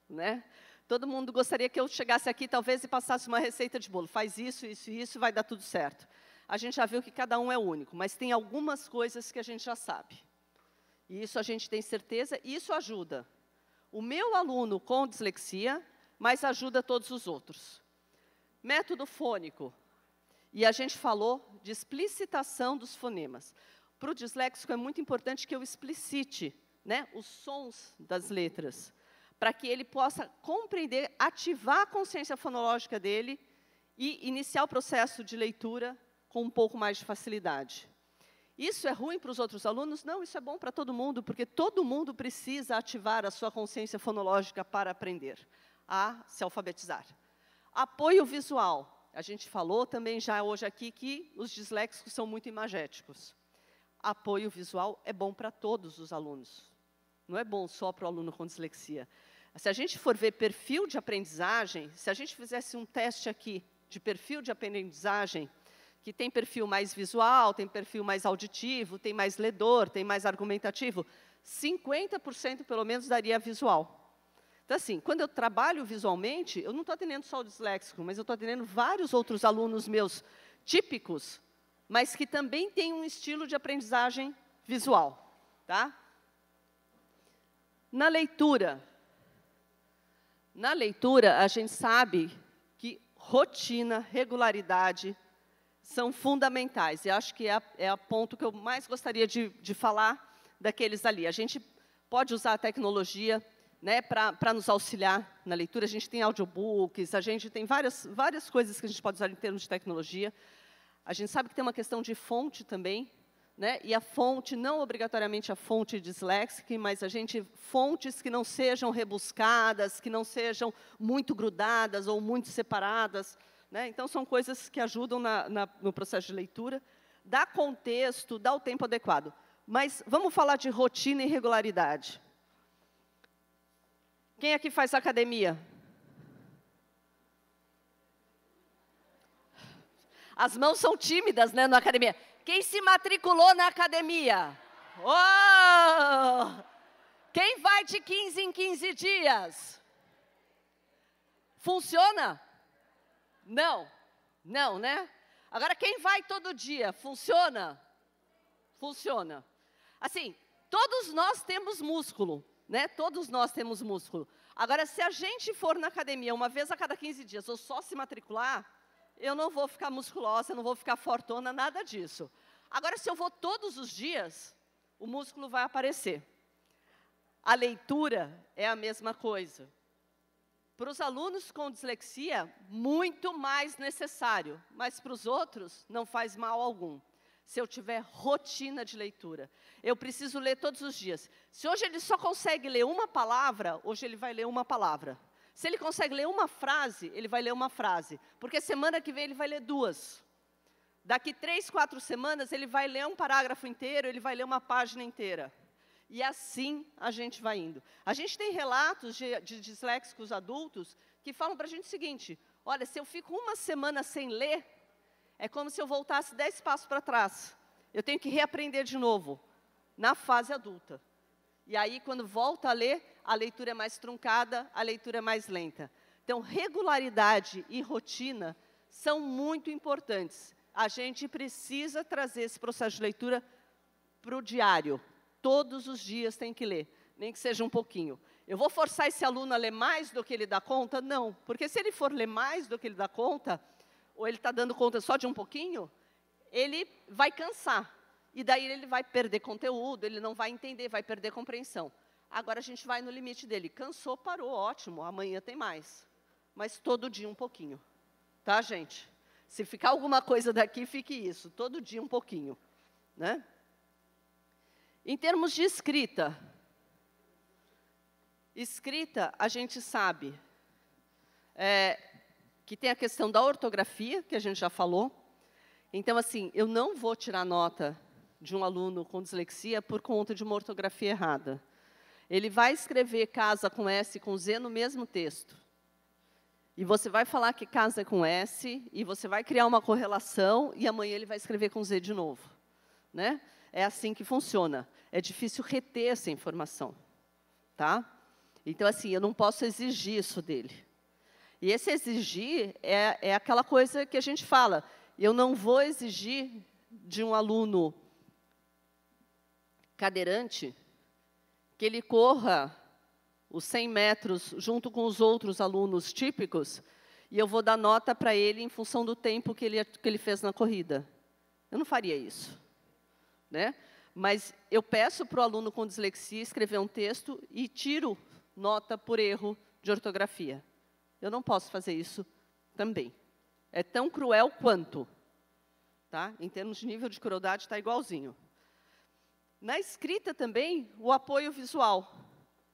né? Todo mundo gostaria que eu chegasse aqui, talvez, e passasse uma receita de bolo. Faz isso, isso e isso, vai dar tudo certo. A gente já viu que cada um é único, mas tem algumas coisas que a gente já sabe. E isso a gente tem certeza, e isso ajuda o meu aluno com dislexia, mas ajuda todos os outros. Método fônico. E a gente falou de explicitação dos fonemas. Para o disléxico é muito importante que eu explicite né, os sons das letras, para que ele possa compreender, ativar a consciência fonológica dele e iniciar o processo de leitura com um pouco mais de facilidade. Isso é ruim para os outros alunos? Não, isso é bom para todo mundo, porque todo mundo precisa ativar a sua consciência fonológica para aprender a se alfabetizar. Apoio visual. A gente falou também já hoje aqui que os disléxicos são muito imagéticos. Apoio visual é bom para todos os alunos. Não é bom só para o aluno com dislexia. Se a gente for ver perfil de aprendizagem, se a gente fizesse um teste aqui de perfil de aprendizagem, que tem perfil mais visual, tem perfil mais auditivo, tem mais ledor, tem mais argumentativo, 50% pelo menos daria visual. Então, assim, quando eu trabalho visualmente, eu não estou atendendo só o disléxico, mas eu estou atendendo vários outros alunos meus típicos, mas que também têm um estilo de aprendizagem visual. Tá? Na leitura, na leitura, a gente sabe que rotina, regularidade são fundamentais. E acho que é, é o ponto que eu mais gostaria de, de falar daqueles ali. A gente pode usar a tecnologia né, para nos auxiliar na leitura. A gente tem audiobooks, a gente tem várias, várias coisas que a gente pode usar em termos de tecnologia. A gente sabe que tem uma questão de fonte também, né? E a fonte, não obrigatoriamente a fonte disléxica, mas a gente fontes que não sejam rebuscadas, que não sejam muito grudadas ou muito separadas. Né? Então, são coisas que ajudam na, na, no processo de leitura, dá contexto, dá o tempo adequado. Mas vamos falar de rotina e regularidade. Quem aqui faz academia? As mãos são tímidas, né, na academia. Quem se matriculou na academia? Oh! Quem vai de 15 em 15 dias? Funciona? Não. Não, né? Agora, quem vai todo dia? Funciona? Funciona. Assim, todos nós temos músculo, né? Todos nós temos músculo. Agora, se a gente for na academia uma vez a cada 15 dias ou só se matricular, eu não vou ficar musculosa, não vou ficar fortona, nada disso. Agora, se eu vou todos os dias, o músculo vai aparecer. A leitura é a mesma coisa. Para os alunos com dislexia, muito mais necessário, mas para os outros, não faz mal algum. Se eu tiver rotina de leitura, eu preciso ler todos os dias. Se hoje ele só consegue ler uma palavra, hoje ele vai ler uma palavra. Se ele consegue ler uma frase, ele vai ler uma frase. Porque semana que vem ele vai ler duas. Daqui três, quatro semanas, ele vai ler um parágrafo inteiro, ele vai ler uma página inteira. E assim a gente vai indo. A gente tem relatos de, de disléxicos adultos que falam para a gente o seguinte: olha, se eu fico uma semana sem ler, é como se eu voltasse dez passos para trás. Eu tenho que reaprender de novo, na fase adulta. E aí, quando volta a ler, a leitura é mais truncada, a leitura é mais lenta. Então, regularidade e rotina são muito importantes. A gente precisa trazer esse processo de leitura para o diário. Todos os dias tem que ler, nem que seja um pouquinho. Eu vou forçar esse aluno a ler mais do que ele dá conta? Não, porque se ele for ler mais do que ele dá conta, ou ele está dando conta só de um pouquinho, ele vai cansar. E daí ele vai perder conteúdo, ele não vai entender, vai perder compreensão. Agora a gente vai no limite dele. Cansou, parou, ótimo, amanhã tem mais. Mas todo dia um pouquinho. Tá, gente? Se ficar alguma coisa daqui, fique isso. Todo dia um pouquinho. Né? Em termos de escrita, escrita, a gente sabe é, que tem a questão da ortografia, que a gente já falou. Então, assim, eu não vou tirar nota de um aluno com dislexia por conta de uma ortografia errada. Ele vai escrever casa com S e com Z no mesmo texto. E você vai falar que casa é com S, e você vai criar uma correlação, e amanhã ele vai escrever com Z de novo. Né? É assim que funciona. É difícil reter essa informação. Tá? Então, assim, eu não posso exigir isso dele. E esse exigir é, é aquela coisa que a gente fala. Eu não vou exigir de um aluno cadeirante, que ele corra os 100 metros junto com os outros alunos típicos, e eu vou dar nota para ele em função do tempo que ele, que ele fez na corrida. Eu não faria isso. Né? Mas eu peço para o aluno com dislexia escrever um texto e tiro nota por erro de ortografia. Eu não posso fazer isso também. É tão cruel quanto. Tá? Em termos de nível de crueldade, está igualzinho. Na escrita também, o apoio visual.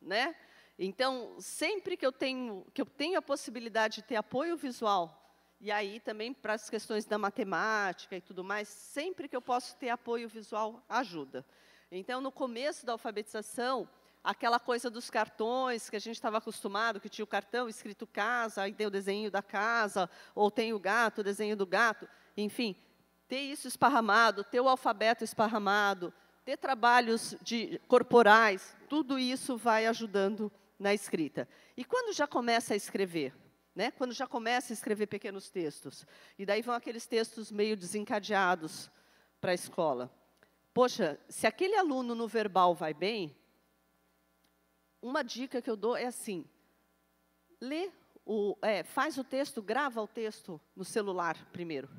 Né? Então, sempre que eu, tenho, que eu tenho a possibilidade de ter apoio visual, e aí também para as questões da matemática e tudo mais, sempre que eu posso ter apoio visual, ajuda. Então, no começo da alfabetização, aquela coisa dos cartões que a gente estava acostumado, que tinha o cartão escrito casa, aí tem o desenho da casa, ou tem o gato, o desenho do gato, enfim, ter isso esparramado, ter o alfabeto esparramado, ter trabalhos de, corporais, tudo isso vai ajudando na escrita. E quando já começa a escrever? Né? Quando já começa a escrever pequenos textos. E daí vão aqueles textos meio desencadeados para a escola. Poxa, se aquele aluno no verbal vai bem, uma dica que eu dou é assim: lê o, é, faz o texto, grava o texto no celular primeiro.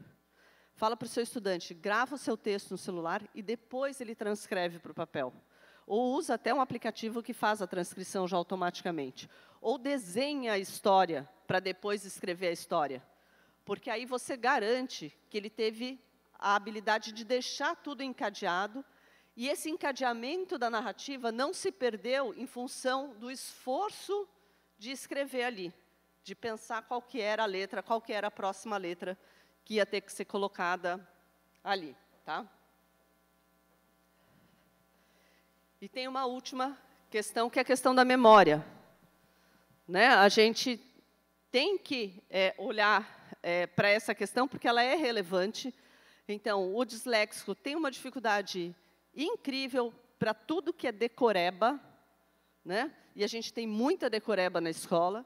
Fala para o seu estudante, grava o seu texto no celular e depois ele transcreve para o papel. Ou usa até um aplicativo que faz a transcrição já automaticamente. Ou desenha a história para depois escrever a história. Porque aí você garante que ele teve a habilidade de deixar tudo encadeado e esse encadeamento da narrativa não se perdeu em função do esforço de escrever ali, de pensar qual que era a letra, qual que era a próxima letra que ia ter que ser colocada ali. Tá? E tem uma última questão, que é a questão da memória. Né? A gente tem que é, olhar é, para essa questão, porque ela é relevante. Então, o disléxico tem uma dificuldade incrível para tudo que é decoreba, né? e a gente tem muita decoreba na escola,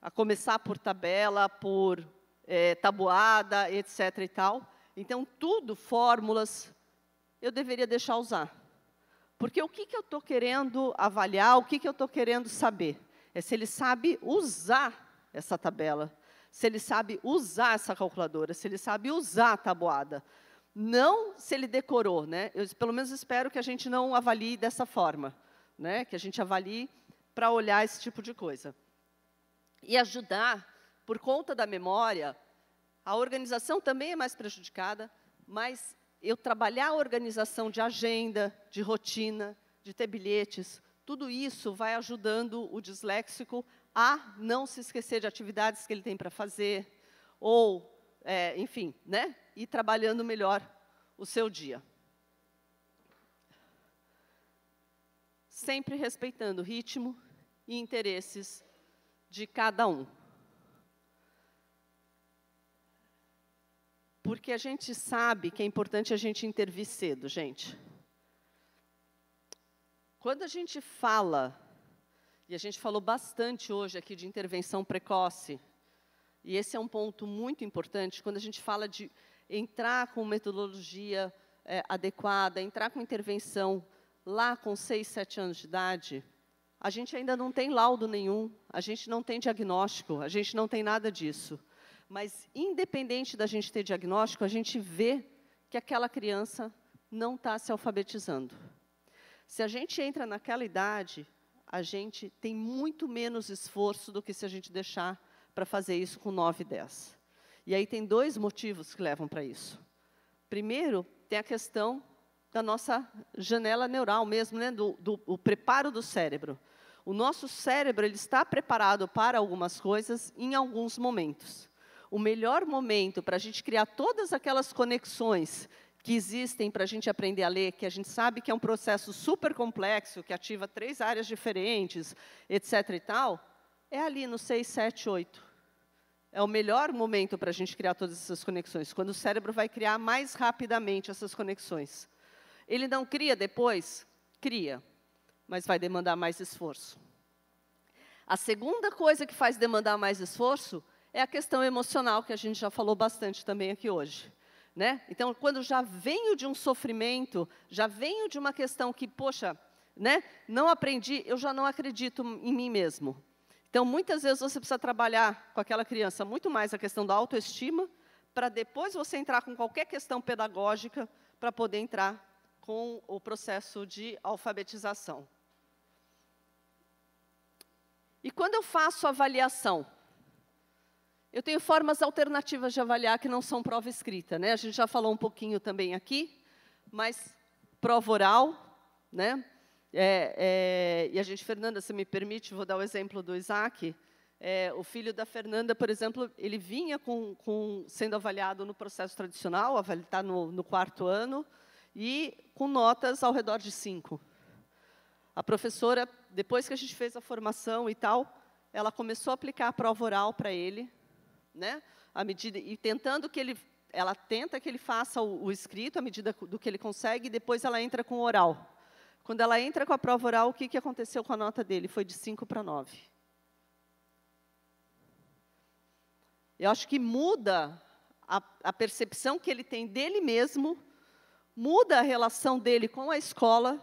a começar por tabela, por é, tabuada, etc. e tal. Então, tudo, fórmulas, eu deveria deixar usar. Porque o que, que eu estou querendo avaliar, o que, que eu estou querendo saber? É se ele sabe usar essa tabela, se ele sabe usar essa calculadora, se ele sabe usar a tabuada. Não se ele decorou, né? Eu pelo menos espero que a gente não avalie dessa forma, né? Que a gente avalie para olhar esse tipo de coisa. E ajudar, por conta da memória, a organização também é mais prejudicada, mas eu trabalhar a organização de agenda, de rotina, de ter bilhetes, tudo isso vai ajudando o disléxico a não se esquecer de atividades que ele tem para fazer, ou, é, enfim, né, ir trabalhando melhor o seu dia. Sempre respeitando o ritmo e interesses de cada um. Porque a gente sabe que é importante a gente intervir cedo, gente. Quando a gente fala, e a gente falou bastante hoje aqui de intervenção precoce, e esse é um ponto muito importante, quando a gente fala de entrar com metodologia é, adequada, entrar com intervenção lá com 6, 7 anos de idade, a gente ainda não tem laudo nenhum, a gente não tem diagnóstico, a gente não tem nada disso. Mas, independente da gente ter diagnóstico, a gente vê que aquela criança não está se alfabetizando. Se a gente entra naquela idade, a gente tem muito menos esforço do que se a gente deixar para fazer isso com 9 e 10. E aí tem dois motivos que levam para isso. Primeiro, tem a questão da nossa janela neural mesmo, né, do, do preparo do cérebro. O nosso cérebro ele está preparado para algumas coisas em alguns momentos o melhor momento para a gente criar todas aquelas conexões que existem para a gente aprender a ler, que a gente sabe que é um processo super complexo, que ativa três áreas diferentes, etc. e tal, é ali no 6, 7, 8. É o melhor momento para a gente criar todas essas conexões, quando o cérebro vai criar mais rapidamente essas conexões. Ele não cria depois? Cria, mas vai demandar mais esforço. A segunda coisa que faz demandar mais esforço é a questão emocional, que a gente já falou bastante também aqui hoje. Né? Então, quando já venho de um sofrimento, já venho de uma questão que, poxa, né, não aprendi, eu já não acredito em mim mesmo. Então, muitas vezes você precisa trabalhar com aquela criança muito mais a questão da autoestima, para depois você entrar com qualquer questão pedagógica, para poder entrar com o processo de alfabetização. E quando eu faço avaliação, eu tenho formas alternativas de avaliar que não são prova escrita. Né? A gente já falou um pouquinho também aqui, mas prova oral, né? É, é, e a gente, Fernanda, se me permite, vou dar o exemplo do Isaac. É, o filho da Fernanda, por exemplo, ele vinha com, com sendo avaliado no processo tradicional, está no, no, quarto ano, e com notas ao redor de cinco. A professora, depois que a gente fez a formação e tal, ela começou a aplicar a prova oral para ele, né? À medida e tentando que ele, ela tenta que ele faça o, o escrito à medida do que ele consegue, e depois ela entra com o oral. Quando ela entra com a prova oral, o que, que aconteceu com a nota dele? Foi de 5 para 9. Eu acho que muda a, a, percepção que ele tem dele mesmo, muda a relação dele com a escola,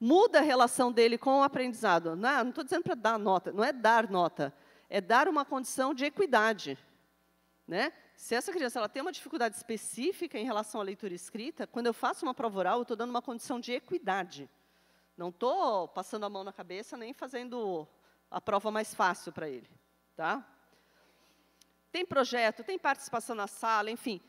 muda a relação dele com o aprendizado. Não estou dizendo para dar nota, não é dar nota, é dar uma condição de equidade. Né? Se essa criança ela tem uma dificuldade específica em relação à leitura escrita, quando eu faço uma prova oral, eu estou dando uma condição de equidade. Não estou passando a mão na cabeça nem fazendo a prova mais fácil para ele. Tá? Tem projeto, tem participação na sala, enfim,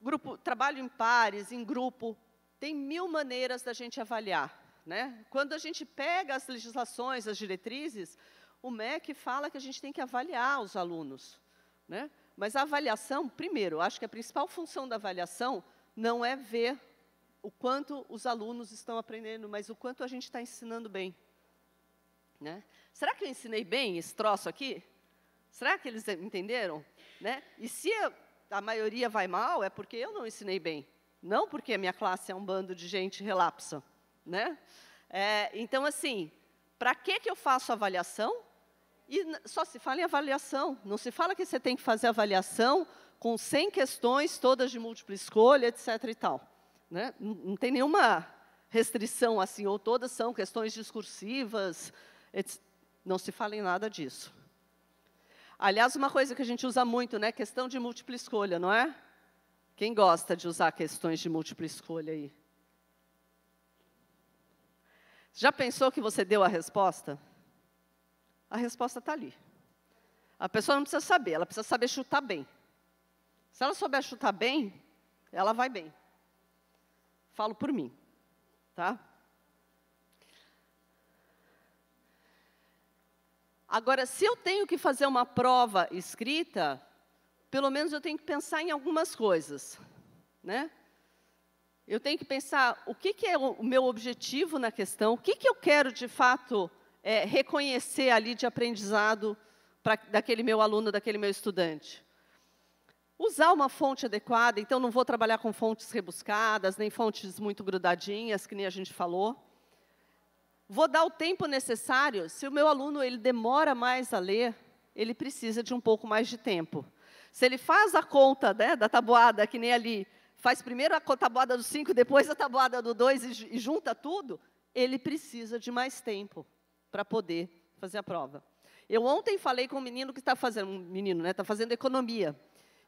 grupo, trabalho em pares, em grupo, tem mil maneiras da gente avaliar. Né? Quando a gente pega as legislações, as diretrizes, o MEC fala que a gente tem que avaliar os alunos. Né? Mas a avaliação, primeiro, acho que a principal função da avaliação não é ver o quanto os alunos estão aprendendo, mas o quanto a gente está ensinando bem. Né? Será que eu ensinei bem esse troço aqui? Será que eles entenderam? Né? E se a maioria vai mal, é porque eu não ensinei bem, não porque a minha classe é um bando de gente relapsa. Né? É, então, assim, para que, que eu faço avaliação? E só se fala em avaliação, não se fala que você tem que fazer avaliação com 100 questões, todas de múltipla escolha, etc. e tal. Né? Não, tem nenhuma restrição assim, ou todas são questões discursivas, etc. não se fala em nada disso. Aliás, uma coisa que a gente usa muito, né, questão de múltipla escolha, não é? Quem gosta de usar questões de múltipla escolha aí? Já pensou que você deu a resposta? A resposta está ali. A pessoa não precisa saber, ela precisa saber chutar bem. Se ela souber chutar bem, ela vai bem. Falo por mim, tá? Agora, se eu tenho que fazer uma prova escrita, pelo menos eu tenho que pensar em algumas coisas, né? Eu tenho que pensar o que, que é o meu objetivo na questão, o que, que eu quero de fato é, reconhecer ali de aprendizado pra, daquele meu aluno, daquele meu estudante. Usar uma fonte adequada, então não vou trabalhar com fontes rebuscadas, nem fontes muito grudadinhas, que nem a gente falou. Vou dar o tempo necessário, se o meu aluno ele demora mais a ler, ele precisa de um pouco mais de tempo. Se ele faz a conta né, da tabuada, que nem ali, faz primeiro a tabuada do 5, depois a tabuada do 2 e, e junta tudo, ele precisa de mais tempo para poder fazer a prova. Eu ontem falei com um menino que está fazendo, um menino, né, está fazendo economia.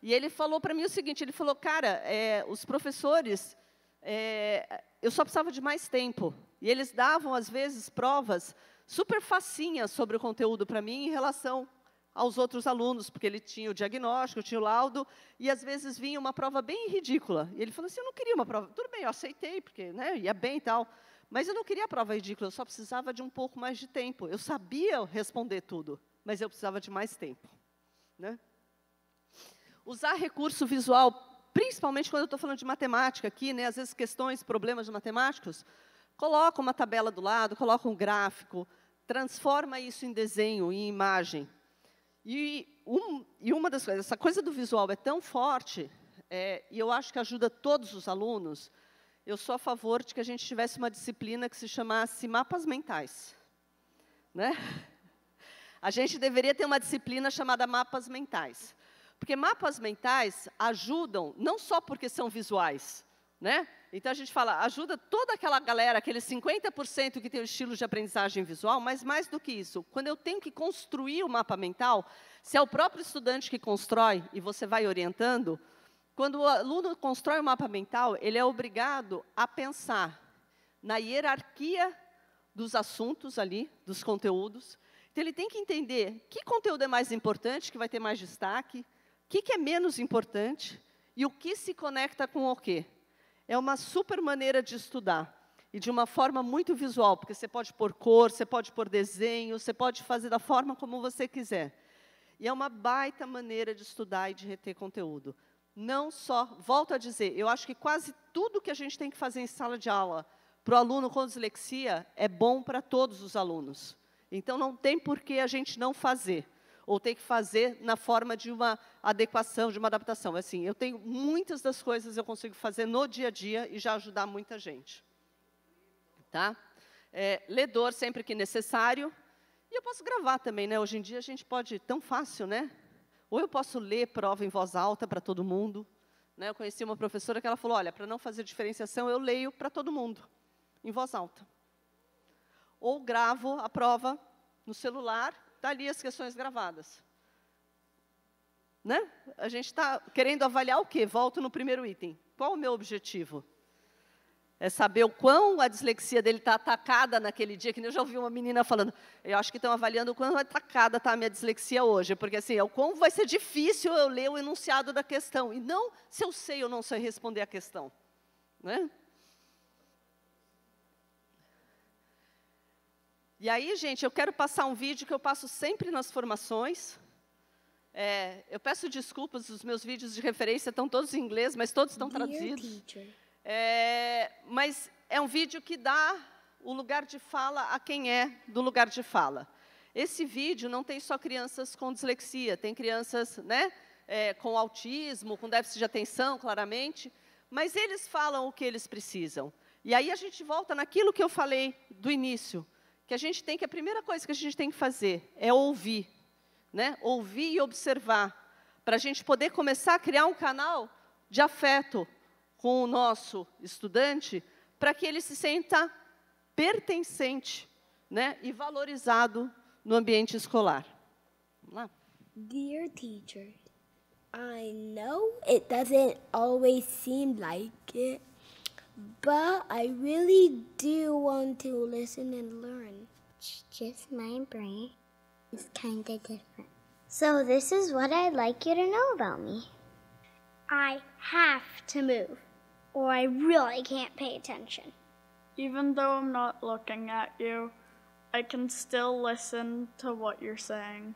E ele falou para mim o seguinte, ele falou, cara, é, os professores, é, eu só precisava de mais tempo. E eles davam, às vezes, provas super facinhas sobre o conteúdo para mim em relação aos outros alunos, porque ele tinha o diagnóstico, tinha o laudo, e às vezes vinha uma prova bem ridícula. E ele falou assim, eu não queria uma prova. Tudo bem, eu aceitei, porque né, ia bem e tal. Mas eu não queria a prova ridícula, eu só precisava de um pouco mais de tempo. Eu sabia responder tudo, mas eu precisava de mais tempo. Né? Usar recurso visual, principalmente quando eu estou falando de matemática aqui, né, às vezes questões, problemas matemáticos, coloca uma tabela do lado, coloca um gráfico, transforma isso em desenho, em imagem. E, um, e uma das coisas, essa coisa do visual é tão forte, é, e eu acho que ajuda todos os alunos, eu sou a favor de que a gente tivesse uma disciplina que se chamasse mapas mentais. Né? A gente deveria ter uma disciplina chamada mapas mentais. Porque mapas mentais ajudam, não só porque são visuais, né? Então a gente fala, ajuda toda aquela galera, aqueles 50% que tem o estilo de aprendizagem visual, mas mais do que isso, quando eu tenho que construir o mapa mental, se é o próprio estudante que constrói e você vai orientando, quando o aluno constrói um mapa mental, ele é obrigado a pensar na hierarquia dos assuntos ali, dos conteúdos. Então, ele tem que entender que conteúdo é mais importante, que vai ter mais destaque, o que, que é menos importante e o que se conecta com o quê. É uma super maneira de estudar e de uma forma muito visual, porque você pode pôr cor, você pode pôr desenho, você pode fazer da forma como você quiser. E é uma baita maneira de estudar e de reter conteúdo não só, volto a dizer, eu acho que quase tudo que a gente tem que fazer em sala de aula para o aluno com dislexia é bom para todos os alunos. Então, não tem por que a gente não fazer, ou ter que fazer na forma de uma adequação, de uma adaptação. Assim, eu tenho muitas das coisas eu consigo fazer no dia a dia e já ajudar muita gente. Tá? É, ledor sempre que necessário. E eu posso gravar também, né? Hoje em dia a gente pode, tão fácil, né? Ou eu posso ler prova em voz alta para todo mundo. Né? Eu conheci uma professora que ela falou, olha, para não fazer diferenciação, eu leio para todo mundo, em voz alta. Ou gravo a prova no celular, está ali as questões gravadas. Né? A gente está querendo avaliar o quê? Volto no primeiro item. Qual o meu objetivo? É saber o quão a dislexia dele está atacada naquele dia, que eu já ouvi uma menina falando, eu acho que estão avaliando o quão atacada está a minha dislexia hoje, porque assim, é o quão vai ser difícil eu ler o enunciado da questão, e não se eu sei ou não sei responder a questão. Né? E aí, gente, eu quero passar um vídeo que eu passo sempre nas formações. É, eu peço desculpas, os meus vídeos de referência estão todos em inglês, mas todos estão traduzidos. Teacher. É, mas é um vídeo que dá o lugar de fala a quem é do lugar de fala. esse vídeo não tem só crianças com dislexia, tem crianças né, é, com autismo, com déficit de atenção, claramente, mas eles falam o que eles precisam. E aí a gente volta naquilo que eu falei do início, que a gente tem que, a primeira coisa que a gente tem que fazer é ouvir, né? ouvir e observar, para a gente poder começar a criar um canal de afeto com o nosso estudante, para que ele se sinta pertencente né? e valorizado no ambiente escolar. Vamos lá. Dear teacher, I know it doesn't always seem like it, but I really do want to listen and learn. It's just my brain is kind of different. So, this is what I'd like you to know about me. I have to move, or I really can't pay attention. Even though I'm not looking at you, I can still listen to what you're saying.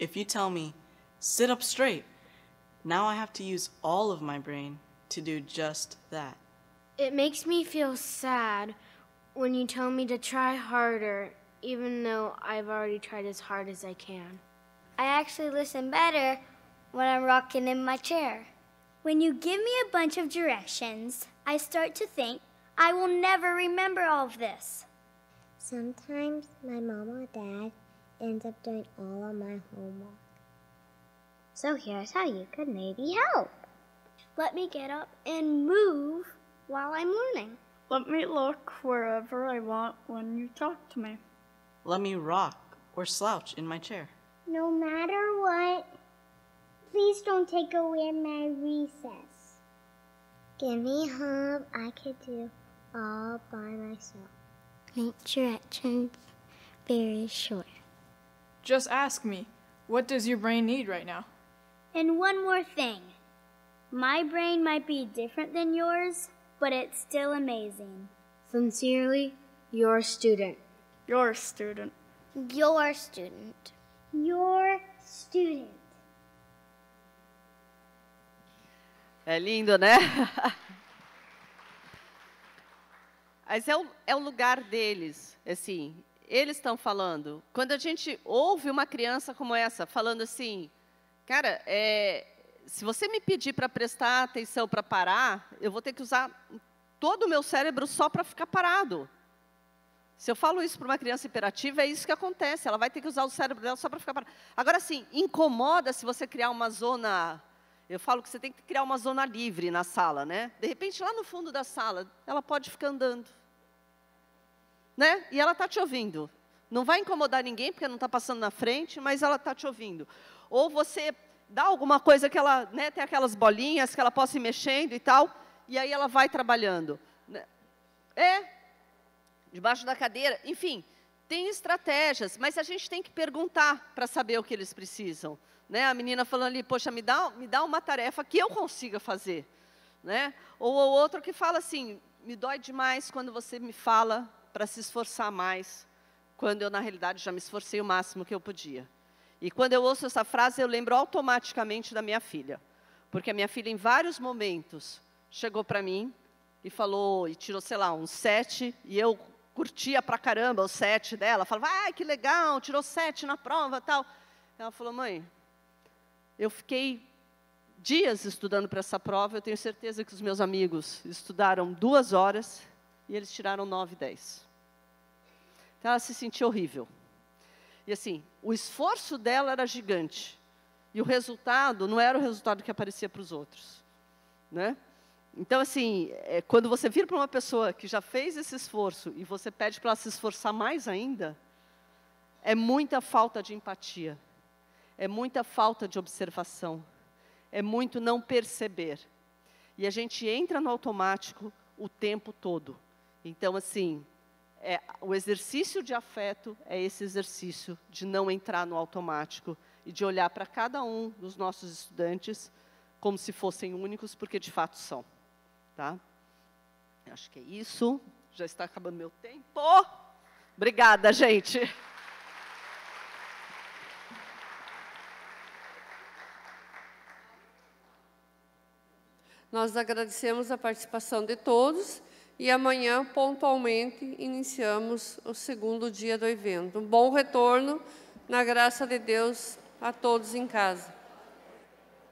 If you tell me, sit up straight, now I have to use all of my brain to do just that. It makes me feel sad when you tell me to try harder, even though I've already tried as hard as I can. I actually listen better when I'm rocking in my chair. When you give me a bunch of directions, I start to think I will never remember all of this. Sometimes my mom or dad ends up doing all of my homework. So here's how you could maybe help. Let me get up and move while I'm learning. Let me look wherever I want when you talk to me. Let me rock or slouch in my chair. No matter what, please don't take away my recess. Give me help I could do all by myself. Make directions very short. Just ask me, what does your brain need right now? And one more thing. My brain might be different than yours, but it's still amazing. Sincerely, your student. Your student. Your student. Your student. É lindo, né? Mas é o, é o lugar deles, assim. Eles estão falando. Quando a gente ouve uma criança como essa falando assim, cara, é, se você me pedir para prestar atenção para parar, eu vou ter que usar todo o meu cérebro só para ficar parado. Se eu falo isso para uma criança hiperativa, é isso que acontece. Ela vai ter que usar o cérebro dela só para ficar parada. Agora, sim, incomoda se você criar uma zona. Eu falo que você tem que criar uma zona livre na sala, né? De repente, lá no fundo da sala, ela pode ficar andando. Né? E ela está te ouvindo. Não vai incomodar ninguém, porque não está passando na frente, mas ela está te ouvindo. Ou você dá alguma coisa que ela né, tem aquelas bolinhas que ela possa ir mexendo e tal, e aí ela vai trabalhando. Né? É, debaixo da cadeira, enfim, tem estratégias, mas a gente tem que perguntar para saber o que eles precisam. Né? A menina falando ali, poxa, me dá, me dá uma tarefa que eu consiga fazer. Né? Ou o outro que fala assim, me dói demais quando você me fala para se esforçar mais, quando eu, na realidade, já me esforcei o máximo que eu podia. E quando eu ouço essa frase, eu lembro automaticamente da minha filha. Porque a minha filha, em vários momentos, chegou para mim e falou, e tirou, sei lá, um sete, e eu curtia pra caramba o sete dela. Falava, ah, que legal, tirou sete na prova tal. Ela falou, mãe, eu fiquei dias estudando para essa prova, eu tenho certeza que os meus amigos estudaram duas horas e eles tiraram nove, dez. Então ela se sentiu horrível. E assim, o esforço dela era gigante. E o resultado não era o resultado que aparecia para os outros. Né? Então, assim, é, quando você vira para uma pessoa que já fez esse esforço e você pede para ela se esforçar mais ainda, é muita falta de empatia, é muita falta de observação, é muito não perceber. E a gente entra no automático o tempo todo. Então, assim, é, o exercício de afeto é esse exercício de não entrar no automático e de olhar para cada um dos nossos estudantes como se fossem únicos, porque de fato são. Tá? Acho que é isso. Já está acabando meu tempo. Obrigada, gente. Nós agradecemos a participação de todos e amanhã, pontualmente, iniciamos o segundo dia do evento. Um bom retorno, na graça de Deus, a todos em casa.